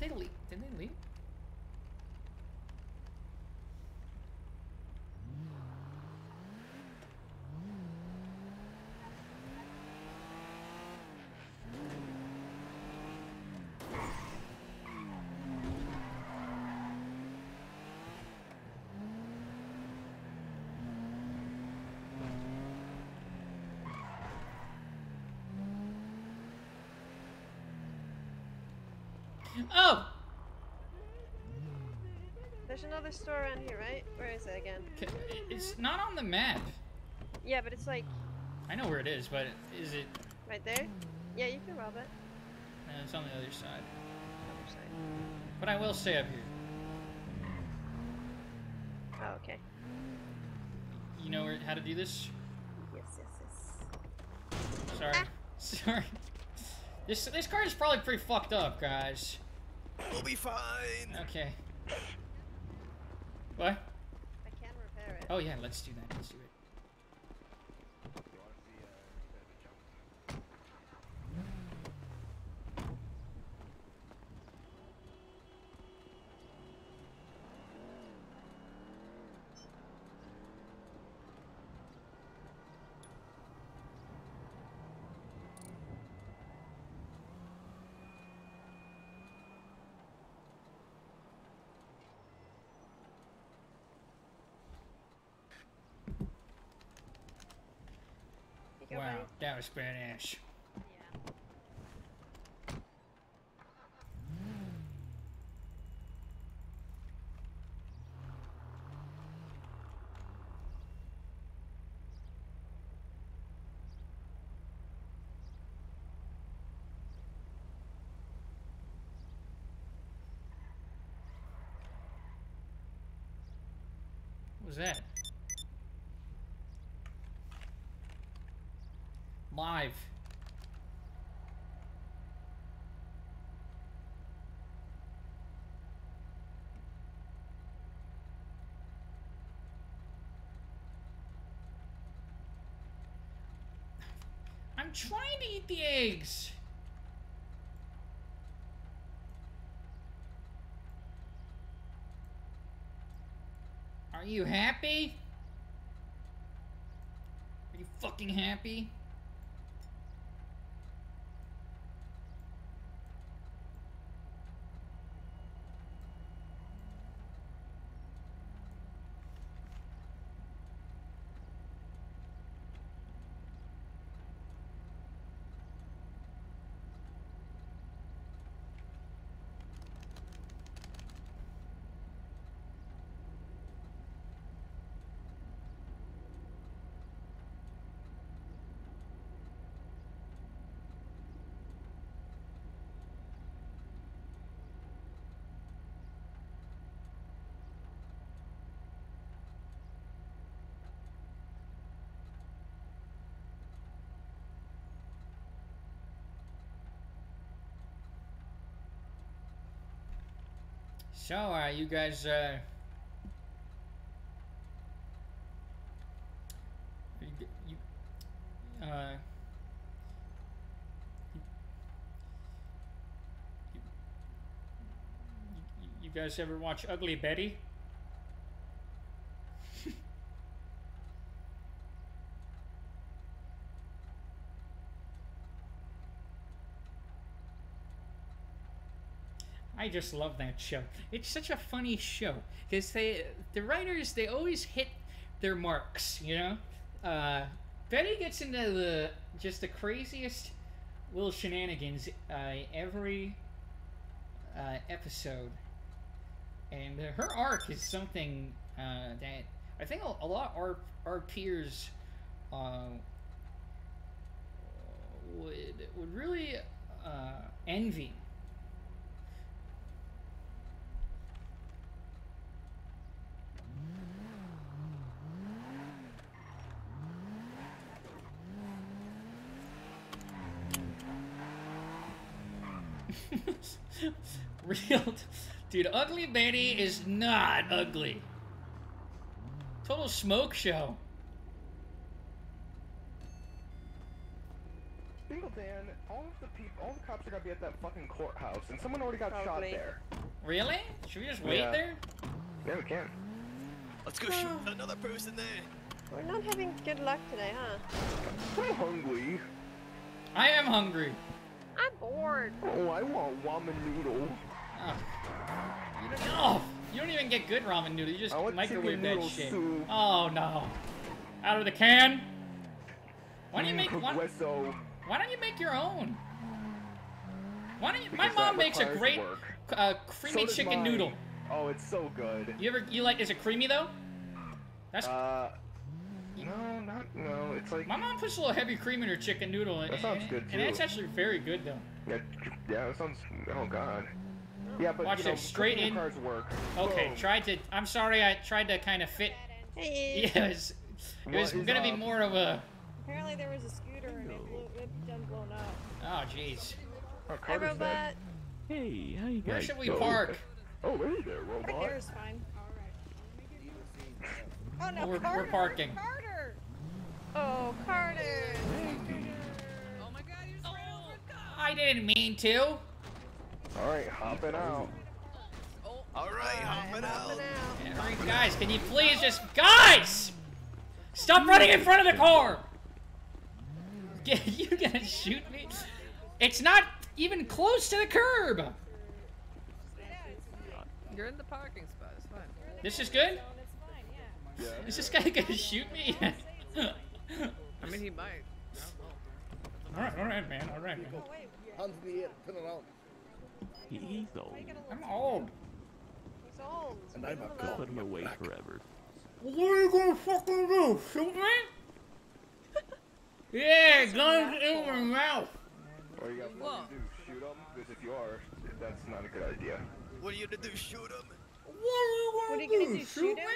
Did they leave? Did they leave? Oh! There's another store around here, right? Where is it again? It's not on the map. Yeah, but it's like I know where it is, but is it? right there. Yeah, you can rob it. No, it's on the other side. Other side. But I will stay up here. Oh, okay. You know where, how to do this? Yes, yes, yes. Sorry. Ah! Sorry. This this card is probably pretty fucked up, guys. We'll be fine. Okay. What? I can repair it. Oh yeah, let's do that. Spanish. Trying to eat the eggs. Are you happy? Are you fucking happy? So, uh, you guys, uh... You, you, uh... You, you guys ever watch Ugly Betty? I just love that show. It's such a funny show because they, the writers, they always hit their marks. You know, uh, Betty gets into the just the craziest little shenanigans uh, every uh, episode, and her arc is something uh, that I think a, a lot of our our peers uh, would would really uh, envy. Real, dude. Ugly Betty is not ugly. Total smoke show. Fingal Dan, all of the people, all the cops are gonna be at that fucking courthouse, and someone already got shot there. Really? Should we just wait Yeah. there? Yeah, we can. Let's go shoot another person there. We're not having good luck today, huh? I'm hungry. I am hungry. I'm bored. Oh, I want ramen noodle. Oh. You don't, oh, you don't even get good ramen noodle. You just microwave that shit. soup. Oh no! Out of the can. Why don't you make why, why don't you make your own? Why don't you? My Because that mom makes a great uh, creamy So chicken mine. noodle. Oh, it's so good. You ever you like? Is it creamy though? That's. Uh, no, not no. It's like My mom puts a little heavy cream in her chicken noodle. and- That sounds and- good, And it's actually very good though. yeah, yeah. That sounds. Oh God. Yeah, but Watch you know, this, straight in. requires work. Okay, Boom. tried to. I'm sorry, I tried to kind of fit. Hey. Yes, it was What is gonna be uh, more of a. Apparently there was a scooter and it, blew, it done blown up. Oh jeez. Oh, Hi, robot. dead. Hey, how you guys? Where should we doing? park? Oh, hey there, Right robot. there is fine. Oh no, Oh, we're- we're Carter! parking. Carter! Oh, Carter! Oh I didn't mean to. All right, hopping out. All right, hopping out. Hurry, guys, can you please just guys? Stop running in front of the car. Get- You gonna shoot me? It's not even close to the curb. You're in the parking spot. It's fine. This is good. Is this guy gonna shoot me? I mean, he might. all right, all right, man, all right. Man. Hands in the air, turn around. He, he's old. I'm old. He's old. And I'm a I'll cop. put him away forever. What are you gonna fucking do? Shoot me? yeah, guns in my mouth. What you got Whoa. to do? Shoot him? Because if you are, that's not a good idea. What are you gonna do? Shoot him? What are you gonna do? Shoot him?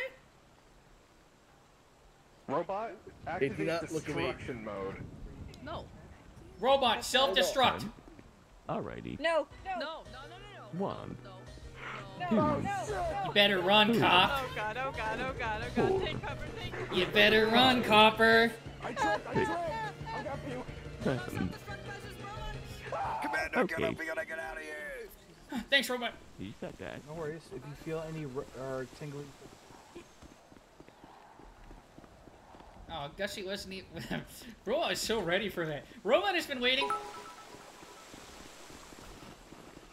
Robot, activate not look away. destruction mode. No. Robot, self-destruct. Alrighty. No, no, No, no, no, no, One. no, Two. no, no. You better run, cop. Oh god, oh god, oh god, oh god. Take cover, take cover. You better run, copper. I tried, I tried. I got puke. present. Commander, Okay. get up! We gotta get out of here! Thanks, Robot. He said that. No worries. If you feel any r- uh, tingling, Oh, Gushy wasn't even. Bro, is so ready for that. Robot has been waiting.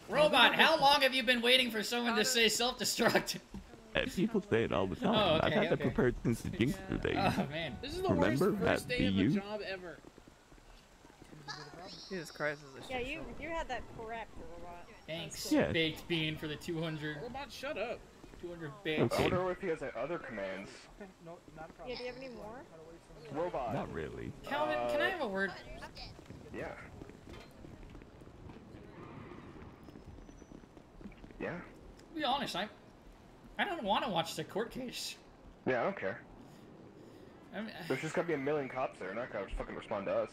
Robot, how long have you been waiting for someone to say self-destruct? Uh, people say it all the time. Oh, I've okay, had that okay. prepared since the Jinkster days. Oh man, This is the Remember worst that first day of a BU? job ever. Jesus Christ, this is Yeah, you you had that correct, robot. Thanks, Yeah. baked bean, for the 200. Robot, shut up. 200 bits. I wonder if he has uh, other commands. no, not Yeah, do you have any more? Robot. Not really. Calvin, can I have a word? Yeah. Yeah. To be honest, I, I don't want to watch the court case. Yeah, I don't care. I mean, There's just gotta be a million cops there. They're not gonna fucking respond to us.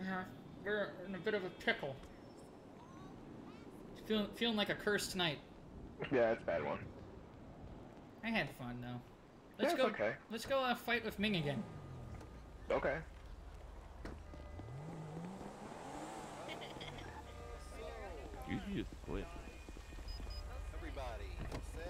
uh, we're in a bit of a pickle. Feeling, feeling like a curse tonight. Yeah, it's a bad one. I had fun though. Let's Yeah, it's go. okay. Let's go uh, fight with Ming again. Okay. You just quit.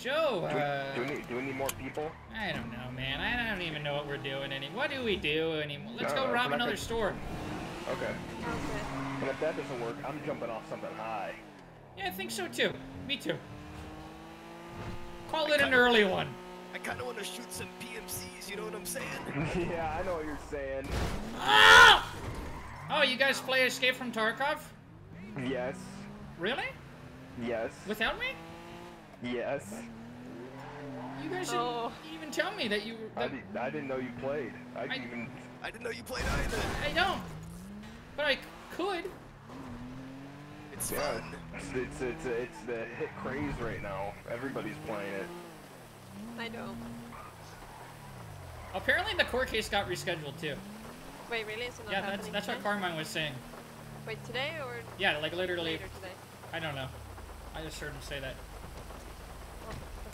Show. Do we, Uh, do we need do we need more people? I don't know, man. I don't even know what we're doing anymore. What do we do anymore? Let's I go don't rob another gonna- store. Okay. And if that doesn't work, I'm jumping off something high. Yeah, I think so too. Me too. Call it an early one. I kinda wanna shoot some PMCs, you know what I'm saying? yeah, I know what you're saying. Ah! Oh, you guys play Escape from Tarkov? Yes. Really? Yes. Without me? Yes. You guys didn't Oh. even tell me that you. I, That, did, I didn't know you played. I didn't even. I didn't know you played either. I don't. But I could. It's Yeah, fun. it's, it's it's it's the hit craze right now. Everybody's playing it. I know. Apparently, the court case got rescheduled too. Wait, really? Is not Yeah, that's happening that's what? Carmine was saying. Wait, today or Yeah, like literally. later today? I don't know. I just heard him say that.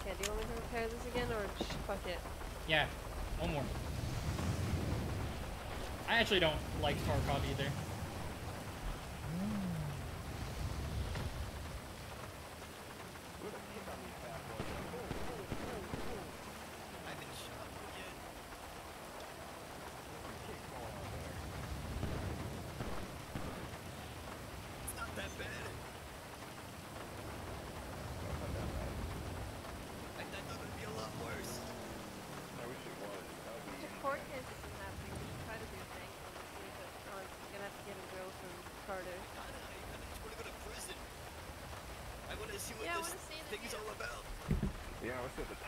Okay, do you want me to repair this again or just fuck it? Yeah, one more. I actually don't like Tarkov either. let's do the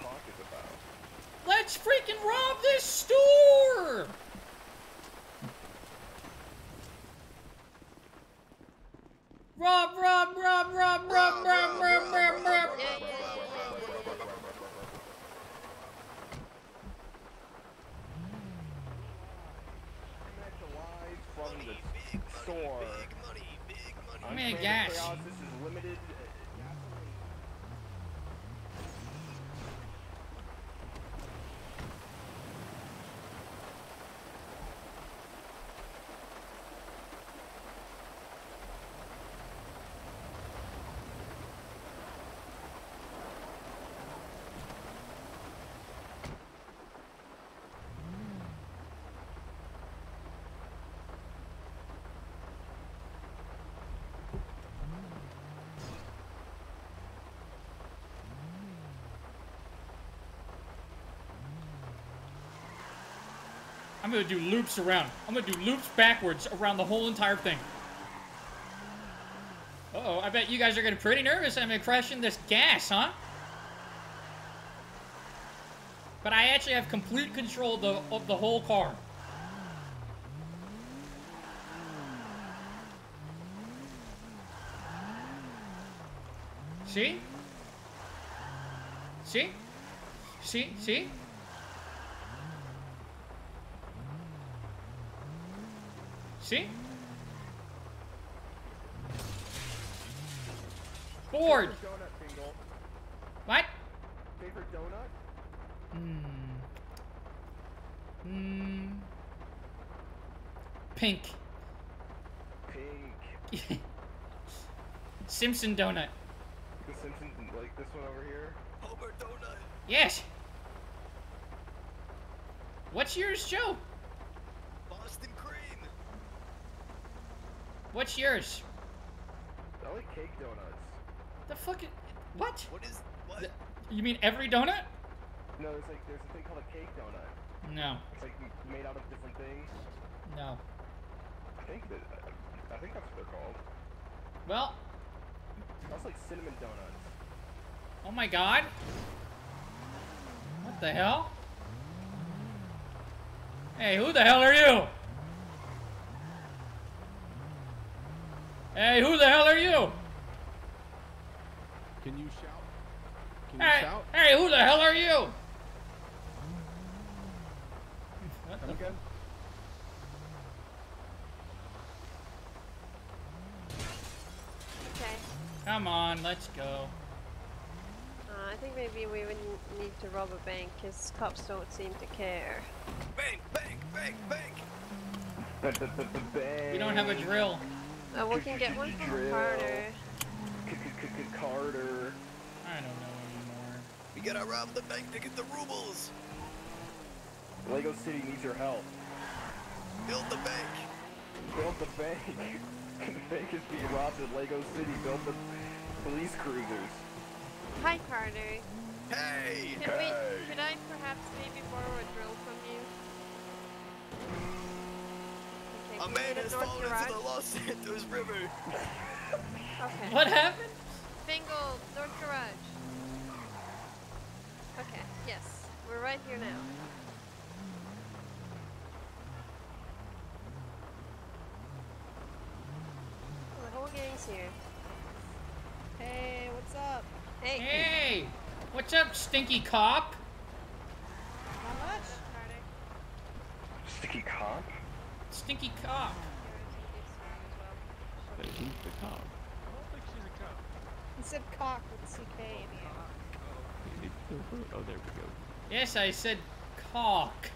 I'm gonna do loops around. I'm gonna do loops backwards around the whole entire thing. Uh oh, I bet you guys are getting pretty nervous. I'm gonna this gas, huh? But I actually have complete control of the, of the whole car. See? See? See? See? See? Bored. Donut, What? Favorite donut? Hmm. Hmm. Pink. Pink. Simpson donut. The Simpsons, like this one over here. Homer donut. Yes. What's yours, Joe? Boston cream. What's yours? I like cake donuts. The fuck? Is, what? What is what? You mean every donut? No, there's like there's a thing called a cake donut. No. It's like made out of different things. No. I think that I think that's what they're called. Well, That's like cinnamon donuts. oh my god. What the hell? Hey, who the hell are you? Hey, who the hell are you? Can you shout? Can Hey, you shout? hey, who the hell are you? What the. Okay. Come on, let's go. Uh, I think maybe we would need to rob a bank because cops don't seem to care. Bank, bank, bank, bank. We don't have a drill. Uh, we can get one from Drill. Carter. Carter. I don't know anymore. We gotta rob the bank to get the rubles. Lego City needs your help. Build the bank. Build the bank. the bank is being robbed in Lego City. Build the police cruisers. Hi, Carter. Hey. Could we? Hey. Could I perhaps maybe borrow a drill from you? Okay, A can we man has fallen Garage? into the Los Santos River. Okay. What happened? Bingo, North Garage. Okay, yes. We're right here now. Oh, the whole gang's here. Hey, what's up? Hey. Hey, what's up, stinky cop? How much? Sticky cop. Stinky cop. But who's the cop? He said cock with CK in the end. It's still her. Oh, there we go. Yes, I said cock.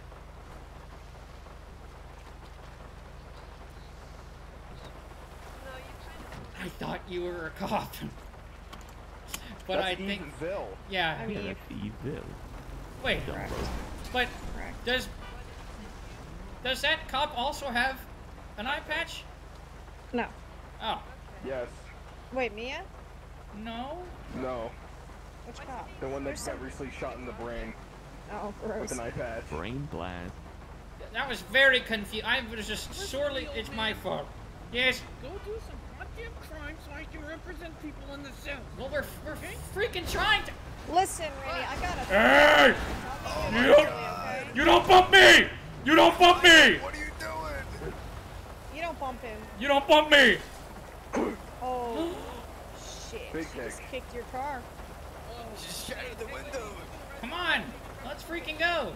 I thought you were a cop. but That's I think. Evansville. Yeah. I mean, Yeah, that's evil. Wait. Dumbo. But does does that cop also have an eye patch? No. Oh. Yes. Wait, Mia? No. No. Which cop? The one that There's got recently shot in the brain Oh, gross. with an eye patch. Brain blast. That was very confused. I was just sorely. It's my fault. Yes. Go do some goddamn crime so I can represent people in the South. Well, we're we're freaking trying to. Listen, Rennie, I got a. Hey! You don't, you don't bump me! You don't bump me! What are you doing? You don't bump him. You don't bump me! Oh, shit. Big She just kicked your car. Oh, just shattered the window. Come on, let's freaking go!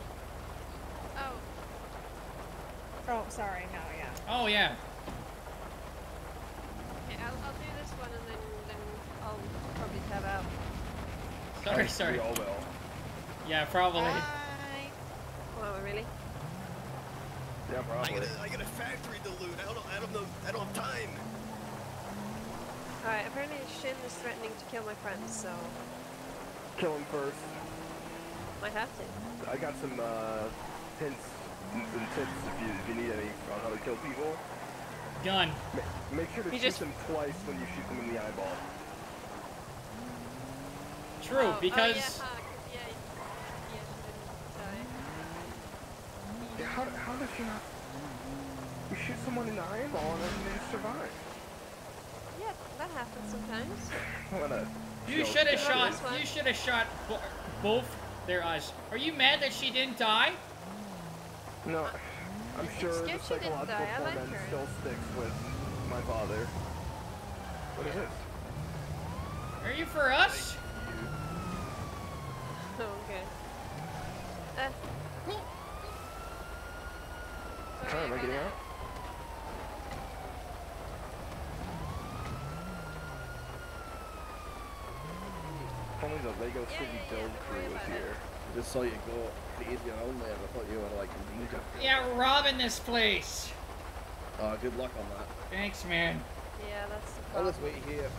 Oh, Oh, sorry. No, yeah. Oh yeah. okay. I'll, I'll do this one and then then I'll probably tab out. Sorry, sorry. We all will. Yeah, probably. Bye. Oh, really? Yeah, I probably. got a, I got a factory to loot. I don't, I don't know. I don't have time. Alright, apparently Shin is threatening to kill my friends, so Kill him first. might have to. I got some uh, hints and and tips if you, if you need any on how to kill people. Gun. Ma- make sure to You shoot just- them twice when you shoot them in the eyeball. True, Oh, because Oh, yeah, huh, 'cause, yeah, yeah, she didn't die. Yeah, how, how does she not? You shoot someone in the eyeball and then they survive. Yeah, that happens sometimes. What a you should have shot. You should have shot bo- both their eyes. Are you mad that she didn't die? No, I'm sure the she didn't psychological die. I like torment her. still sticks with my father. What is this? Are you for us? okay. Uh, Sorry, am I getting out? Only the Lego City build crew was here. Just saw you go crazy around there. I thought you were like a ninja. Yeah, we're robbing this place. Oh, good luck on that. Thanks, man. yeah, that's the I'll just wait here.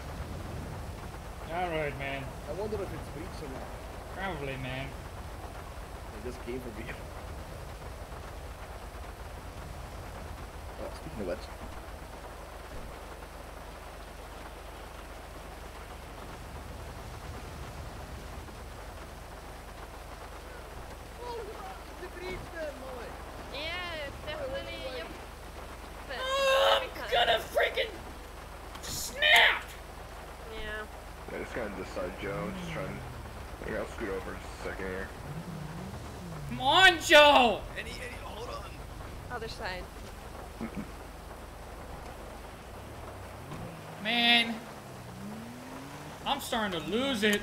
All right, man. I wonder if it's breach or not. Probably, man. It just came from you. Oh, speaking of which. Yeah, it's definitely. Yep. But every I'm gonna freaking snap! Yeah. I just gotta decide Joe. Just trying. Okay, I'll scoot over just a second here. Come on, Joe! Any, any, hold on. Other side. Man, I'm starting to lose it.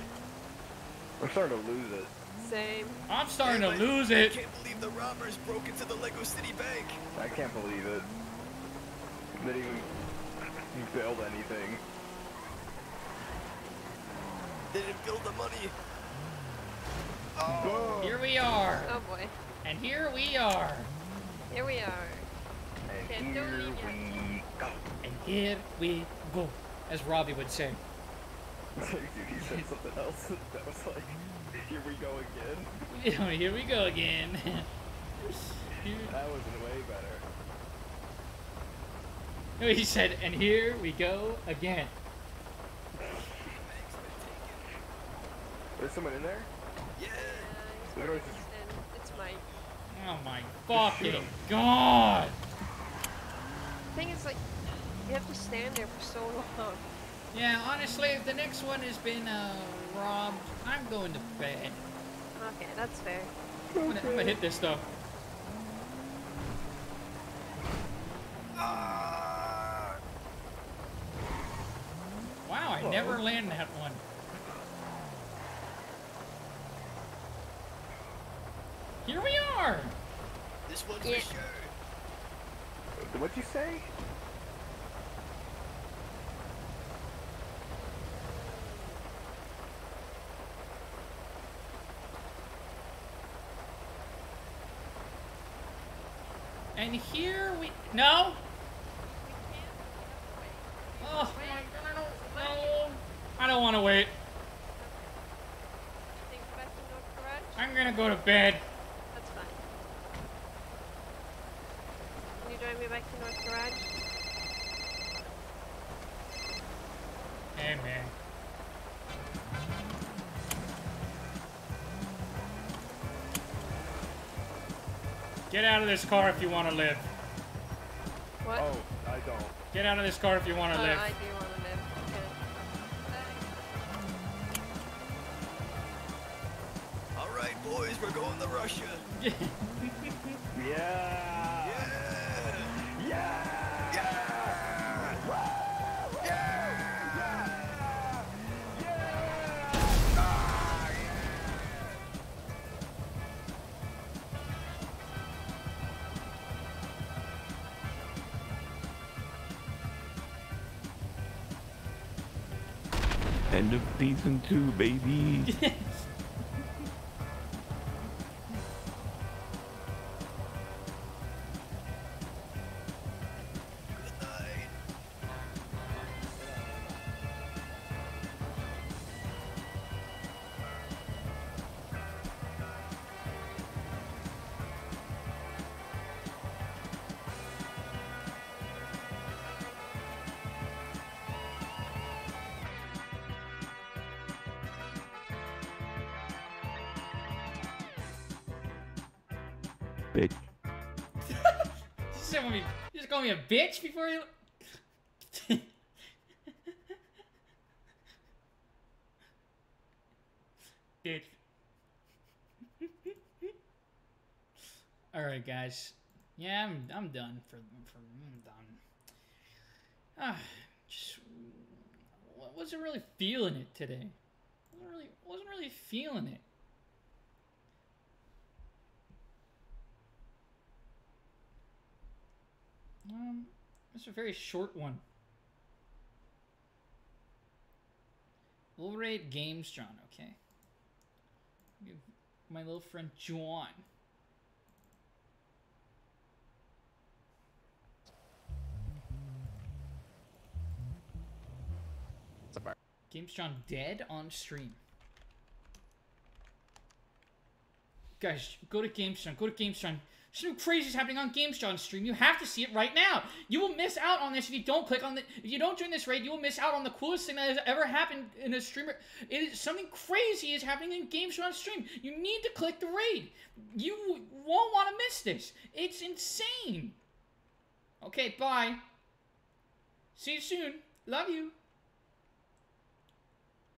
I'm starting to lose it. Same. I'm starting to lose I it. I can't believe the robbers broke into the Lego City Bank. I can't believe it. They didn't even build anything. They didn't build the money. Here we are. Oh boy. And here we are. Here we are. And here believe ya. we go. And here we go. As Robbie would say. Dude, he said something else that was like, here we go again. here we go again. That was way better. he said, and here we go again. There's someone in there? Yeah. Look at all it's Mike. Oh my fucking god! Thing is, like, you have to stand there for so long. Yeah, honestly, if the next one has been uh, robbed, I'm going to bed. Okay, that's fair. I'm gonna, I'm gonna hit this stuff. Wow, I never land that one. Here we are! This one's Yeah. for sure. What'd you say? And here we. No! Oh my god, I don't know. I don't want to wait. Think back to North Garage? I'm gonna go to bed. That's fine. Can you drive me back to North Garage? Hey, man. Get out of this car if you want to live. What? Oh, I don't. Get out of this car if you want to Oh, live. I do want to live. All right, boys, we're going to Russia. Yeah! Yeah. Yeah! Season two, baby. me a bitch before you. bitch. All right, guys. Yeah, I'm I'm done for for I'm done. Ah, just wasn't really feeling it today. wasn't really wasn't really feeling it. That's a very short one. We'll rate games, John, okay? My little friend John. Games John dead on stream. Guys, go to Games John. Go to Games John. Something crazy is happening on Games John stream. You have to see it right now. You will miss out on this if you don't click on the. If you don't join this raid, you will miss out on the coolest thing that has ever happened in a streamer. It is something crazy is happening in Games John stream. You need to click the raid. You won't want to miss this. It's insane. Okay, bye. See you soon. Love you.